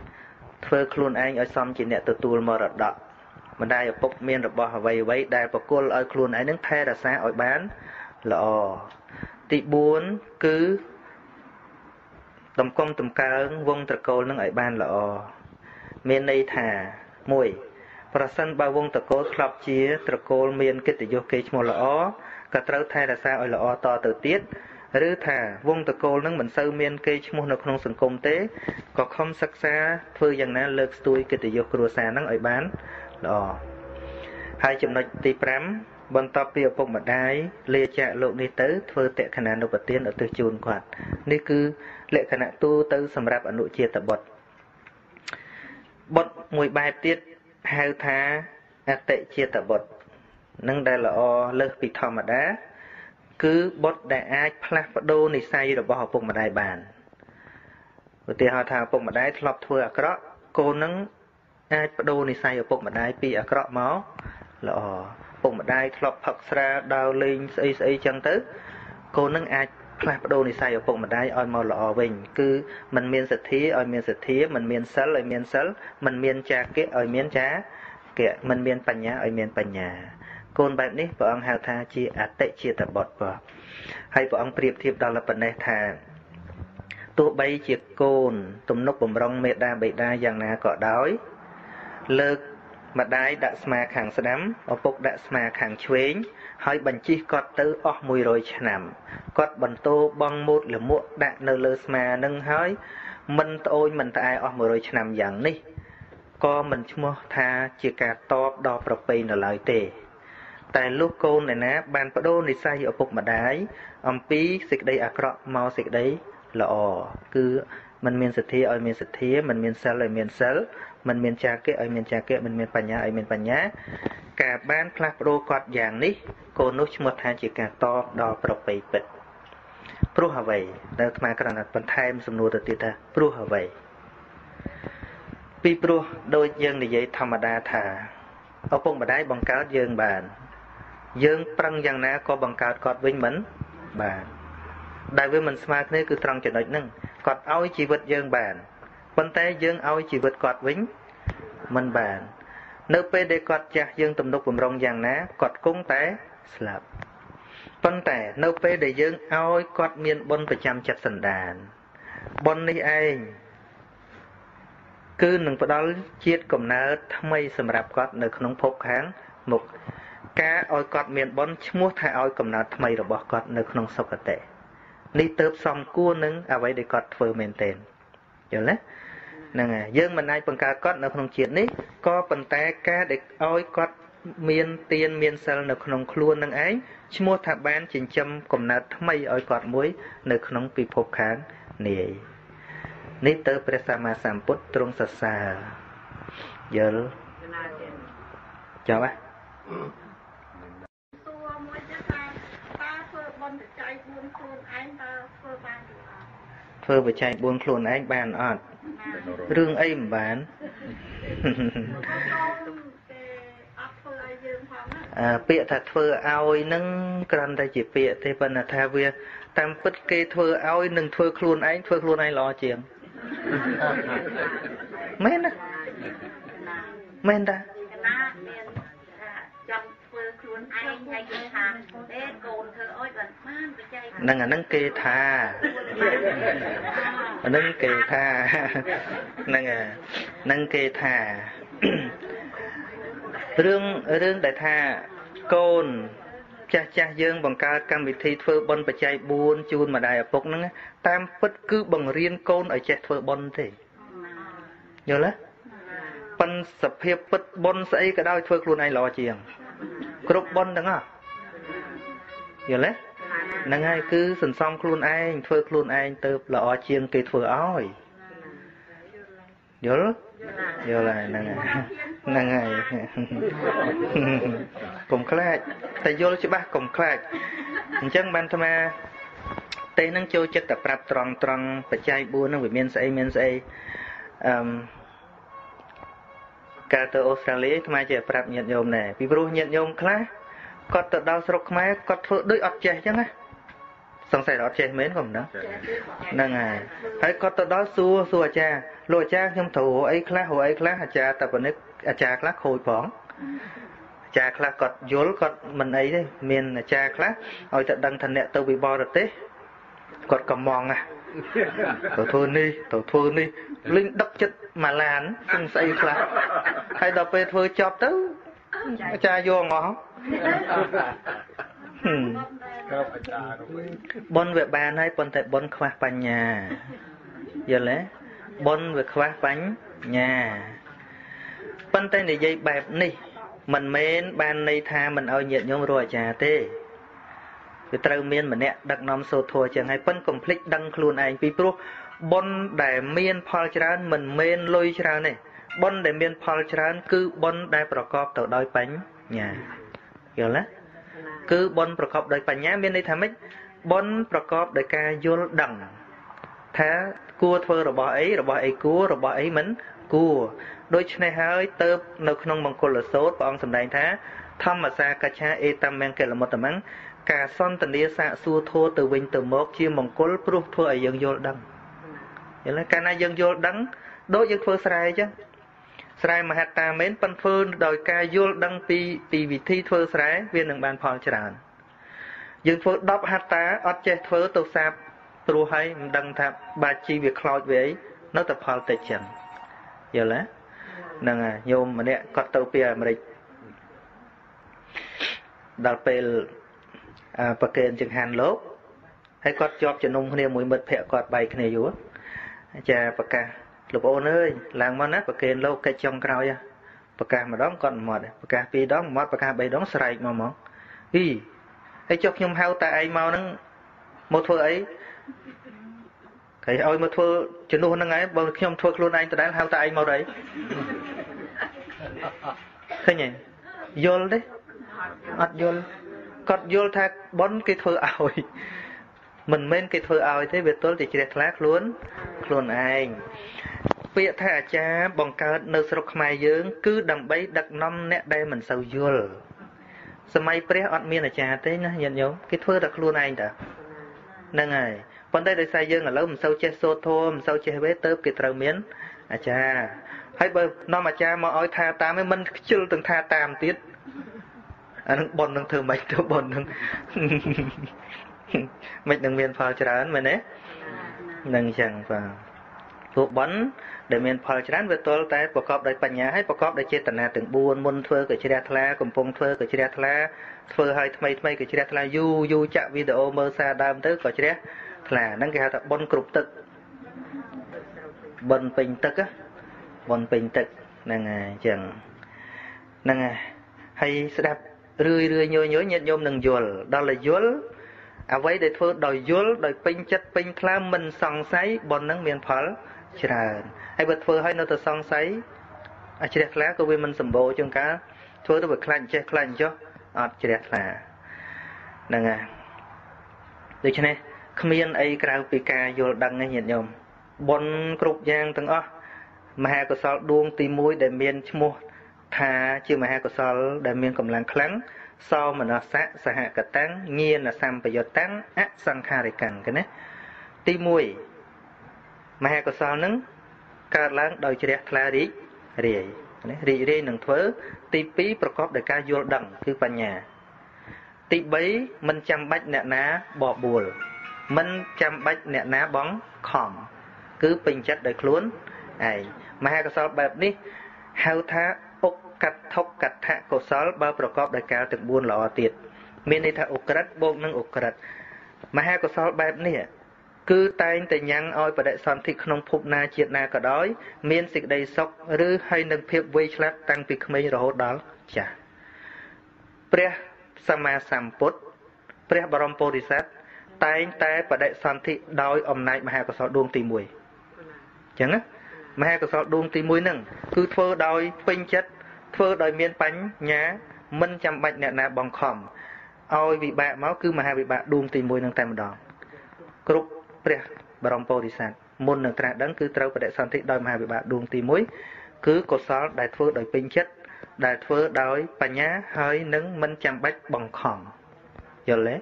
3ធ្វើខ្លួនឯងឲ្យសមជាអ្នកទទួលមរតកម្ដាយឪពុកមានរបស់អ្វីអ្វីដែលប្រគល់ឲ្យខ្លួនឯងនឹងថែរក្សាឲ្យបានល្អ ទី4គឺតំកុំតំកើងវងត្រកូលនឹងឲ្យបានល្អមានន័យថា1ប្រសិនបើវងត្រកូលធ្លាប់ជា ត្រកូលមានកិត្តិយសគេឈ្មោះល្អក៏ត្រូវថែរក្សាឲ្យល្អតទៅទៀតឬថាវងតកូលនឹងមិនសូវមានកេរឈ្មោះនៅក្នុងសង្គមទេក៏ខំសិក្សាធ្វើយ៉ាងណាលើកស្ទួយកិត្តិយសគ្រួសារនឹងឲ្យបានល្អហើយចំណុចទី5 បន្ទាប់ពីឪពុកម្ដាយលាចាកលោកនេះទៅធ្វើតក្ខណានុបទានឧទ្ទិសជូនគាត់នេះគឺលក្ខណៈទូទៅសម្រាប់អនុជាតិបុត្របុត្រមួយបែបទៀតហៅថាអតិជាតិបុត្រនឹងដែលល្អលើសពីធម្មតា គឺបុត្រដែលអាចផ្លាស់ប្ដូរនិស័យរបស់ឪពុកម្ដាយបានឧទាហរណ៍ថាឪពុកម្ដាយធ្លាប់ធ្វើអាក្រក់កូននឹងអាចបដូរនិស័យឪពុកម្ដាយពីអាក្រក់មកល្អឪ ពុកម្ដាយធ្លាប់ផឹកស្រាដើរលេងស្អីស្អីចឹងទៅកូននឹងអាចផ្លាស់ប្ដូរនិស័យឪពុកម្ដាយឲ្យមកល្អវិញ គឺมันមានសទ្ធាឲ្យមានសទ្ធាมันមានសិលឲ្យមានសិលมันមានចាគៈឲ្យមានចាគៈมันមានបញ្ញាឲ្យមានបញ្ញាកូនបែបនេះព្រះអង្គហៅថាជាអតិជាតបុត្របាទហើយព្រះអង្គប្រៀបធៀបដល់ប៉ុណ្ណេះថាទោះបីជាកូន ទំនុកបំរុងមេដាបេដាយ៉ាងណាក៏ដោយ លើក ម្ដាយដាក់ស្មាខាងស្ដាំឪពុកដាក់ស្មាខាងឆ្វេងហើយបញ្ជិះគាត់ទៅអស់100ឆ្នាំគាត់បន្តបងមូតលមួកដាក់នៅលើស្មានឹងហើយមិនត្អូញមិនត្អែអស់100ឆ្នាំយ៉ាងនេះក៏មិនឈ្មោះថាជាការតបដល់ប្រពៃនៅឡើយទេតែលុះកូនឯណាបានបដូរនិស័យឪពុកម្ដាយអំពីសេចក្តីអាក្រក់មកសេចក្តីល្អគឺมันមានសទ្ធាឲ្យមានសទ្ធាมันមានសិលឲ្យមានសិល មិនមានចាគៈឲ្យមានចាគៈមិនមានបញ្ញាឲ្យមានបញ្ញា ការបានផ្លាស់ប្ដូរគាត់យ៉ាងនេះកូននោះឈ្មោះថាជាការតបដល់ប្រពៃពិតព្រោះអ្វីដែលអាត្មាក្រណាត់បន្ថែមសំណួរទៅទៀតថាព្រោះអ្វីពីព្រោះដូចយើងនិយាយធម្មតាថាឪពុកម្ដាយបង្កើតយើងបាន យើងប្រឹងយ៉ាងណាក៏បង្កើតគាត់វិញមិនបានដែលវាមិនស្មើគ្នាគឺត្រង់ចំណុចហ្នឹងគាត់ឲ្យជីវិតយើងបាន ប៉ុន្តែយើងឲ្យជីវិតគាត់វិញមិនបាន នៅពេលដែលគាត់ចាស់យើងទំនុកបំរុងយ៉ាងណាគាត់គង់តែស្លាប់ប៉ុន្តែនៅពេលដែលយើងឲ្យគាត់មានបុណ្យប្រចាំចិត្តសន្តានបុណ្យនេះឯងគឺនឹងផ្ដល់ជាតិកំណើតថ្មីសម្រាប់គាត់នៅក្នុងភពខាងមុខការឲ្យគាត់មានបុណ្យឈ្មោះថាឲ្យកំណើតថ្មីរបស់គាត់នៅក្នុងសុគតិនេះទៅសំគួរនឹងអ្វីដែលគាត់ធ្វើមែនទែនយល់ទេ ហ្នឹងហើយយើងមិនអាចបង្កើតគាត់នៅក្នុងជាតិនេះក៏ប៉ុន្តែការដែលឲ្យគាត់មានទានមានសិលនៅក្នុងខ្លួននឹងឯងឈ្មោះថាបានចិញ្ចឹមកំណើតថ្មីឲ្យគាត់មួយ នៅក្នុងពិភពខាងនាយនេះទៅព្រះសម្មាសម្ពុទ្ធទ្រង់សរសើរយល់ចប់ហ៎មួយទៀតថាតើធ្វើបន់បច្ច័យ4ខ្លួនឯងតើធ្វើបានឬអត់ រឿងអីមិនបានអឺពាក្យថាធ្វើឲ្យនឹងគ្រាន់តែជាពាក្យទេប៉ុន្តែថាវាតាមពិតគេធ្វើឲ្យនឹងធ្វើខ្លួនឯងធ្វើខ្លួនឯងល្អជាងមែនទេមែនតា ហើយគេថាទេកូនធ្វើអុយបានបានបច្ច័យហ្នឹងអាហ្នឹងគេថាអាហ្នឹងគេថាហ្នឹងហ្នឹងគេថារឿងរឿងដែលថាកូនចាស់ចាស់យើងបង្កើតកម្មវិធីធ្វើបុណ្យបច្ច័យ4ជូនម្ដាយឪពុកហ្នឹងតាមពិតគឺបង្រៀនកូនឲ្យចេះធ្វើបុណ្យទេយល់ទេប៉ិនសភាពពិតបុណ្យស្អីក៏ដោយធ្វើខ្លួនឯងល្អជាង គ្រប់បុណ្យទាំងអស់យល់ទេហ្នឹងហើយគឺសន្សំខ្លួនឯងធ្វើខ្លួនឯងទៅល្អជាងគេធ្វើឲ្យយល់យល់ហើយហ្នឹងហើយហ្នឹងហើយកុំខ្លាចតែយល់ច្បាស់កុំខ្លាចអញ្ចឹងបានអាត្មាទេនឹងចូលចិត្តតែប្រាប់ត្រង់ត្រង់បច្ច័យ4ហ្នឹងវាមានស្អីមានស្អីអឺ កាលទៅអូស្ត្រាលីខ្មែរជាប្រាប់ញាតិញោមដែរពីព្រោះញាតិញោមខ្លះគាត់ទៅដល់ស្រុកខ្មែរគាត់ធ្វើដូចអត់ចេះអញ្ចឹងណាសង្ស័យអត់ចេះមែនក៏មិនដឹងហ្នឹងហើយហើយគាត់ទៅដល់សួរសួរអាចារ្យលោកអាចារ្យខ្ញុំត្រូវអីខ្លះអីខ្លះអាចារ្យតែប៉ុណ្ណឹងអាចារ្យខ្លះខូចផងអាចារ្យខ្លះគាត់យល់គាត់មិនអីទេមានអាចារ្យខ្លះឲ្យតែដឹងថាអ្នកទៅវិបរទេសគាត់កំងណា ទៅធ្វើនេះទៅធ្វើនេះលេងដឹកចិត្តមួយឡានសឹងស្អីខ្លះហើយដល់ពេលធ្វើចប់ទៅអាចារ្យយកអស់ប៉ុនវាបានហើយប៉ុន្តែប៉ុនខ្វះបញ្ញាយល់ទេប៉ុនវាខ្វះបញ្ញាប៉ុន្តែនិយាយបែបនេះមិនមែនបានន័យថាមិនឲ្យញាតិញោមរកអាចារ្យទេ វាត្រូវមានម្នាក់ដឹកនាំសូត្រធัวចឹងហើយប៉ិនកុំភ្លេចដឹងខ្លួនឯងពីព្រោះបុណ្យដែលមានផលច្រើនមិនមែនលុយច្រើនទេបុណ្យដែលមានផលច្រើន គឺបុណ្យដែលប្រកបទៅដោយបញ្ញាយល់ទេគឺបុណ្យប្រកបដោយបញ្ញាមានន័យថាម៉េចបុណ្យប្រកបដោយការយល់ដឹងថាគួរធ្វើរបស់អីរបស់អីគួររបស់អីមិនគួរដូច្នេះហើយទៅនៅក្នុងមង្គលសោតព្រះអង្គសម្ដែងថាធម្មសាកច្ឆាអេតមង្គលមុតតមង្គ ការសន្ទនាសាកសួរធัวទៅវិញទៅមកជាមង្គលព្រោះធ្វើឲ្យយើងយល់ដឹងយល់ទេកាលណាយើងយល់ដឹងដូចយើងធ្វើស្រែអញ្ចឹងស្រែមហត្តាមែនប៉ុន្តែធ្វើដោយការយល់ដឹងពីពីវិធីធ្វើស្រែវានឹងបានផលច្រើនយើងធ្វើ10ហត្តាអត់ចេះធ្វើទៅសាបព្រោះហើយមិនដឹងថាបាជីវាខ្លោចវាអីនៅតែផលតិចចឹងយល់ទេហ្នឹងហើយញោមម្នាក់គាត់ទៅពីអាមេរិកដល់ពេល ប្រកេនចង្ហាន់លោកហើយគាត់ជាប់ជំនុំគ្នាមួយមិត្តភ័ក្តិគាត់បែកគ្នាយូរអាចារ្យប្រកាសលោកអូនអើយឡើងមកណាប្រកេនលោកកិច្ចចុងក្រោយប្រកាសម្ដងគាត់មកប្រកាសពីរដងមកប្រកាសបីដងស្រែកមកហ្មងអីហើយចុះខ្ញុំហៅតែឯងមកហ្នឹងមកធ្វើអីគេឲ្យមកធ្វើជំនួសហ្នឹងឯងបើខ្ញុំធ្វើខ្លួនឯងដដែលហៅតែឯងមកអីឃើញទេយល់ទេអត់យល់ គាត់យល់ថាប៉ុនគេធ្វើឲ្យមិនមែនគេធ្វើឲ្យទេវាទល់តែជ្រះថ្លាខ្លួនខ្លួនឯងពាក្យថាអាចារ្យបង្កើតនៅស្រុកខ្មែរយើង គឺដើម្បីដឹកនាំអ្នកដែលមិនសូវយល់សម័យព្រះអត់មានអាចារ្យទេណាញាតិញោមគេធ្វើតែខ្លួនឯងតាហ្នឹងហើយប៉ុន្តែដោយសារយើងឥឡូវមិនសូវចេះសូត្រធម៌មិនសូវចេះវេទៅគេត្រូវមានអាចារ្យហើយបើនាំអាចារ្យមកឲ្យថាតាមមិនខ្ជិលទាំងថាតាមទៀត អានឹងប៉ុននឹងធ្វើម៉េចទៅប៉ុននឹងមិននឹងមានផលច្រើនមែនទេនឹងអញ្ចឹងបាទពួកប៉ុនដែលមានផលច្រើនវាទល់តែប្រកបដោយបញ្ញាហើយប្រកបដោយចេតនាទាំង4មុនធ្វើក៏ជ្រះថ្លាកំពុងធ្វើក៏ជ្រះថ្លាធ្វើឲ្យថ្មីថ្មីក៏ជ្រះថ្លាយូរយូរចាក់វីដេអូមើលសារដើមទៅក៏ជ្រះថ្លាហ្នឹងគេហៅថាប៉ុនគ្រប់ទឹកប៉ុនពេញទឹកប៉ុនពេញទឹកហ្នឹងហើយអញ្ចឹងហ្នឹងហើយហើយស្ដាប់ រឿយរឿយញយញយញាតិញោមនឹងយល់ដល់តែយល់អ្វីដែលធ្វើដោយយល់ដោយពេញចិត្តពេញថ្លើមមិនសង្ស័យប៉ុនហ្នឹងមានផលច្រើនហើយបើធ្វើឲ្យនៅតែសង្ស័យអាចជ្រះថ្លាក៏វាមិនសម្បូរជាងការធ្វើទៅវាខ្លាញ់ចេះខ្លាញ់ចុះអត់ជ្រះថ្លាហ្នឹងហើយដូច្នេះគ្មានអីក្រៅពីការយល់ដឹងនេះញាតិញោមបុណ្យគ្រប់យ៉ាងទាំងអស់មហាកុសលដួងទី1ដែលមានឈ្មោះ ថាជាមហាកុសល ដែលមានកម្លាំងខ្លាំងសោមនស្សៈសហកតាំងញាណសម្បយុតាំងអសង្ខារិកੰកណាទី1មហាកុសលនឹងកើតឡើងដោយជ្រះថ្លារីករាយណារីករាយនឹងធ្វើ ទី2ប្រកបដោយការយល់ដឹងគឺបញ្ញា ទី3មិនចាំបាច់អ្នកណាបបួលមិនចាំបាច់អ្នកណាបងខំគឺពេញចិត្តដោយខ្លួនឯងមហាកុសលបែបនេះហៅថាឧ កថុកថកុសលបើប្រកបដោយការទាំង4ល្អទៀតមានន័យថាអុក្រិតបូកនឹងអុក្រិតមហាកុសលបែបនេះគឺតែងតែញ៉ាំងឲ្យបដិសន្ធិក្នុងភពណាជាតិណាក៏ដោយ មានសេចក្តីសុខឬហើយនឹងភាពវៃឆ្លាតតាំងពីក្មេងរហូតដល់ចាស់ព្រះសម្មាសម្ពុទ្ធព្រះបរមពុរិស័ទតែងតែបដិសន្ធិដោយអំណាចមហាកុសលដួងទី1អញ្ចឹងណាមហាកុសលដួងទី1ហ្នឹងគឺធ្វើដោយពេញចិត្ត ធ្វើដោយមានបញ្ញាមិនចាំបាច់អ្នកណាបង្ខំឲ្យវិបាកមកគឺមហាវិបាកដួងទី1ហ្នឹងតែម្ដងគ្រប់ព្រះបរមពោធិសត្វមុននឹងត្រាស់ដឹងគឺត្រូវបដិសន្ធិដោយមហាវិបាកដួងទី1គឺកុសលដែលធ្វើដោយពេញចិត្តដែលធ្វើដោយបញ្ញាហើយនឹងមិនចាំបាច់បង្ខំយល់ទេ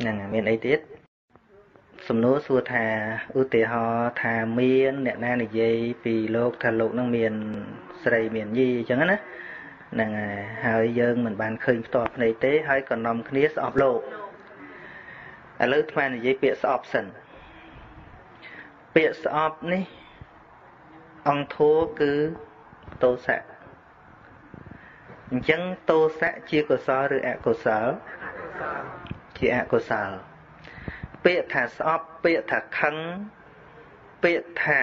ហ្នឹងមានអីទៀត សំណួរសួរថាឧទាហរណ៍ថាមាន អ្នកណានិយាយពីលោកថាលោកនឹងមានស្រីមានយីអញ្ចឹងណាហ្នឹងហើយយើងមិនបានឃើញផ្ទាល់ភ្នែកទេ ហើយក៏នាំគ្នាស្អប់លោកឥឡូវថ្មនិយាយពាក្យស្អប់សិនពាក្យស្អប់នេះអង្គធัวគឺតោសៈអញ្ចឹងតោសៈជាកុសលឬអកុសលជាអកុសល ពាក្យថាស្អប់ពាក្យថាខឹងពាក្យថា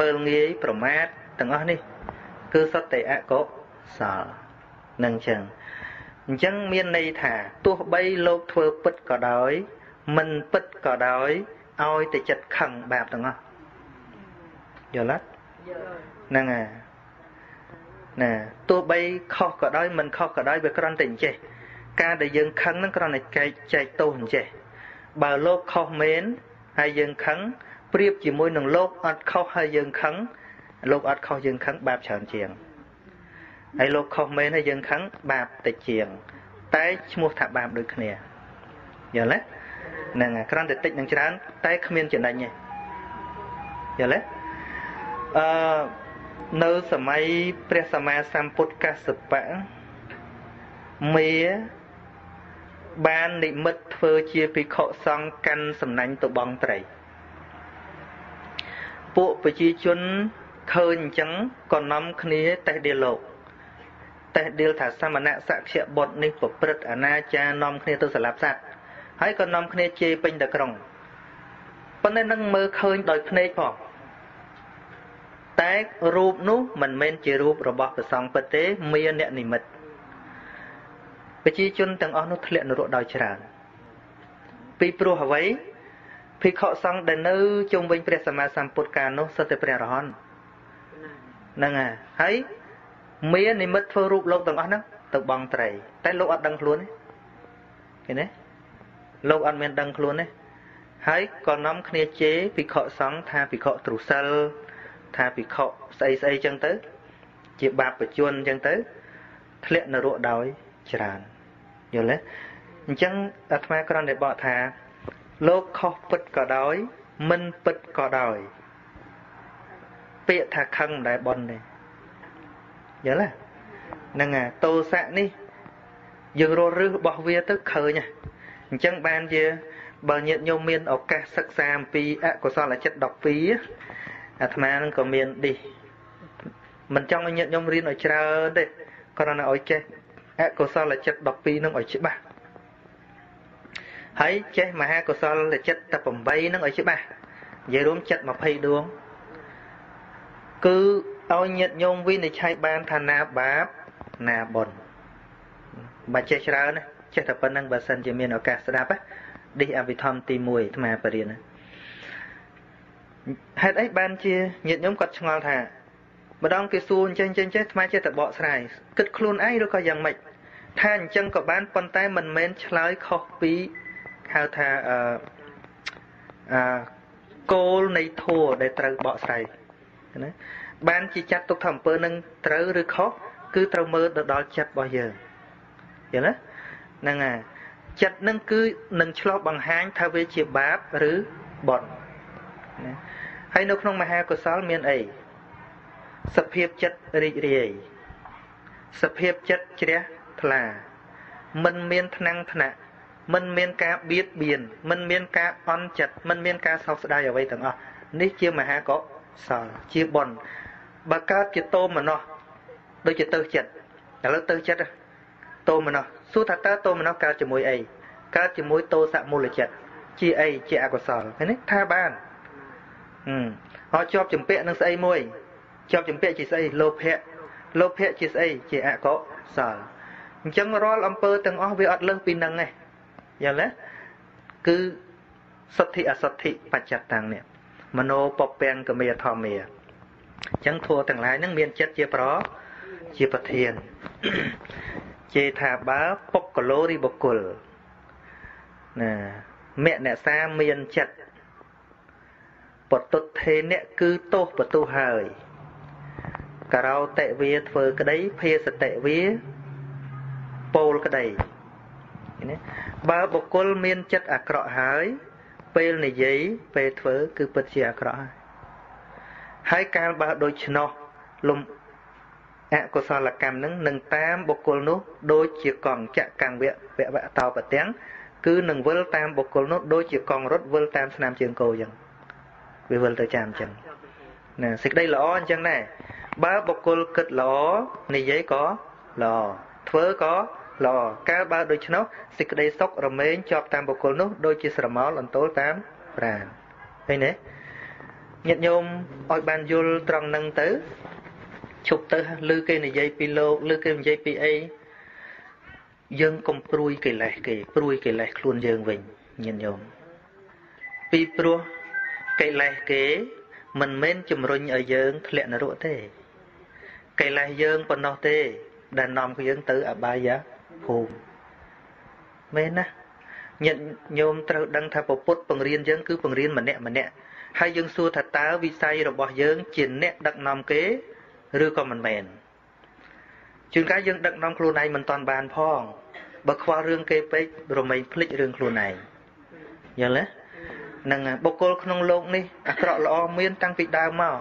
មើលងាយប្រមាថទាំងអស់នេះ គឺសុទ្ធតែអកុសលនឹងចឹងអញ្ចឹងមានន័យថាទោះបីលោកធ្វើពិតក៏ដោយ មិនពិតក៏ដោយឲ្យតែចិត្តខឹងបាបទាំងអស់យល់ទេហ្នឹងហើយណាទោះបីខុសក៏ដោយមិនខុសក៏ដោយវាគ្រាន់តែអញ្ចេះការដែលយើងខឹងហ្នឹងគ្រាន់តែចែកចែកទោសអញ្ចេះ បើលោកខុសមែនហើយយើងខឹងប្រៀបជាមួយនឹងលោកអត់ខុសហើយយើងខឹងលោកអត់ខុសយើងខឹងបាបច្រើនជាងហើយលោកខុសមែនហើយយើងខឹងបាបតិចជាង តែឈ្មោះថាបាបដូចគ្នាយល់ទេហ្នឹងហើយគ្រាន់តែតិចនឹងច្រើន តែគ្មានចំណេញទេយល់ទេអឺនៅសម័យព្រះសម្មាសម្ពុទ្ធកសបៈមេ បាននិមិត្តធ្វើជាភិក្ខុសង្ឃកាន់សំណាញ់ទៅបងត្រីពួកប្រជាជនឃើញអញ្ចឹងក៏នាំគ្នាតេះដៀលលោកតេះដៀលថាសមណៈសក្យបុត្រនេះប្រព្រឹត្តអនាចារនាំគ្នាទៅស្លាប់សត្វហើយក៏នាំគ្នាជេរពេញតែក្រុងប៉ុន្តែនឹងមើលឃើញដោយភ្នែកផងតែរូបនោះមិនមែនជារូបរបស់ព្រះសង្ឃពិតទេ មានអ្នកនិមិត្ត ប្រជាជនទាំងអស់នោះធ្លាក់នរកដោយច្រើនពីព្រោះអ្វីភិក្ខុសង្ឃដែលនៅជុំវិញព្រះសម្មាសម្ពុទ្ធកាលនោះសុទ្ធតែព្រះរហន្តហ្នឹងហើយហើយមាននិមិត្តធ្វើរូបលោកទាំងអស់ហ្នឹងទៅបងត្រី តែលោកអត់ដឹងខ្លួនទេឃើញទេលោកអត់មានដឹងខ្លួនទេហើយក៏នាំគ្នាជេរភិក្ខុសង្ឃថាភិក្ខុទ្រុសិលថាភិក្ខុស្អីស្អីចឹងទៅ ជាបាបបញ្ជនចឹងទៅធ្លាក់នរកដោយច្រើន យល់ទេអញ្ចឹងអាត្មាគ្រាន់តែបកថា លោកខុសពិតក៏ដោយ មិនពិតក៏ដោយ ពាក្យថាខឹងមិនដែលបន់ទេយល់ទេហ្នឹងអាតោសៈនេះ យើងរស់រឹសរបស់វាទៅឃើញអញ្ចឹងបានជាបើញាតិញោមមានឱកាសសិក្សាអំពីអកុសលចិត្ត12អាត្មានឹងក៏មានឌីសមិនចង់ឲ្យញាតិញោមរៀនឲ្យច្រើនទេគ្រាន់តែឲ្យចេះ អកុសលចិត្ត12នឹងឲ្យច្បាស់ហើយចេះមហាកុសលចិត្តតែ8នឹងឲ្យច្បាស់និយាយរួមចិត្ត20ដួងគឺឲ្យញាតិញោមវិនិច្ឆ័យបានថាណាបាបណាបុណ្យមិនចេះច្រើនណាចេះតែប៉ុណ្្នឹងបើសិនជាមានឱកាសស្ដាប់ឌិះអវិធម្មទី1អាត្មាបរិញ្ញាហេតុអីបានជាញាតិញោមគាត់ឆ្ងល់ថា ម្ដងគេសួរអញ្ចឹងអញ្ចឹងចេះអាត្មាចេះតែបកស្រាយគិតខ្លួនឯងឬក៏យ៉ាងម៉េចថាអញ្ចឹងក៏បានប៉ុន្តែមិនមែនឆ្លើយខុសពីហៅថាអឺអឺគោលនៃធัวដែលត្រូវបកស្រាយណាបានជាចាត់ទុកថាអំពើនឹងត្រូវឬខុសគឺត្រូវមើលទៅដល់ចិត្តរបស់យើងយល់ទេហ្នឹងហើយចិត្តនឹងគឺនឹងឆ្លោះបង្ហាញថាវាជាបាបឬបុណ្យណាហើយនៅក្នុងមហាកុសលមានអី សភាពចិត្តរីករាយសភាពចិត្តជ្រះថ្លា មិនមានថ្នាំងថ្នាក់មិនមានការបៀតបៀនមិនមានការអន់ចិត្តមិនមានការសោកស្ដាយអ្វីទាំងអស់នេះជាមហាកុសលជាបុណ្យបើកើតជាតោមនោះដូចជាទៅចិត្តឥឡូវទៅចិត្តតោមនោះសួរថាតើតោមនោះកើតជាមួយអីកើតជាមួយតោសមូលចិត្តជាអីជាអកុសលឃើញទេថាបានហឹមហើយជាប់ចម្ពាក់នឹងស្អីមួយ ជាប់ចម្ពាក់ជាស្អីលោភៈលោភៈជាស្អីជាអកុសលអញ្ចឹងរាល់អំពើទាំងអស់វាអត់លើសពីនឹងទេយល់ទេគឺសទ្ធិអសទ្ធិបច្ចតាំងនេះមโนពពាំងកមេធម្មាអញ្ចឹងធัวទាំងឡាយហ្នឹងមានចិត្តជាប្រជាប្រធានជេថាបើពុកកលោរីបុគ្គលណាមគ្គអ្នកសាមានចិត្តបតុទ្ធេអ្នកគឺទោសបទុះហើយ ករោតិវាធ្វើក្តីភាសតិវាពោលក្តីណាបើបុគ្គលមានចិត្តអាក្រក់ហើយ ពេលនិយាយពេលធ្វើគឺពិតជាអាក្រក់ហើយហើយកាលបើដូច្នោះលំអកុសលកម្មនឹងនឹងតាមបុគ្គលនោះដូចជាកង់ចកង្វៈវវតោបទាំងគឺនឹងវិលតាមបុគ្គលនោះដូចជាកង់រត់វិលតាមស្នាមជើងគោអញ្ចឹងវាវិលទៅចាំអញ្ចឹងណាសេចក្តីល្អអញ្ចឹងដែរ បើបុគ្គលគិតល្អនិយាយក៏ល្អធ្វើក៏ល្អកាលបើដូច្នោះសេចក្តីសុខរមែងជាប់តាមបុគ្គលនោះដូចជាស្រមោលអន្ទោលតាមប្រាណឃើញទេញាតិញោមឲ្យបានយល់ត្រង់ហ្នឹងទៅឈប់ទៅឮគេនិយាយពីលោកឮគេនិយាយពីអីយើងកុំព្រួយកិលេសគេព្រួយកិលេសខ្លួនយើងវិញញាតិញោមពីព្រោះកិលេសគេមិនមែនជំរុញឲ្យយើងធ្លាក់នរកទេ កិលេសយើងប៉ុណ្ណោះទេ ដែលនាំយើងទៅអបាយភូមិមែនណាញាតិញោមត្រូវដឹងថាពុទ្ធបង្រៀនយើងគឺបង្រៀនម្នាក់ម្នាក់ហើយយើងសួរថាតើវិស័យរបស់យើង ជាអ្នកដឹកនាំគេឬក៏មិនមែនជួនកាលយើងដឹកនាំខ្លួនឯងមិនតាន់បានផងបើខ្វះរឿងគេពេករមែងភ្លេចរឿងខ្លួនឯងយល់ទេនឹងបុគ្គលក្នុងโลกនេះអាក្រក់ល្អមានតាំងពីដើមមក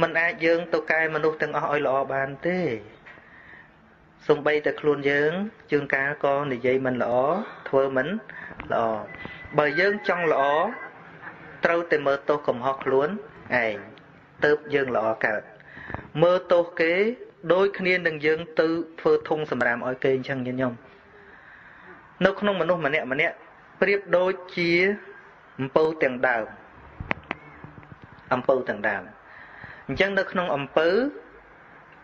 มันអាចយើងទៅកែមនុស្សទាំងអស់ឲ្យល្អបានទេសំបីតែខ្លួនយើងជួនកាលក៏និយាយមិនល្អធ្វើមិនល្អបើយើងចង់ល្អត្រូវតែមើលទោសកំហុសខ្លួនឯងទៅយើងល្អកើតមើលទោសគេ ដូចគ្នានឹងយើងទៅធ្វើធុងសម្រាមឲ្យគេអញ្ចឹងញញឹមនៅក្នុងមនុស្សម្នាក់ម្នាក់ប្រៀបដូចជាអំពៅទាំងដើមអំពៅទាំងដើម អញ្ចឹងនៅក្នុងអំពៅ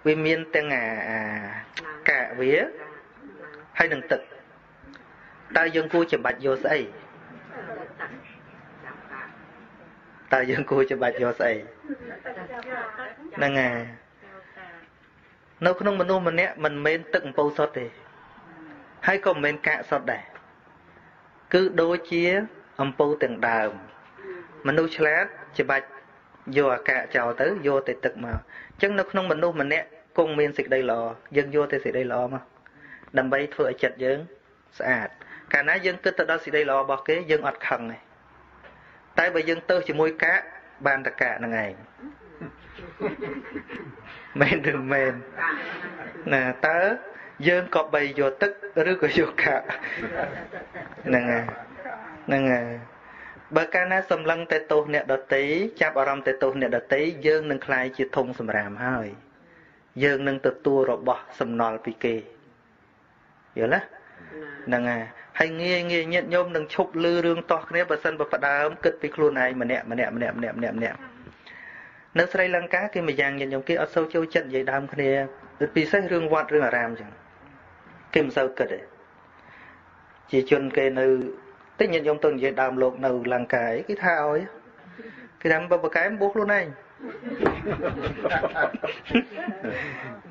វាមានទាំងអាកាវាហើយនឹងទឹកតើយើងគួរច្បាច់យកស្អីតើយើងគួរច្បាច់យកស្អីហ្នឹងហើយនៅក្នុងមនុស្សម្នាក់មិនមែនទឹកអំពៅសុទ្ធទេហើយក៏មិនមែនកាកសុទ្ធដែរគឺដូចជាអំពៅទាំងដើមមនុស្សឆ្លាតច្បាច់ យកអាកាសចោលទៅយកតែទឹកមកអញ្ចឹងនៅក្នុងមនុស្សម្នាក់គង់មានសេចក្តីល្អយើងយកតែសេចក្តីល្អមកដើម្បីធ្វើឲ្យចិត្តយើងស្អាតកាលណាយើងគិតទៅដល់សេចក្តីល្អរបស់គេយើងអត់ខឹងទេតែបើយើងទៅជាមួយកាកបានតកាកហ្នឹងឯងមែនឬមែនណាតើយើងក៏បីយកទឹកឬក៏យកកាក់ហ្នឹងហើយហ្នឹងហើយ បើកាលណាសម្លឹងតែទោសអ្នកដតីចាប់អារម្មណ៍តែទោសអ្នកដតីយើងនឹងคลายជាធំសម្រាមហើយយើងនឹងទទួលរបស់សំណល់ពីគេយល់ទេហ្នឹងហើយហើយងាយងាយញាតញោមនឹងឈប់លឺរឿងតោះគ្នាបើសិនបើផ្ដើមគិតពីខ្លួនឯងម្នាក់ម្នាក់ម្នាក់ម្នាក់ម្នាក់ម្នាក់នៅស្រីលង្កាគេម្យ៉ាងញាតញោមគេអត់សូវចូលចិត្តនិយាយដើមគ្នាពិសេសរឿងវត្តរឿងអារាមអញ្ចឹងគេមិនសូវគិតទេជាជនគេនៅ តិចញាតិញោមទៅនិយាយដើមលោកនៅលង្កាអីគេថាឲ្យគេថាបើប្រកែមបោះខ្លួនឯង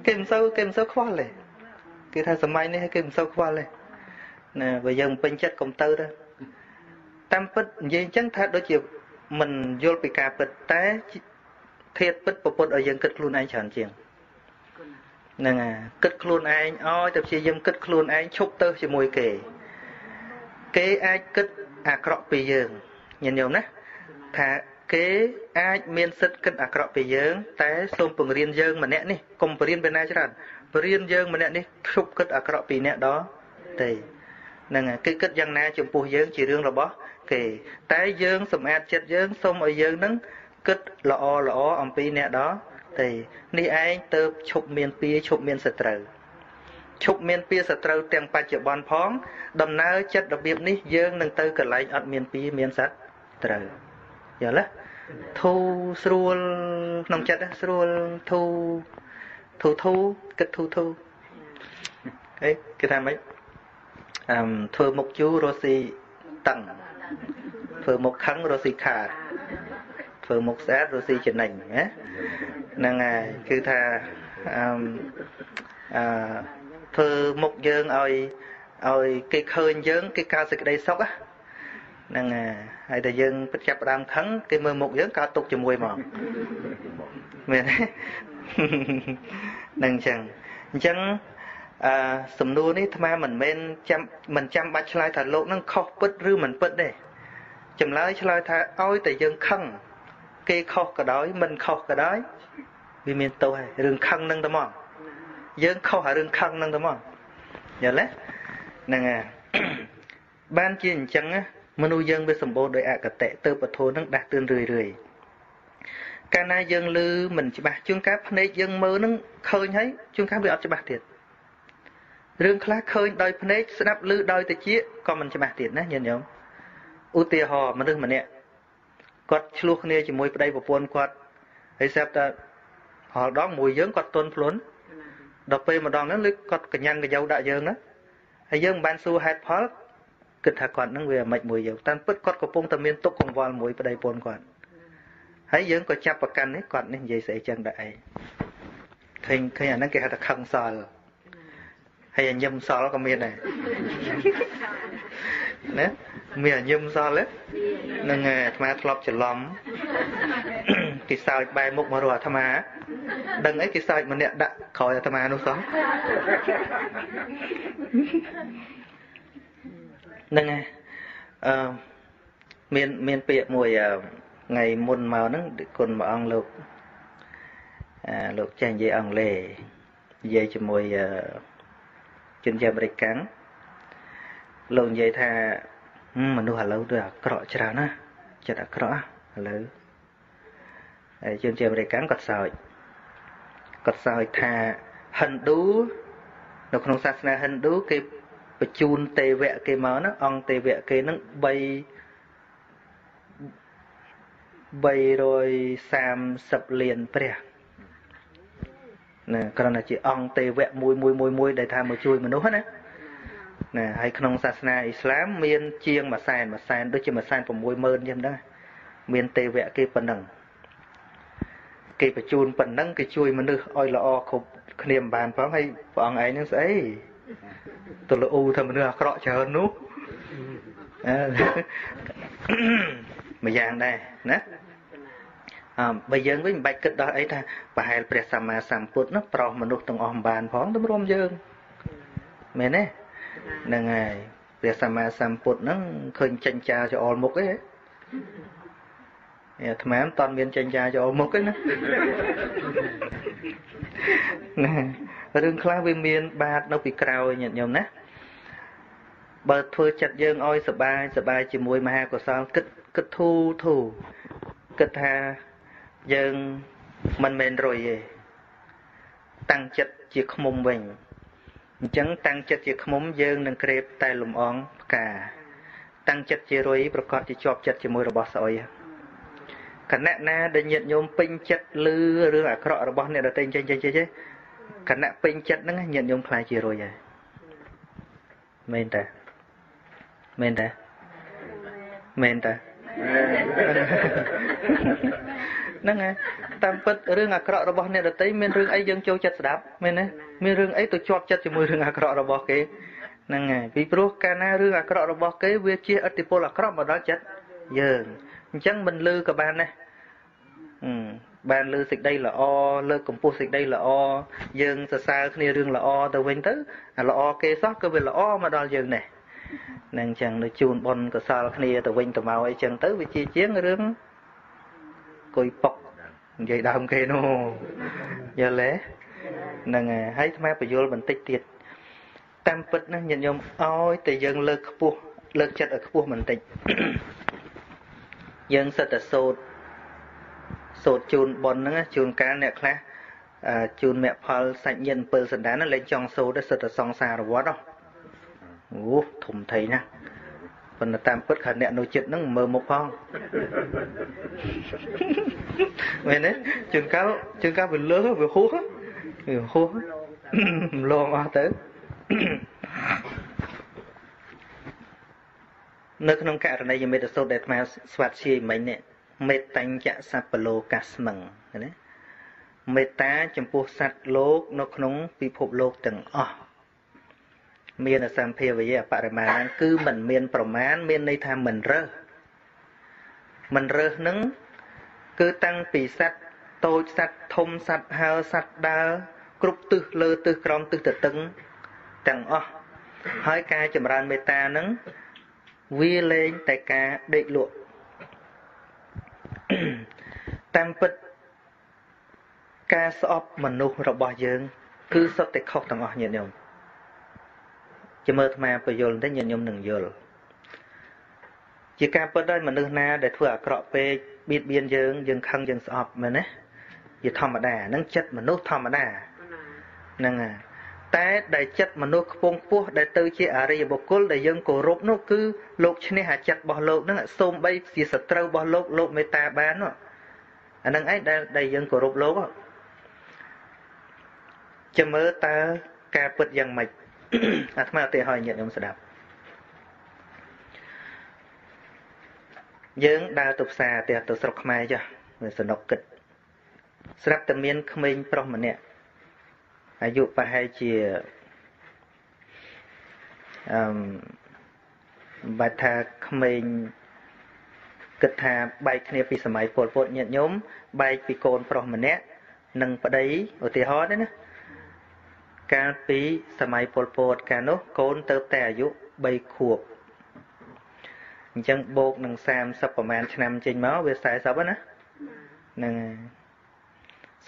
គេមិនសូវគេមិនសូវខ្វល់ទេគេថាសម័យនេះគេមិនសូវខ្វល់ទេណាបើយើងពេញចិត្តកុំទៅទៅតាមពិតនិយាយអញ្ចឹងថាដូចជាមិនយល់ពីការពិតតែធាតពិតប្រពុតឲ្យយើងគិតខ្លួនឯងច្រើនជាងហ្នឹងហើយគិតខ្លួនឯងឲ្យតែព្យាយាមគិតខ្លួនឯងឈប់ទៅជាមួយគេ គេអាចគិតអាក្រក់ពីយើងញាតិញោមណាថាគេអាចមានសិទ្ធគិតអាក្រក់ពីយើង តែសូមបង្រៀនយើងម្នាក់នេះកុំបរៀនពីណាច្រើនបរៀនយើងម្នាក់នេះឈប់គិតអាក្រក់ពីអ្នកដទេហ្នឹងហើយគេគិតយ៉ាងណាចំពោះយើងជារឿងរបស់គេតែយើងសម្អាតចិត្តយើងសូមឲ្យយើងនឹងគិតល្អល្អអំពីអ្នកដទេនេះឯងទៅឈប់មានពៀឈប់មានសត្រូវ ឈប់មានពៀសត្រូវទាំងបច្ចុប្បន្នផង ដំណើរចិត្តរបៀបនេះយើងនឹងទៅកន្លែងអត់មានពៀមានសត្រូវយល់ទេធូស្រួលក្នុងចិត្តស្រួលធូធូធូគិតធូធូអេគេថាម៉េចអឹមធ្វើមុខជូររស់ស៊ីតឹងធ្វើមុខខឹងរស់ស៊ីខាតធ្វើមុខស្អាតរស់ស៊ីចំណេញណាហ្នឹងហើយគឺថាអឹមអឺ ធ្វើមុខយើងឲ្យឲ្យគេឃើញយើង គេកើតសេចក្តីសុខហ្នឹងហើយតែយើងពិតចាប់ដើមខឹងគេមើលមុខយើងកើតទុកជាមួយមកមែនទេហ្នឹងអញ្ចឹងអញ្ចឹងអឺសំណួរនេះអាត្មាមិនមែនចាំមិនចាំបាច់ឆ្លើយថាលោកនឹងខុសពិតឬមិនពិតទេចម្លើយឆ្លើយថាឲ្យតែយើងខឹងគេខុសក៏ដោយមិនខុសក៏ដោយវាមានទោសហើយរឿងខឹងនឹងតែមក យើងខុសអារឿងខឹងនឹងទៅមកយល់ទេហ្នឹងហើយបានជាអញ្ចឹងមនុស្សយើងវាសម្បូរដោយអកតៈទៅពធនឹងដាស់តឿនរឿយរឿយកាលណាយើងលឺមិនច្បាស់ជួនកាលភ្នែកយើងមើលនឹងឃើញហើយជួនកាលវាអត់ច្បាស់ទៀតរឿងខ្លះឃើញដោយភ្នែកស្ដាប់ឮដោយតិចក៏មិនច្បាស់ទៀតណាញាតិញោមឧទាហរណ៍មនុស្សម្នាក់គាត់ឆ្លោះគ្នាជាមួយប្តីប្រពន្ធគាត់ហើយស្រាប់តែហល់ដងមួយយើងគាត់ទន់ភ្លន់ ដល់ពេលម្ដងហ្នឹងលើគាត់កញ្ញាំងកយោដាក់យើងណាហើយយើងមិនបានសួរហេតុផលគិតថាគាត់ហ្នឹងវាមិនមួយយើងតាមពិតគាត់កំពុងតែមានទុកកង្វល់មួយប្តីប្រពន្ធគាត់ហើយយើងក៏ចាប់ប្រកាន់នេះគាត់នេះនិយាយស្អីចឹងដែរឯងឃើញឃើញអាហ្នឹងគេហៅថាខឹងសល់ហើយអញញឹមសល់ក៏មានដែរណាមានអញញឹមសល់ហ្នឹងអាត្មាធ្លាប់ច្រឡំ គេសើចបែរមុខមករកអាត្មាដឹងអីគេសើចម្នាក់ដាក់ក្រោយអាត្មានោះសោះហ្នឹងហើយអឺមានមានពាក្យមួយថ្ងៃមុនមកហ្នឹងគុណមួយអង្គលោកអឺលោកចេះនិយាយអង់គ្លេសនិយាយជាមួយជនជាតិអាមេរិកកាំងលោកនិយាយថាមនុស្សឥឡូវដូចអាក្រក់ច្រើនណាចិត្តអាក្រក់ឥឡូវហើយ ជនជាតិអាមេរិកកាំងគាត់សើចគាត់សើចថាហិណ្ឌូនៅក្នុងសាសនាហិណ្ឌូគេបញ្ជូនទេវៈគេមកហ្នឹងអង្គទេវៈគេហ្នឹង3 330លានព្រះណាគ្រាន់តែជាអង្គទេវៈមួយមួយមួយមួយដែលថាមកជួយមនុស្សណាណាហើយក្នុងសាសនាអ៊ីស្លាមមានជាងមួយសែនមួយសែនដូចជាមួយសែន60000ចឹងដែរមានទេវៈគេប៉ុណ្ណឹង គេបញ្ជូនប៉ុណ្ណឹងគេជួយមនុស្សឲ្យល្អគ្រប់គ្នាមិនបានផងហើយព្រះអង្គឯងនឹងស្អីទៅលូថាមនុស្សអាក្រក់ច្រើននោះអឺមួយយ៉ាងដែរណាអឺបើយើងវិញមិនបាច់គិតដល់អីថាប្រហែលព្រះសម្មាសម្ពុទ្ធនោះប្រោសមនុស្សទាំងអស់មិនបានផងទម្រាំយើងមែនទេហ្នឹងហើយព្រះសម្មាសម្ពុទ្ធហ្នឹងឃើញចិញ្ចាចោលមុខទេ អាត្មាមិនតន់មានចេញចាចូលមុខទេណាណារឿងខ្លះវាមាន បាតនៅពីក្រោយញាតិញោមណាបើធ្វើចិត្តយើងឲ្យសបាយសបាយជាមួយមហាកុសលគិតគិតធូរធូរគិតថាយើងមិនមែនរុយទេតាំងចិត្តជាខ្មុំវិញអញ្ចឹងតាំងចិត្តជាខ្មុំយើងនឹងក្រេបតែលំអងផ្កាតាំងចិត្តជារុយប្រកាសជាជាប់ចិត្តជាមួយរបស់ស្អុយ គណៈណាដែលញាតញោមពេញចិត្តលឺរឿងអាក្រក់របស់អ្នកដទៃចេញចេញចេញគណៈពេញចិត្តហ្នឹងញាតញោមខ្លាចជារុយហើយមែនតាមែនតាមែនតាហ្នឹងហើយតាមពិតរឿងអាក្រក់របស់អ្នកដតីមានរឿងអីយើងចូលចិត្តស្ដាប់មែនទេមានរឿងអីទៅជាប់ចិត្តជាមួយរឿងអាក្រក់របស់គេហ្នឹងហើយពីព្រោះកាលណារឿងអាក្រក់របស់គេវាជាឥទ្ធិពលអាក្រក់មកដល់ចិត្តយើង អញ្ចឹងមិនលឺក៏បានដែរបានលើសេចក្តីល្អលើកកម្ពស់សេចក្តីល្អយើងសរសើរគ្នារឿងល្អទៅវិញទៅអាល្អគេសោះក៏វាល្អមកដល់យើងដែរនឹងអញ្ចឹងនៅជូនបុណ្យកសលគ្នាទៅវិញទៅមកអីចឹងទៅវាជាជាងរឿងគុយប៉ុកនិយាយដើមគេនោះយល់ទេហ្នឹងហើយហើយថ្មបញ្យលបន្តិចទៀតតាមពិតណាញាតិញោមឲ្យតែយើងលើកខ្ពស់លើកចិត្តឲ្យខ្ពស់បន្តិច យើងសិតតែសូត្រសូត្រជូនប៉ុនហ្នឹងជូនកាលអ្នកខ្លះជូនមគ្គផលសាច់ញាតិ7សន្តានលេងចង់សូត្រទៅសិតតែសង្សារវត្តអូធំធៃណាស់ប៉ុន្តែតាមពិតខាអ្នកនៅចិត្តហ្នឹងមើលមុខផងមែនទេជួនកាលជួនកាលវាលើវាហួសវាហួសលងអស់ទៅ នៅក្នុងករណីយមេតសោតដែលអាត្មាស្វាត់ជាមិញនេះមេតញ្ចសัพពលោកាស្មឹងណាមេត្តាចំពោះសត្វលោក នៅក្នុងពិភពលោកទាំងអស់មានអសម្ភាវយៈបរិមាណគឺมันមានប្រមាណមានន័យថាមិនរើសមិនរើសនឹងគឺតាំងពីសត្វតូចសត្វធំសត្វហើសត្វដើរគ្រប់ទិសលើទិសក្រោមទិសទៅតឹងទាំងអស់ហើយការចម្រើនមេត្តានឹង វាលែងតែការដេកលក់តាមពិតការស្អប់មនុស្សរបស់យើង គឺសុទ្ធតែខុសទាំងអស់ញាតិញោមជាមើលអាត្មាពយល់បន្តិចញាតិញោមនឹងយល់ជាការពិតហើយមនុស្សណាដែលធ្វើអាក្រក់ពេកបៀតបៀនយើងយើងខឹងយើងស្អប់មែនទេជាធម្មតានឹងចិត្តមនុស្សធម្មតាហ្នឹងហើយ តែដែលចិត្តមនុស្សខ្ពងខ្ពស់ដែលទៅជាអរិយបុគ្គលដែលយើងគោរពនោះគឺលោកឈ្នះអាចិត្តរបស់លោកហ្នឹងសូមបីជាសត្រូវរបស់លោកលោកមេត្តាបាននោះអាហ្នឹងឯងដែលដែលយើងគោរពលោកចាំមើលតើការពិតយ៉ាងម៉េចអាត្មាឧទាហរណ៍ញាតិញោមស្ដាប់យើងដើរទៅផ្សារទៅទៅស្រុកខ្មែរចុះវាសនុកគិតស្រាប់តែមានក្មេងប្រុសម្នាក់ អាយុប្រហែលជាអឺបាច់ថាក្មេងគិតថាបែកគ្នាពីសម័យពលពតញាតញោមបែកពីកូនប្រុសម្នាក់និងប្តីឧទាហរណ៍ទេណាកាលពីសម័យពលពតកាលនោះកូនទៅតែអាយុ3ខួបអញ្ចឹងបូកនឹង30ប្រហែលឆ្នាំចេញមកវា40ណាហ្នឹងហើយ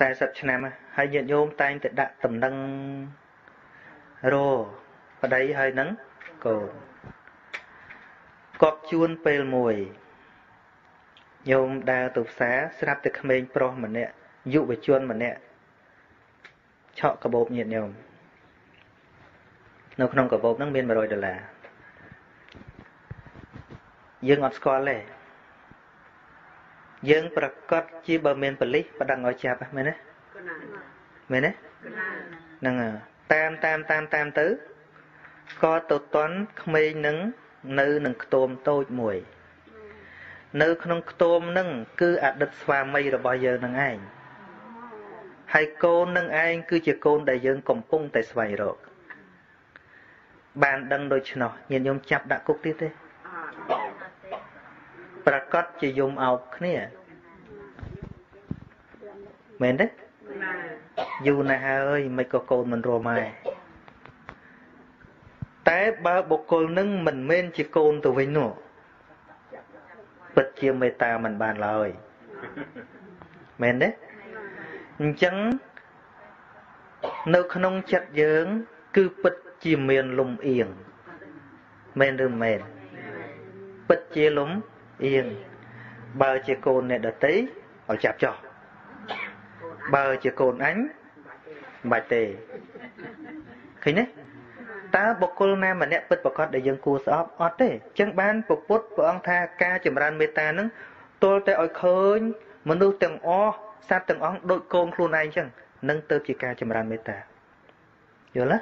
40ឆ្នាំហើយញាតិញោមតែងតែដាក់តំណឹងរប្តីហើយនឹងកូនកប់ជួនពេលមួយញោមដើរទៅផ្សារស្រាប់តែក្មេងប្រុសម្នាក់យុវជនម្នាក់ឆក់កបោបញាតិញោមនៅក្នុងកាបូបហ្នឹងមាន100ដុល្លារយើងអត់ស្គាល់ទេ យើងប្រកាសជាបើមានបលិសប្តឹងឲ្យចាប់មែនទេមែនទេហ្នឹងតាមតាមតាមតាមទៅក៏ទៅតន់ក្មេងនឹងនៅនឹងខ្ទមតូចមួយ នៅ ក្នុងខ្ទមនឹងគឺអតីតស្វាមីរបស់យើងនឹងឯងហើយកូននឹងឯងគឺជាកូនដែលយើងកំពុងតែស្វែងរកបានដឹងដូច្នោះញាតិញោមចាប់ដាក់គុកទៀតទេ ប្រកាសជាយំអោបគ្នាមែនទេយូរណាស់ហើយមិនក៏កូនមិនរម៉ែតែបើបុគ្គលនឹងមិនមែនជាកូនទៅវិញនោះពិតជាមេត្តាមិនបានឡើយមែនទេអញ្ចឹងនៅក្នុងចិត្តយើង គឺពិតជាមានលំអៀងមែនឬមែនពិតជាលំ អៀងបើជាកូនអ្នកដតីឲ្យចាប់ចោះបើជាកូនអញមិនបាច់ទេឃើញទេតើបុគ្គលណាម្នាក់ពិតប្រកបដែលយើងគួរស្អប់អត់ទេអញ្ចឹងបានពពុទ្ធព្រះអង្គថាការចម្រើនមេត្តានឹងទល់តែឲ្យឃើញ មនុស្សទាំងអស់សត្វទាំងអស់ដូចកូនខ្លួនឯងអញ្ចឹងនឹងទៅជាការចម្រើនមេត្តាយល់ទេ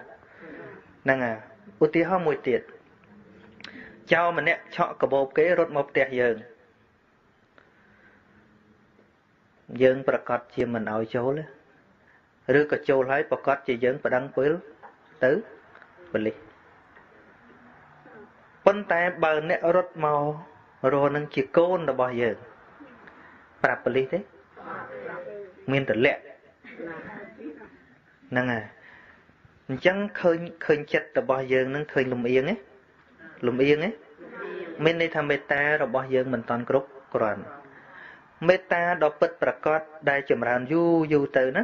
ហ្នឹងហើយឧទាហរណ៍មួយទៀត ចៅម្នាក់ឆក់កបោបគេរត់មកផ្ទះយើងយើងប្រកាសជាមិនឲ្យចូលឬក៏ចូលហើយប្រកាសជាយើងប្តឹងពេលទៅបលិសប៉ុន្តែបើអ្នករត់មករស់នឹងជាកូនរបស់យើងប្រាប់បលិសទេមានតលាក់ហ្នឹងហើយអញ្ចឹងឃើញឃើញចិត្តរបស់យើងនឹងឃើញលំអៀងទេ លំអៀងទេមានន័យថាមេត្តារបស់យើងមិនតាន់គ្រប់គ្រាន់មេត្តាដ៏ពិតប្រកបដែលចម្រើនយូរយូរទៅណា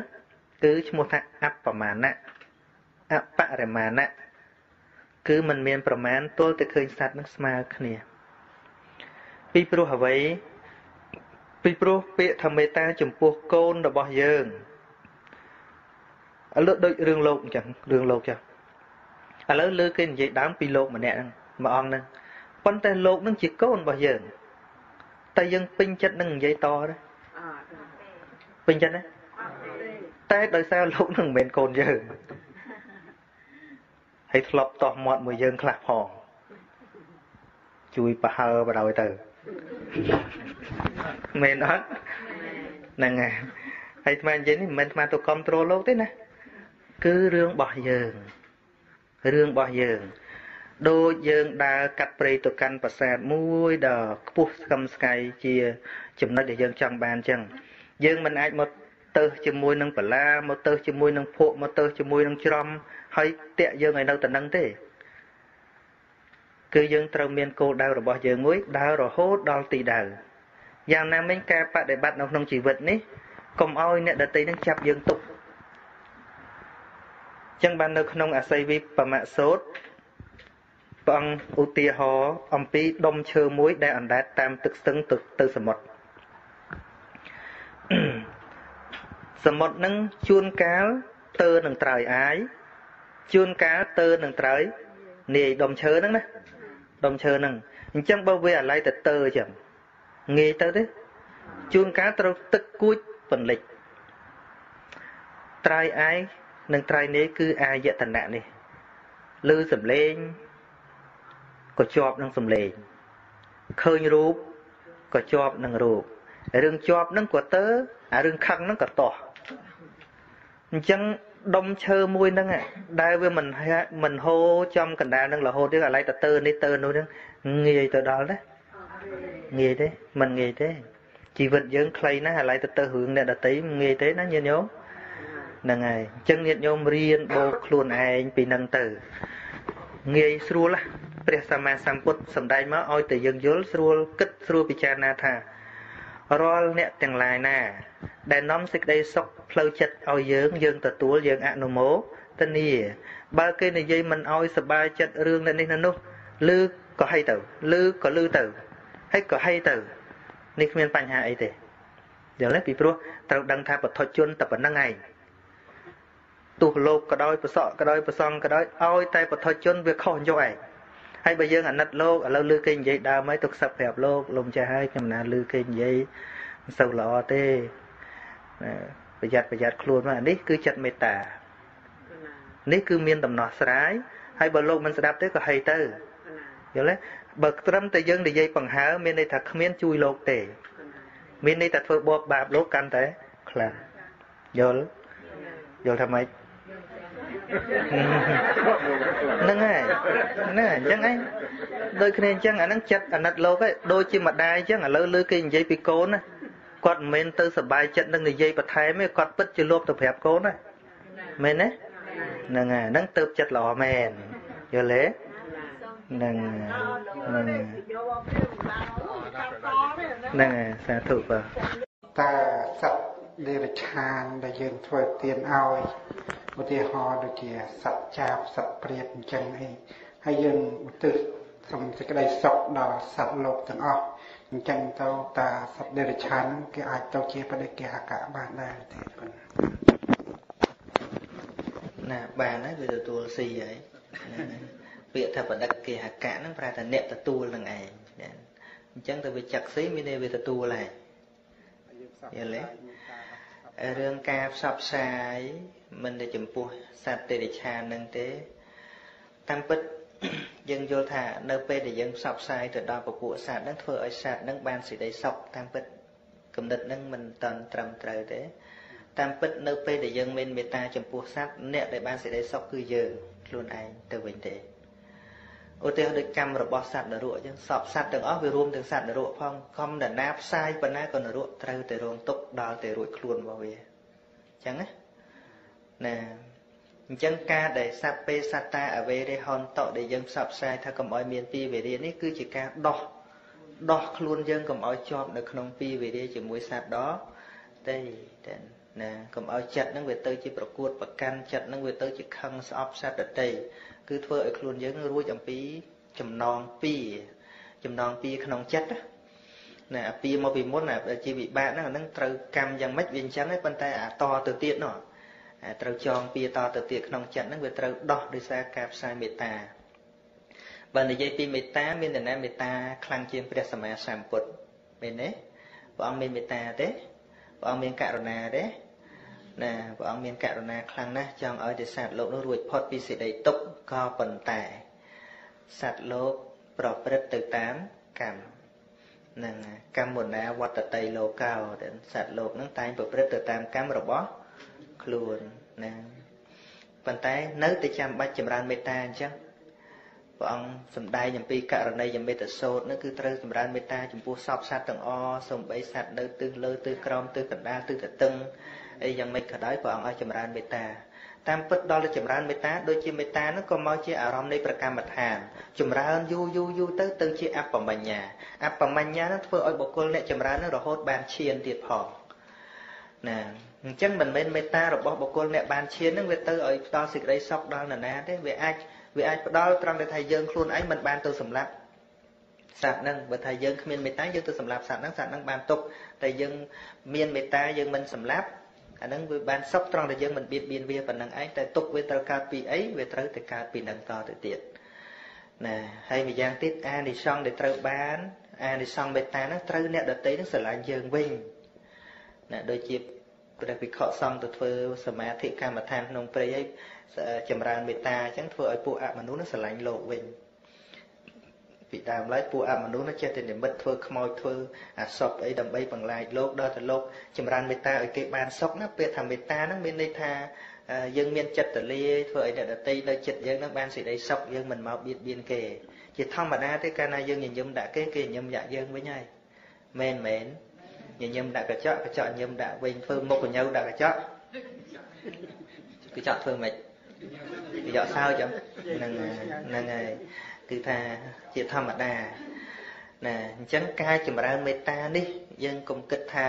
គឺឈ្មោះថាអបមាណៈអបរិមាណៈគឺมันមានប្រមាណទល់តែឃើញសត្វនឹងស្មើគ្នា ពីព្រោះអ្វីពីព្រោះពាក្យថាមេត្តាចំពោះកូនរបស់យើងឥឡូវដូចរឿងលោកអញ្ចឹងរឿងលោកចឹងឥឡូវលើគេនិយាយដើមពីលោកម្នាក់ហ្នឹង មួយអង្គហ្នឹងប៉ុន្តែលោកនឹងជាកូនរបស់យើងតែយើងពេញចិត្តនឹងនិយាយតទេពេញចិត្តទេតែដោយសារលោកនឹងមិនមែនកូនយើងហើយធ្លាប់តោះមាត់មួយយើងខ្លះផងជួយប្រហើបដោយទៅមែនអត់ហ្នឹងហើយហើយស្មាននិយាយនេះមិនមែនស្មានទៅគ្រប់គ្រងលោកទេណាគឺរឿងរបស់យើងរឿងរបស់យើង ដូចយើងដើរកាត់ព្រៃទៅកាន់ប្រាសាទមួយដ៏ខ្ពស់ស្កឹមស្កៃជា ចំណុចដែលយើងចង់បានអញ្ចឹងយើងមិនអាចមកទៅជាមួយនឹងបលាមកទៅជាមួយនឹងភក់មកទៅជាមួយនឹងច្រំហើយតាក់យើងឲ្យនៅតែនឹងទេគឺយើងត្រូវមានគោលដៅរបស់យើងមួយដើររហូតដល់ទីដៅយ៉ាងណាមិញការបដិបត្តិនៅក្នុងជីវិតនេះកុំឲ្យអ្នកដតីនឹងចាប់យើងទុកចឹងបាននៅក្នុងអសីវិបមសោត ព្រះអង្គឧទាហរណ៍អំពីដុំឈើមួយដែលអណ្ដែតតាមទឹកស្ទឹងទៅទៅសមុទ្រសមុទ្រនឹងជួនកាលទើនឹងត្រើយអាយជួនកាលទើនឹងត្រើយនាយដុំឈើហ្នឹងណាដុំឈើហ្នឹងអញ្ចឹងបើវាអាឡ័យទៅទើអញ្ចឹងងាយទៅទេជួនកាលត្រូវទឹកគួចពន្លិចត្រើយអាយនិងត្រើយនាយគឺអាយតនៈនេះឮសំឡេង ក៏ជាប់នឹងសំឡេងឃើញរូបក៏ជាប់នឹងរូបរឿងជាប់នឹងក៏ទៅអារឿងខឹងនឹងក៏តោះអញ្ចឹងដុំឈើមួយហ្នឹងដែលវាមិនមិនហូរចំកណ្ដាលនឹងរហូតទេអាឡ័យទៅទៅនេះទៅនោះហ្នឹងងាយទៅដល់ទេងាយទេមិនងាយទេជីវិតយើងខ្លីណាស់អាឡ័យទៅទៅរឿងអ្នកដតីងាយទេណាញាតិញោមហ្នឹងហើយអញ្ចឹងញាតិញោមរៀនបោកខ្លួនឯងពីនឹងទៅងាយស្រួល ព្រះសម្មាសម្ពុទ្ធសម្ដែងមកឲ្យតែយើងយល់ស្រួលគិតស្រួលពិចារណាថារាល់អ្នកទាំងឡាយណា ដែលនាំសេចក្តីសុខផ្លូវចិត្តឲ្យយើងយើងទទួលយើងអនុមោទនាបើគេនិយាយមិនឲ្យសบายចិត្តរឿងនេះនៅនោះឬក៏ហីទៅឬក៏លឺទៅហើយក៏ហីទៅនេះគ្មានបញ្ហាអីទេយល់ទេពីព្រោះត្រូវដឹងថាបឋិជនតែប៉ុណ្្នឹងឯងទោះលោកក៏ដោយប្រសក់ក៏ដោយប្រសងក៏ដោយឲ្យតែបឋិជនវាខុសយកឯង ហើយបើយើងអាណិតលោកឥឡូវលឺគេនិយាយដើមហើយទុកសឹកប្រាប់លោកលោកម្ចាស់ហើយខ្ញុំណាលឺគេនិយាយមិនសូវល្អទេប្រយ័ត្នប្រយ័ត្នខ្លួនមកនេះគឺចិត្តមេត្តានេះគឺមានដំណោះស្រាយហើយបើលោកមិនស្ដាប់ទេក៏ហីទៅយល់ទេបើត្រឹមតែយើងនិយាយបង្ហើមានន័យថាគ្មានជួយលោកទេ មានន័យថាធ្វើបបបាបលោកកាន់តែខ្លាំងយល់យល់ថាម៉េច ហ្នឹងហើយហ្នឹងអញ្ចឹងឯងដូចគ្នាអញ្ចឹងអាហ្នឹងចិត្តអាណិតលោកឯងដូចជាម្ដាយអញ្ចឹងឥឡូវលើគេនិយាយពីកូនណាគាត់មិនមែនទៅសบายចិត្តនឹងនិយាយបន្ថែមទេគាត់ពិតជាលោភទៅប្រាប់កូនណាមែនទេហ្នឹងហើយហ្នឹងទៅចិត្តល្អមែនយល់ទេហ្នឹងហ្នឹងហ្នឹងហើយសាធុបាទ តើសត្វដេរឆានដែលយើងធ្វើទានឲ្យ ឧទាហរណ៍ដូចជាសត្វចាបសត្វព្រាតអញ្ចឹងអីហើយយើងឧទ្ទិសសូមសេចក្តីសុខដល់សត្វលោកទាំងអស់អញ្ចឹងទៅតើសត្វដេរឆានគេអាចទៅជាបដិគេហកៈបានដែរទេប៉ុណ្ណាណាបានហើយវាទទួលស៊ីហើយពាក្យថាបដិគេហកៈហ្នឹងប្រែថាអ្នកទទួលនឹងឯងអញ្ចឹងទៅវាចាក់ស៊ីមានវាទទួលហើយយល់ទេ រឿងការផ្សព្វផ្សាយមិនតែចំពោះសត្វទេរិឆាននឹងទេ តាមពិតយើងយល់ថានៅពេលដែលយើងផ្សព្វផ្សាយទៅដល់ពពួកសត្វនឹងធ្វើឲ្យសត្វនឹងបានសេចក្តីសុខតាមពិតគំនិតនឹងមិនតន់ត្រឹមត្រូវទេ តាមពិតនៅពេលដែលយើងមានមេត្តាចំពោះសត្វអ្នកដែលបានសេចក្តីសុខគឺយើងខ្លួនឯងទៅវិញទេ ឧទាហរណ៍ដូចកម្មរបស់សត្វនរកអញ្ចឹងសពសត្វទាំងអស់វារួមទាំងសត្វនរកផងខំដណាផ្សាយប៉ុណ្ណាក៏នរកត្រូវតែរងទុកដល់តែរួចខ្លួនរបស់វាអញ្ចឹងណាណាអញ្ចឹងការដែលសត្វពេសត្វតាអវេរិហន្តដែលយើងផ្សព្វផ្សាយថាកុំឲ្យមានពីវេរានេះគឺជាការដោះដោះខ្លួនយើងកុំឲ្យជាប់នៅក្នុងពីវេរាជាមួយសត្វដទេតែណាកុំឲ្យចិត្តនឹងវាទៅជាប្រកួតប្រកាន់ចិត្តនឹងវាទៅជាខឹងស្អប់សត្វដតី គឺធ្វើឲ្យខ្លួនយើងរួចអំពីចំណងពីចំណងពីក្នុងចិត្តណាអាពីមកពីមុនអាជាវិបាកហ្នឹងអានឹងត្រូវកម្មយ៉ាងម៉េចវាអញ្ចឹងឯងប៉ុន្តែអាតទៅទៀតនោះត្រូវចងពីតទៅទៀតក្នុងចិត្តហ្នឹងវាត្រូវដោះដោយសារការផ្សាយមេត្តាបើនិយាយពីមេត្តាមាននរណាមេត្តាខ្លាំងជាងព្រះសម្មាសម្ពុទ្ធមែនទេព្រះអង្គមានមេត្តាទេព្រះអង្គមានករុណាទេ ណាព្រះអង្គមានករណាខ្លាំងណាស់ចង់ឲ្យតែសត្វលោកនោះរួចផុតពីសេចក្តីទុក្ខក៏ប៉ុន្តែសត្វលោកប្រព្រឹត្តទៅតាមកម្មនឹងកម្មណាវត្តតីលោកោដែលសត្វលោកនឹងតែងប្រព្រឹត្តទៅតាមកម្មរបស់ខ្លួនណាប៉ុន្តែនៅតែចាំបាច់ចម្រើនមេត្តាអញ្ចឹងព្រះអង្គសំដែងអំពីករណីយមេត្តសោតនោះគឺត្រូវចម្រើនមេត្តាចំពោះសពសត្វទាំងអស់សំបីសត្វនៅទិសលើទិសក្រោមទិសកណ្ដាលទិសតឹង អីយ៉ាងម៉េចក៏ដោយព្រះអង្គឲ្យចម្រើនមេត្តាតាមពិតដល់ទៅចម្រើនមេត្តាដូចជាមេត្តានោះក៏មកជាអារម្មណ៍នៃប្រកម្មដ្ឋានចម្រើនយូរយូរយូរទៅទៅជាអបមញ្ញាអបមញ្ញានោះធ្វើឲ្យបុគ្គលអ្នកចម្រើននោះរហូតបានឈានទៀតផងណាអញ្ចឹងមិនមែនមេត្តារបស់បុគ្គលអ្នកបានឈាននឹងវាទៅឲ្យផ្ដល់សេចក្តីសុខដល់នរណាទេវាអាចវាអាចផ្ដល់ត្រង់ដែលថាយើងខ្លួនឯងមិនបានទៅសម្លាប់សត្វហ្នឹងបើថាយើងគ្មានមេត្តាយើងទៅសម្លាប់សត្វហ្នឹងសត្វហ្នឹងបានទុកតែយើងមានមេត្តាយើងមិនសម្លាប់ អាហ្នឹងវាបានសុខត្រង់ដែលយើងមិនបៀតបៀនវាប៉ុណ្ណឹងឯងតែទុកវាត្រូវកើតពីអីវាត្រូវតែកើតពីនឹងតទៅទៀតណាហើយម្យ៉ាងទៀតអានិសង្ឃដែលត្រូវបានអានិសង្ឃមេត្តាហ្នឹងត្រូវអ្នកដតីហ្នឹងស្រឡាញ់យើងវិញណាដូចជាព្រះភិក្ខុសង្ឃទៅធ្វើសមាធិកម្មដ្ឋានក្នុងព្រៃហើយចម្រើនមេត្តាអញ្ចឹងធ្វើឲ្យពួកអមនុស្សហ្នឹងស្រឡាញ់លោកវិញ ពីដើមឡើយពួកអមនុស្សនោះចេះតែនិមិត្តធ្វើខ្មោចធ្វើអាសពអីដើម្បីបង្លាយលោកដល់តែលោកចម្រើនមេត្តាឲ្យគេបានសុខណាពេលថាមេត្តាហ្នឹងមានន័យថាយើងមានចិត្តទលាធ្វើឲ្យអ្នកដតីនៅចិត្តយើងហ្នឹងបានសេចក្តីសុខយើងមិនមកបៀតបៀនគេជាធម្មតាទេកាលណាយើងញញឹមដាក់គេគេញញឹមដាក់យើងវិញហើយមែនមែនញញឹមដាក់កញ្ចក់កញ្ចក់ញញឹមដាក់វិញធ្វើមុខកញ្ញើដាក់កញ្ចក់កញ្ចក់ធ្វើម៉េចកញ្ចក់សើចហ្នឹងហ្នឹងហើយ គឺថាជាធម្មតាណាអញ្ចឹងការចម្រើនមេត្តានេះយើងកុំគិតថា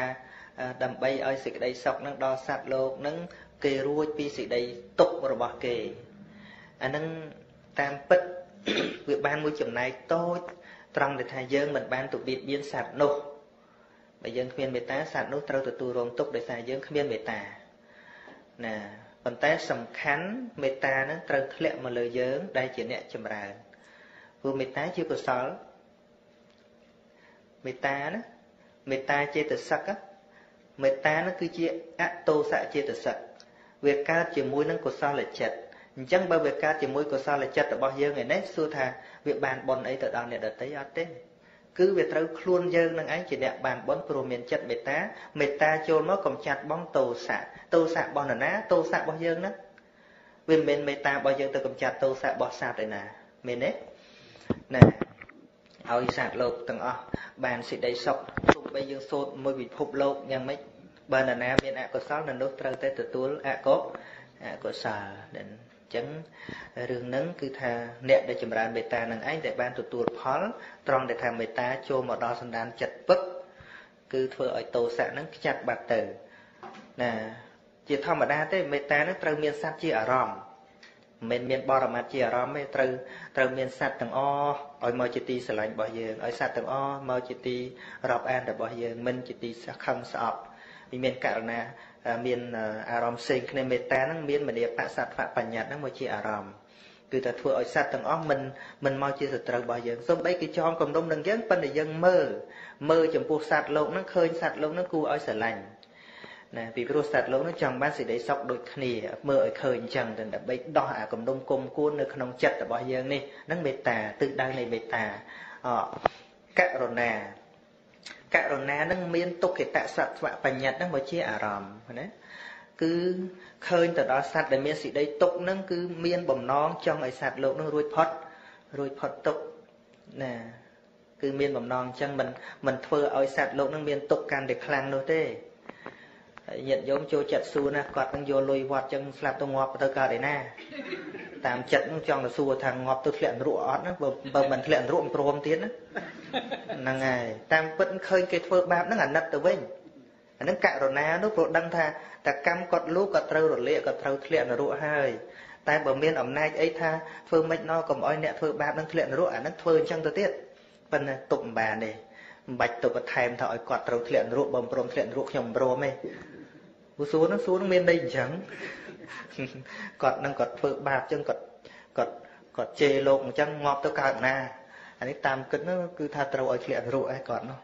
ដើម្បីឲ្យសេចក្តីសុខនឹងដល់សត្វលោកនឹងគេរួចពីសេចក្តីទុក្ខរបស់គេអានឹងតាមពិតវាបានមួយចំណែកតូចត្រង់ដែលថាយើងមិនបានទៅបៀតបៀនសត្វនោះបើយើងគ្មានមេត្តាសត្វនោះត្រូវទទួលរងទុក្ខដោយសារយើងគ្មានមេត្តាណាប៉ុន្តែសំខាន់មេត្តានឹងត្រូវធ្លាក់មកលើយើងដែលជាអ្នកចម្រើន ព្រោះមេត្តាជាកុសលមេត្តាណាមេត្តាចេតសិកមេត្តានោះគឺជាអតោសៈចេតសិកវាកើតជាមួយនឹងកុសលចិត្តអញ្ចឹងបើវាកើតជាមួយកុសលចិត្តរបស់យើងឯនេះសួរថាវាបានបុណ្យអីទៅដល់អ្នកដទៃអត់ទេគឺវាត្រូវខ្លួនយើងនឹងឯងជាអ្នកបានបុណ្យព្រោះមានចិត្តមេត្តាមេត្តាចូលមកកំចាត់បងតោសៈតោសៈរបស់នរណាតោសៈរបស់យើងណាវាមិនមែនមេត្តារបស់យើងទៅកំចាត់តោសៈរបស់សត្វឯណាមែនទេ ណាឲ្យសត្វលោកទាំងអស់បានសេចក្តីសុខទោះបីយើងសូត្រមួយពិភពលោកយ៉ាងម៉េចបើនរណាមានអកុសលនៅនោះត្រូវតែទទួលអកុអកុសលអញ្ចឹងរឿងហ្នឹងគឺថាអ្នកដែលចម្រើនមេត្តានឹងឯងដែលបានទទួលផលត្រង់ដែលថាមេត្តាចូលមកដល់សន្តានចិត្តពឹកគឺធ្វើឲ្យទោសៈហ្នឹងខ្ចាត់បាត់ទៅណាជាធម្មតាទេមេត្តាហ្នឹងត្រូវមានសត្វជាអារម្មណ៍ មិនមែនមានបរមត្ថជាអារម្មណ៍ទេត្រូវត្រូវមានសត្វទាំងអស់ឲ្យមកជាទីស្រឡាញ់របស់យើងឲ្យសត្វទាំងអស់មកជាទីរាប់អានរបស់យើងមិនជាទីសខឹងស្អប់វាមានករណាមានអារម្មណ៍ផ្សេងគ្នាមេត្តាហ្នឹងមានមនីបសត្វបញ្ញត្តិហ្នឹងមកជាអារម្មណ៍គឺតែធ្វើឲ្យសត្វទាំងអស់មិនមិនមកជាសត្រូវរបស់យើងសូម្បីគេចងគំនុំនឹងយើងប៉ុន្តែយើងមើលមើលចំពោះសត្វលោកហ្នឹងឃើញសត្វលោកហ្នឹងគួរឲ្យស្រឡាញ់ ណាពីព្រោះសត្វលោកនោះចង់បានសេចក្តីសុខដូចគ្នាមើលឲ្យឃើញអញ្ចឹងដើម្បីដោះអាគំនុំគុំគួននៅក្នុងចិត្តរបស់យើងនេះហ្នឹងមេត្តាទិសដៅនៃមេត្តាអករុណាករុណានឹងមានទុក្ខតសត្វបញ្ញត្តិហ្នឹងមកជាអារម្មណ៍ណាគឺឃើញទៅដល់សត្វដែលមានសេចក្តីទុក្ខហ្នឹងគឺមានបំណងចង់ឲ្យសត្វលោកហ្នឹងរួចផុតរួចផុតទុក្ខណាគឺមានបំណងអញ្ចឹងមិនមិនធ្វើឲ្យសត្វលោកហ្នឹងមានទុក្ខកាន់តែខ្លាំងនោះទេ ញាតិញោមចូលចិត្តសួរណាគាត់នឹងយកលុយវត្តចឹងស្លាប់ទៅងាប់ទៅកើតឯណាតាមចិត្តនឹងចង់ទៅសួរថាងាប់ទៅធ្លាក់នរកអត់ណាបើមិនធ្លាក់នរកមិនព្រមទៀតណាហ្នឹងហើយតាមពិតឃើញគេធ្វើបាបហ្នឹងអាណិតទៅវិញអាហ្នឹងករុណានោះព្រោះដឹងថាតកម្មគាត់លូគាត់ត្រូវរលាកគាត់ត្រូវធ្លាក់នរកហើយតែបើមានអំណាចអីថាធ្វើមិនណោកុំអោយអ្នកធ្វើបាបនឹងធ្លាក់នរកអាហ្នឹងធ្វើអញ្ចឹងទៅទៀតប៉ុន្តែទុកមិនបានទេមិនបាច់ទុកបន្ថែមថាឲ្យគាត់ត្រូវធ្លាក់នរកបើមិនព្រមធ្លាក់នរកខ្ញុំមិនព្រមទេ ព្រោះសួរហ្នឹងសួរហ្នឹងមានន័យអញ្ចឹងគាត់នឹងគាត់ធ្វើបាបអញ្ចឹងគាត់គាត់គាត់ជេរលោកអញ្ចឹងងាប់ទៅកើតណាអានេះតាមគិតហ្នឹងគឺថាត្រូវឲ្យធ្លាក់នរកឯងគាត់នោះ